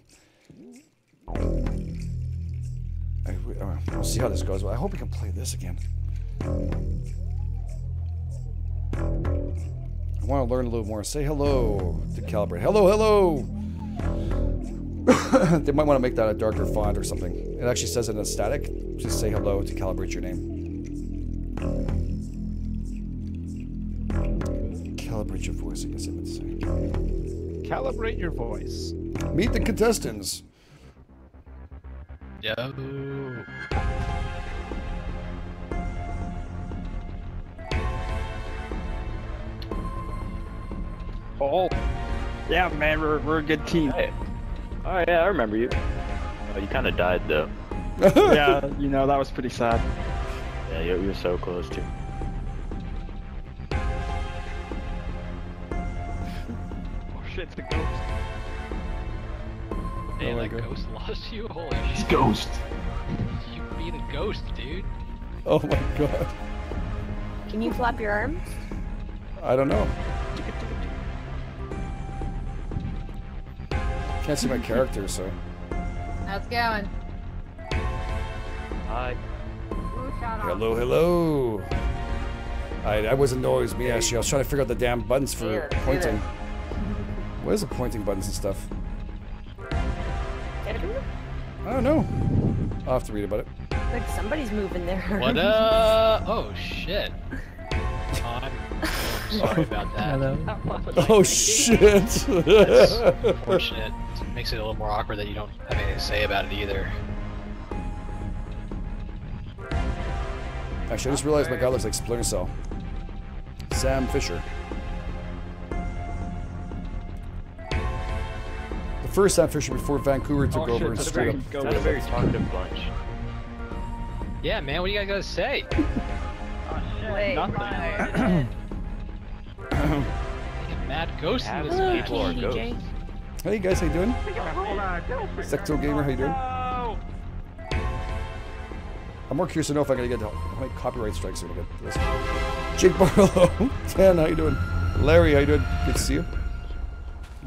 I, uh, we'll see how this goes. I hope we can play this again. I want to learn a little more. Say hello to Calibrate. Hello, hello. they might want to make that a darker font or something. It actually says it in a static. Just say hello to calibrate your name. Calibrate your voice, I guess I meant to say. Calibrate your voice. Meet the contestants. Yo. Oh, yeah, man, we're, we're a good team. Oh yeah, I remember you. Oh, you kind of died though. yeah, you know that was pretty sad. Yeah, you, you were so close to. Oh shit, it's a ghost. Hey, Oh my that God. ghost lost you? Holy It's ghost. You be the ghost, dude. Oh my god. Can you flap your arms? I don't know. Can't see my character, so. How's it going? Hi. Ooh, shout out. Hello, hello. I, I wasn't always me, actually. I was trying to figure out the damn buttons for Here, pointing. here. What is the pointing buttons and stuff? I don't know. I don't know. I'll have to read about it. Like somebody's moving there. What uh? Oh shit. I'm sorry about that. Hello. Oh shit! That's unfortunate. It makes it a little more awkward that you don't have anything to say about it either. Actually, I just realized my guy looks like Splinter Cell. Sam Fisher. The first Sam Fisher before Vancouver took Oh, over shit, and that's screwed very up. ghost. Not a very talkative bunch. Yeah, man. What do you guys gotta say? Oh, Wait, Nothing. Mad ghost in this Hello, match. people are ghosts. Hey guys, how you doing? Secto Gamer, how you doing? I'm more curious to know if I'm gonna get how many copyright strikes I'm gonna get this. Jake Barlow, Dan, how you doing? Larry, how you doing? Good to see you.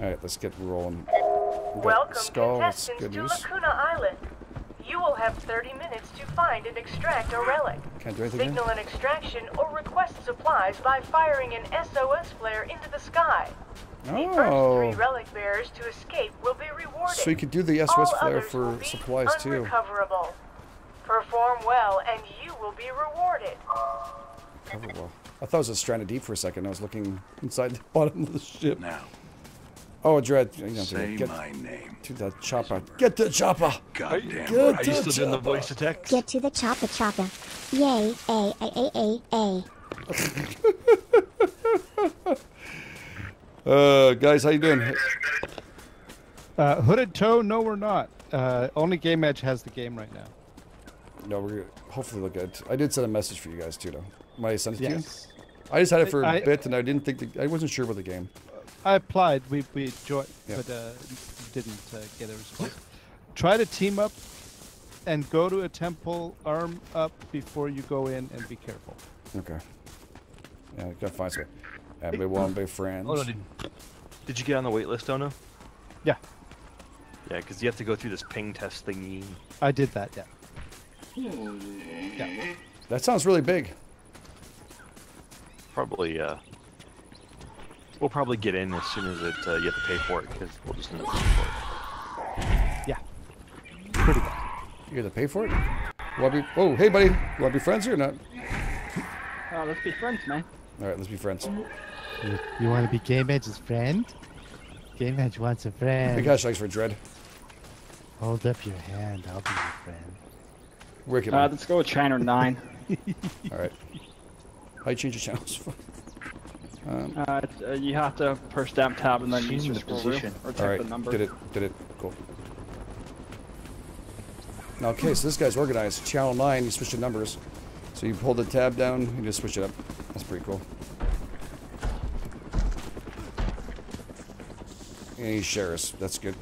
All right, let's get rolling. We Welcome, Skull, contestants, to news. Lacuna Island. You will have 30 minutes to find and extract a relic. Can't do anything? Signal an extraction or request supplies by firing an SOS flare into the sky. The oh. first Oh, three relic bearers to escape will be rewarded. so you could do the SOS All flare for supplies too. Unrecoverable. Perform well, and you will be rewarded. Cover well. I thought it was a stranded deep for a second. I was looking inside the bottom of the ship. Now, Oh, Dread, you know, say get my name. to the chopper. Get the chopper. Goddamn Get right. Are you the still doing the voice to text? Get to the chopper chopper. Yay, a, a, a, a, a. Uh, guys, how you doing? Uh, hooded toe? No, we're not. Uh, only Game Edge has the game right now. No, we're hopefully look good. I did send a message for you guys too, though. I send it to Yes. you? I just had it for a I- bit, and I didn't think the, I wasn't sure about the game. I applied. We we joined, Yeah. but uh, didn't uh, get a response. Try to team up and go to a temple arm up before you go in, and be careful. Okay. Yeah, gotta find some. And we won't be friends. Oh no, did, did you get on the wait list, Ono? Yeah. Yeah, because you have to go through this ping test thingy. I did that. Yeah. Yeah. That sounds really big. Probably, uh, we'll probably get in as soon as it uh, you have to pay for it because we'll just end up paying for it. Yeah. Pretty bad. You got to pay for it? You want to be? Oh, hey, buddy. You want to be friends or not? Oh, let's be friends, man. All right, let's be friends. You, you want to be Game Edge's friend? Game Edge wants a friend. Big hashtags for Dread. Hold up your hand. I'll be your friend. Wicked. Uh, let's go with Channel 9. All right. How you change your channels? um, Uh, it's, uh, you have to push down tab and then use your the scroll wheel position. or all check right. the number. Did it. Did it. Cool. Okay, so this guy's organized. Channel 9, you switch the numbers. So you pull the tab down, you just switch it up. That's pretty cool. And he shares. That's good.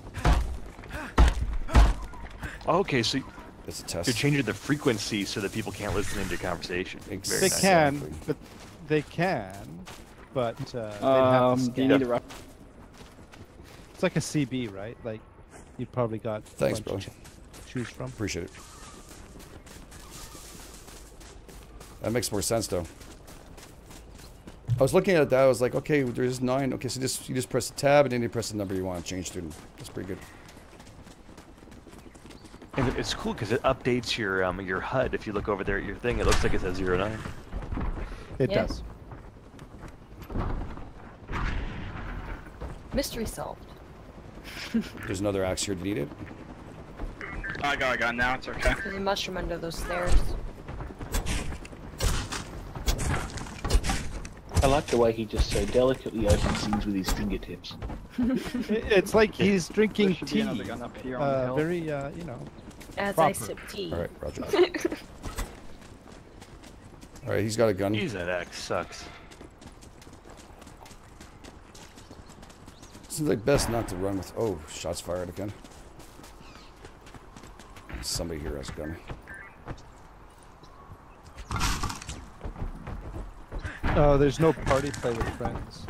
Okay, so it's a test. You're changing the frequency so that people can't listen into your conversation. Very They can, but they can, but uh, they'd have Um, to scan. need a? It's like a CB, right? Like you probably got. a Thanks, bunch bro. to choose from. Appreciate it. That makes more sense, though. I was looking at that. I was like, okay, there's nine. Okay, so just you just press the tab and then you press the number you want to change to. That's pretty good. And it's cool because it updates your um, your HUD. If you look over there at your thing, it looks like it says zero nine. It Yeah. does. Mystery solved. There's another axe here. Do you need it? I got, I got. Now it's okay. There's a mushroom under those stairs. I like the way he just so delicately opens things with his fingertips. It's like he's drinking There should be tea. gun up here on the Uh, very, uh, you know. As proper. I sip tea. All right, Roger. All right, he's got a gun. Jeez, that axe sucks. Seems like best not to run with. Oh, shots fired again. Somebody here has a gun. Oh, there's no party play with friends.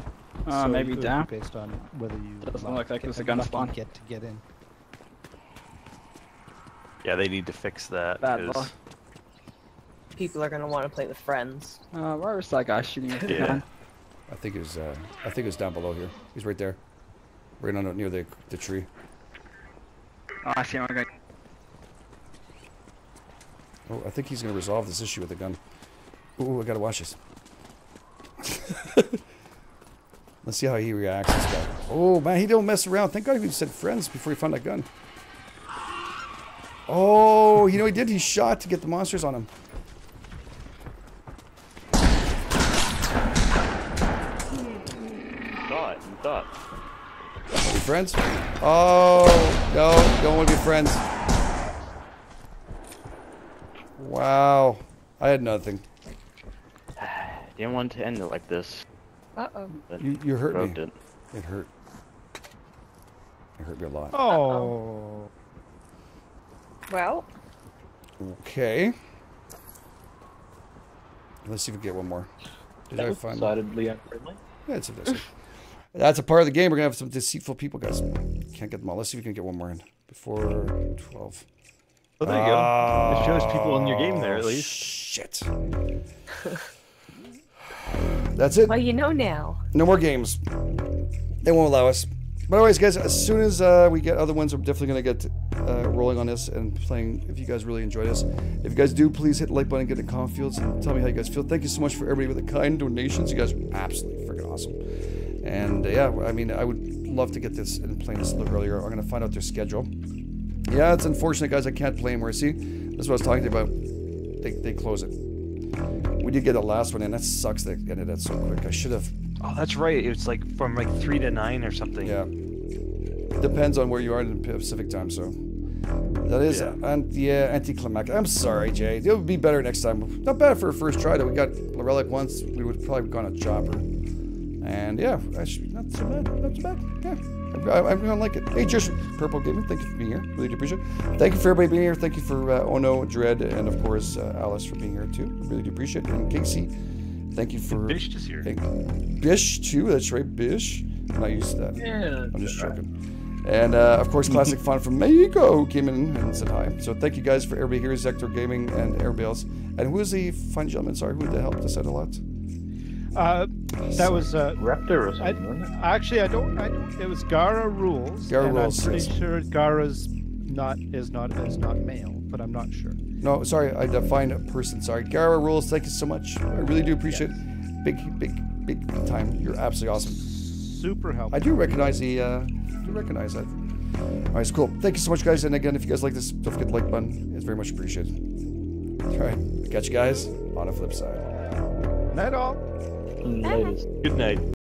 Uh, So maybe it would be down. Based on whether you Doesn't luck- look like get- there's a gun lucky spawn. Get to get in. Yeah, they need to fix that. Bad 'cause- luck. People are gonna want to play with friends. Uh, where was that guy shooting with the Yeah. gun? I think it was. Uh, I think it was down below here. He's right there. Right on near the the tree. Oh, I see him. Okay. Oh, I think he's gonna resolve this issue with the gun. Ooh, I gotta watch this. Let's see how he reacts. This guy. Oh man, he don't mess around. Thank God he said friends before he found that gun. Oh, you know he did. He shot to get the monsters on him. Thought, thought. Are we friends? Oh no, don't want to be friends. Wow, I had nothing. Didn't want to end it like this. Uh oh. You you hurt rubbed me. It. It hurt. It hurt me a lot. Oh. Well, Okay. Let's see if we get one more. Did That I was find? decidedly unfriendly. Yeah, it's a, that's a part of the game. We're gonna have some deceitful people, guys. Can't get them all. Let's see if we can get one more in before twelve. Oh, there you go. It shows people in your game there at Oh, least. Shit. That's it. well, you know now. No more games. They won't allow us. But anyways, guys, as soon as uh, we get other ones, we're definitely going to get uh, rolling on this and playing if you guys really enjoy this. If you guys do, please hit the like button, get in the comment fields, and tell me how you guys feel. Thank you so much for everybody with the kind donations. You guys are absolutely freaking awesome. And uh, yeah, I mean, I would love to get this and playing this a little earlier. I'm going to find out their schedule. Yeah, it's unfortunate, guys. I can't play. See, that's what I was talking to you about. They, they close it. We did get the last one in. That sucks. They ended that so quick. I should have Oh, that's right. It's like from like three to nine or something. Yeah. Depends on where you are in the Pacific time, so. That is, Yeah. and yeah, anticlimactic. I'm sorry, Jay. It would be better next time. Not bad for a first try, though. We got the relic once. We would probably have gone a chopper. And yeah, actually, not so bad. Not so bad. Yeah. I, I'm gonna like it. Hey, Josh, Purple Gaming, thank you for being here. Really do appreciate it. Thank you for everybody being here. Thank you for uh, Ono, Dread, and of course uh, Alice for being here too. Really do appreciate it. And Casey, thank you for. Bish is here. Hey, Bish too. That's right, Bish. I'm not used to that. Yeah. I'm just joking. And uh, of course, Classic Font from Mexico who came in and said hi. So thank you guys for everybody here, Zector Gaming and everybody else. And who is the fine gentleman? Sorry, who that helped us out a lot? Uh, that was uh, Raptor or something, wasn't actually, I don't. I don't. It was Gara rules. Gara and Rules, I'm pretty yes. sure Gara's not is not is not male, but I'm not sure. No, sorry, I defined a person. Sorry, Gara rules. Thank you so much. I really do appreciate it. Big, big, big time. You're absolutely awesome. Super helpful. I do recognize the. Uh, I do recognize that. All right, it's cool. Thank you so much, guys. And again, if you guys like this, don't forget the like button. It's very much appreciated. All right, catch you guys on the flip side. Night all. Good night.